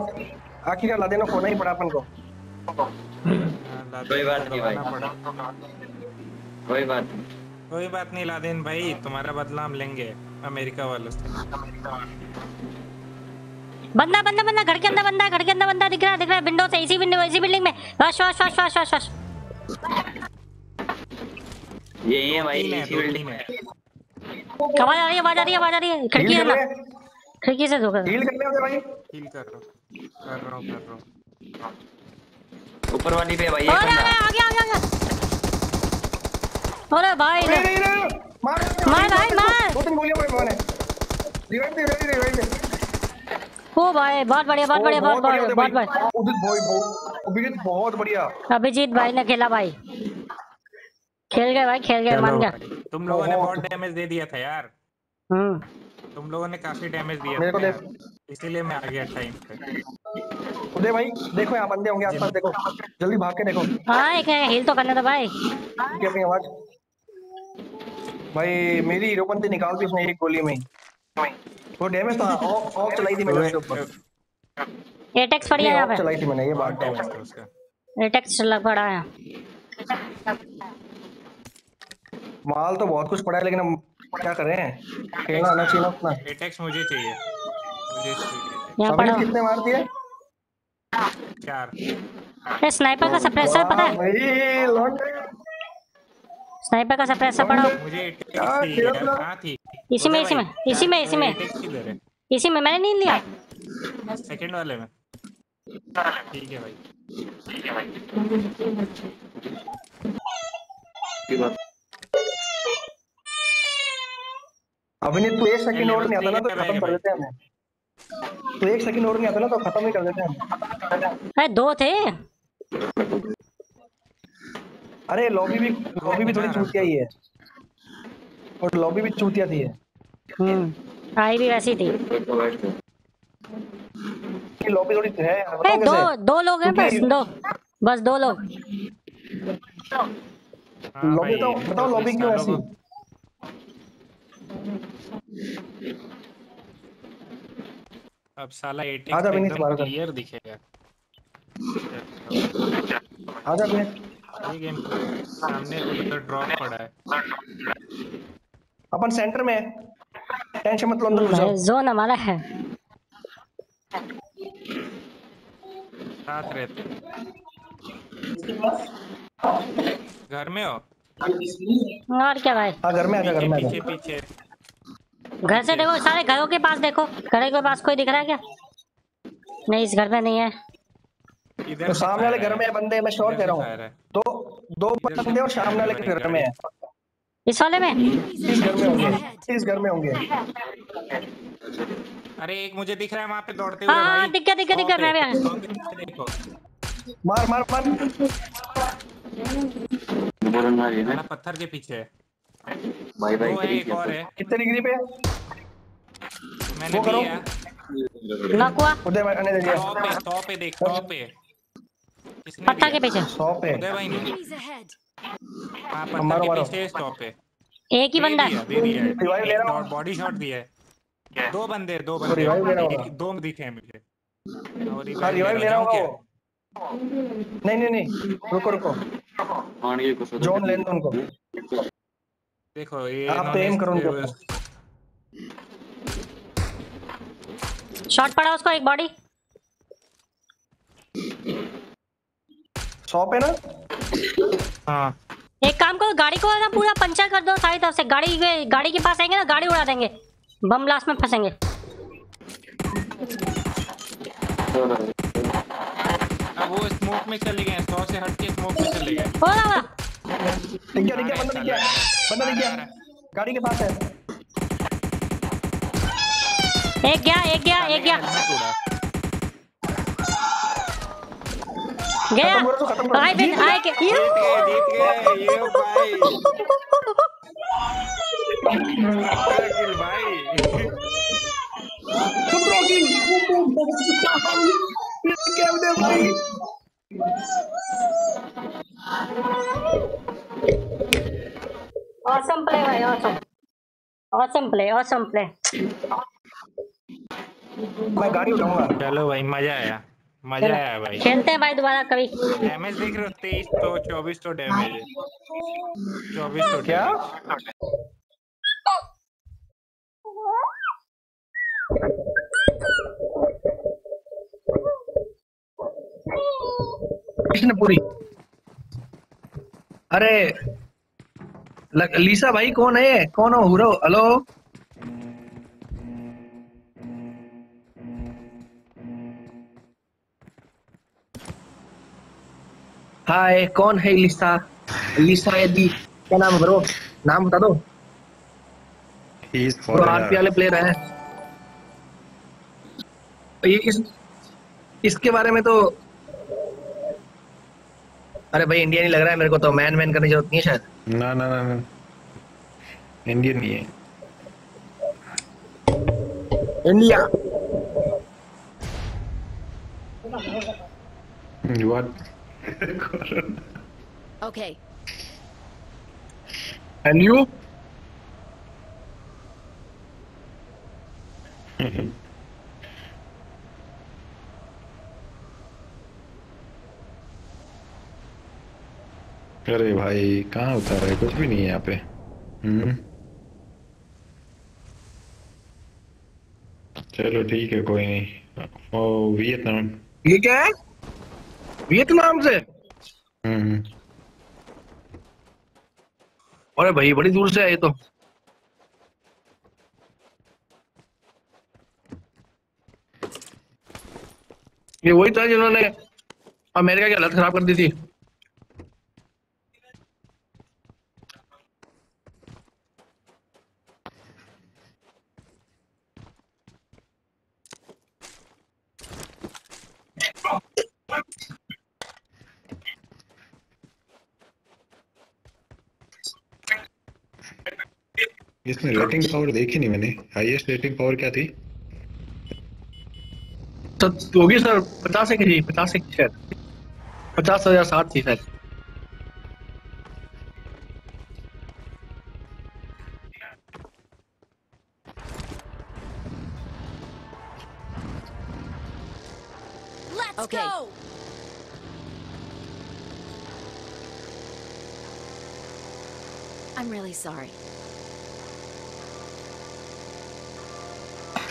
आखिरकार लादे ना खोना ही पड़ा अपन को। हाँ, कोई बात नहीं भाई। कोई बात नहीं। कोई बात नहीं लादेन भाई तुम्हारा बदला हम लेंगे अमेरिका वालों से। बंदा बंदा बंदा घर के अंदर बंदा घर के अंदर बंदा दिख रहा दिख रहा विंडो से इसी विंडो इसी बिल्डिंग में। वश वश वश वश वश वश यही है भाई इसी बिल्डिंग है। आवाज़ आ रही है आवाज़ आ रही है आवाज़ आ रही है। खिड़की है? ना खिड़की से धोखा हील कर ले उधर भाई? हील कर रहा हूँ कर रहा हूँ कर रहा हूँ। ऊपर वाली पे भाई एक बंदा आ गया आ गया आ गया अरे भाई। नहीं नहीं नहीं मार मार भाई, मार। दो तीन गोलियाँ मैंने। रिवाइव दे रिवाइव दे रिवाइव दे। ओ भाई बहुत बढ़िया बहुत बढ़िया बहुत बढ़िया होते बहुत बढ़िया। अभिजीत बहुत बढ़िया। अभिजीत भाई ने खेला भाई। खेल गए भाई खेल गए मान गया। तुम लोगों ने बहुत डैमेज दे दिया था यार। हम्म। तुम लोगों ने काफ़ी डैमेज दिया मेरे को देख। इसीलिए मैं आ गया टाइम पे। उदय भाई देखो यहाँ बंदे होंगे आसपास देखो। जल्दी भाग के देखो। हाँ एक है हील तो करने दो भाई। कैसी आवाज़। भाई मेरी हीरोपंती निकाल दी उसने एक गोली में। वो डैमेज था ऑफ़ ऑफ़ चलाई थी मैंने उसके ऊपर। एटेक्स पड़ी है यहाँ ऑफ़ चलाई थी मैंने ये बात डैमेज था उसका। पे एटेक्स लग पड़ा है। माल तो बहुत कुछ पड़ा है लेकिन हम क्या करें? खेलना आना चाहिए अपना। एटेक्स मुझे चाहिए। मुझे चाहिए कितने मार दिए? चार। ये स्नाइपर का सप्रेसर पता है भाई लौट स्नाइपर का सप्रेसर पड़ा हो। मुझे रहा? थी? इसी में इसी में इसी में इसी में। है इसी में मैंने नहीं लिया। सेकंड वाले में। ठीक है भाई। अभिनीत तू एक सेकंड और नहीं आता ना तो खत्म कर देते हैं हमें। तो एक सेकंड और नहीं आता ना तो खत्म ही कर देते हैं हम। अरे दो थे। अरे लॉबी भी लॉबी भी थोड़ी चूतिया ही है। और लॉबी भी चूतिया थी है हम्म। आई भी वैसी थी। कि लॉबी थोड़ी है अरे बताओ दो दो लोग हैं बस दो। बस दो लोग। हाँ लॉबी भाई, बताओ लॉबी क्यों ऐसी? अब साला एटेक्स आजा तुम्हारा तो। क्लियर दिखेगा। आजा अभिनीत ये गेम सामने उधर ड्रॉप पड़ा है। अपन सेंटर में है। टेंशन मत लो अंदर घुस जाओ। जोन हमारा है। साथ रहते घर में हो? और क्या भाई? हाँ घर में घर में पीछे पीछे घर से देखो सारे घरों के पास देखो। घर के पास कोई दिख रहा है क्या? नहीं इस घर में नहीं है। तो सामने वाले घर में है बंदे मैं कह से रहा हूँ। दो दो बंदे और सामने वाले के घर में है। इस वाले में? इस घर में होंगे। इस घर में होंगे। अरे एक मुझे दिख रहा है वहाँ पे दौड़ते हुए हाँ हाँ भाई। दिख गया दिख गया दिख गया मैं भी मार मार मार। साला पत्थर के पीछे है। भाई भाई वो है एक और है। कितने डिग्री पे? मैंने दिया। नॉक हुआ उदय भाई ने दे दिया। सौ पे सौ पे देख सौ पे। पत्थर के पीछे। सौ पे। उदय भाई ने. हाँ पत्थर के पीछे सौ पे। एक ही बंदा दे दिया Revive ले रहा हूँ। बॉडी शॉट दिया है। दो बंदे दो बंदे। दो दिखे हैं मुझे। हाँ रिवाइव ले रहा? वो नहीं नहीं नहीं। रुको रुको। जोन लेने दो उनको देखो ये आप aim करो उनके। शॉट पड़ा उसको एक बॉडी। सौ पे ना? हाँ। एक काम करो गाड़ी को ना पूरा पंचर कर दो सारी तरफ़ से। गाड़ी के गाड़ी के पास आएँगे ना गाड़ी उड़ा देंगे। बम ब्लास्ट में फंसेंगे। वो स्मोक में चले गए सौ से हट के स्मोक में चले गए। हो रहा दिख गया दिख गया बंदा दिख गया। बंदा दिख गया। गाड़ी के पास है। एक गया एक गया एक गया। गया। आए फिर आए के। जीत गए जीत गए ये भाई। किल भाई तुम रोगी ऑसम प्ले भाई awesome awesome play awesome play मैं गाड़ी उठाऊँगा। चलो भाई मज़ा आया। मज़ा आया भाई। खेलते हैं भाई दोबारा कभी। डैमेज देख रहे हो? तेईस तो चौबीस तो डैमेज है चौबीस तो क्या? damage। कृष्णपुरी। अरे ल- लीसा भाई कौन है? कौन हो हुरो? हेलो? हाय कौन है लिसा? लिसा यदि क्या नाम है ब्रो? नाम बता दो। ब्रो आरपी वाले प्लेयर है। ये इस इसके बारे में तो अरे भाई इंडिया नहीं लग रहा है मेरे को तो। मैन मैन करने की ज़रूरत नहीं है शायद। ना ना ना ना। इंडियन नहीं है। India What? Okay. And you अरे भाई कहाँ उतारा है? कुछ भी नहीं है यहाँ पे। हम्म। चलो ठीक है कोई नहीं। ओ वियतनाम। ये क्या है? वियतनाम से? हम्म। अरे भाई बड़ी दूर से आए तो। ये वही था जिन्होंने अमेरिका की हालत खराब कर दी थी। इसमें रेटिंग पावर देखी नहीं मैंने हाईएस्ट रेटिंग पावर क्या थी तो होगी सर पचास एक थी पचास एक शायद पचास हज़ार सात थी शायद Let's Okay. go. I'm really sorry.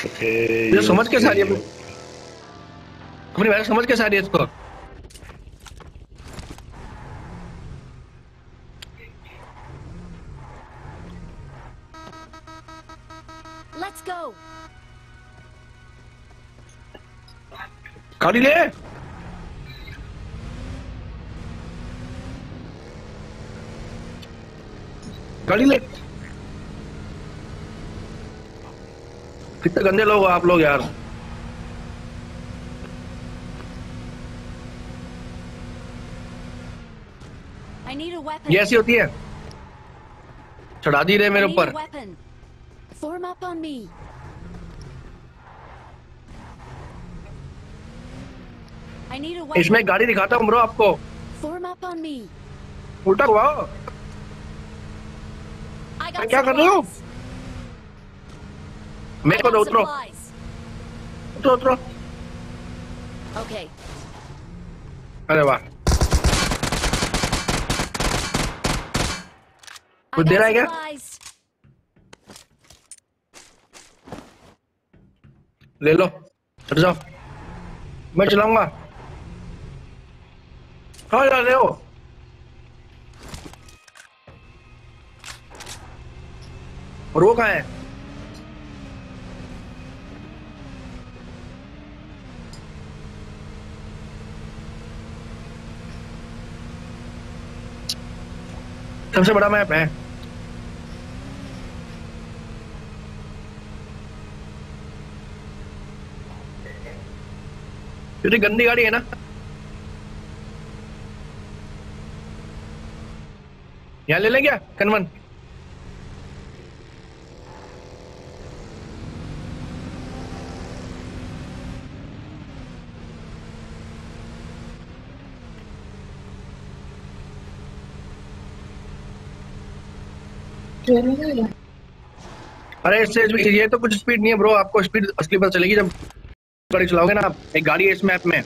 ये समझ है okay. अपनी भाई समझ रही है इसको Let's go. गाड़ी ले गाड़ी ले कितने गंदे लोग आप लोग यार? ये ऐसी होती है। चढ़ा दी रहे मेरे ऊपर। इसमें गाड़ी दिखाता हूँ ब्रो आपको। उल्टा हुआ। क्या कर रहे हो? मेरे को got उतरो. उतरो उतरो। Okay. अरे वाह। I कुछ दे got क्या? ले लो हट जाओ। मैं चलाऊँगा। कहाँ जा रहे हो? और वो कहाँ है? सबसे बड़ा मैप है। क्योंकि गंदी गाड़ी है ना। यहाँ ले लें क्या? कनवन? अरे इससे ये तो कुछ स्पीड नहीं है ब्रो आपको स्पीड असली पर चलेगी जब गाड़ी चलाओगे ना आप। एक गाड़ी है इस मैप में।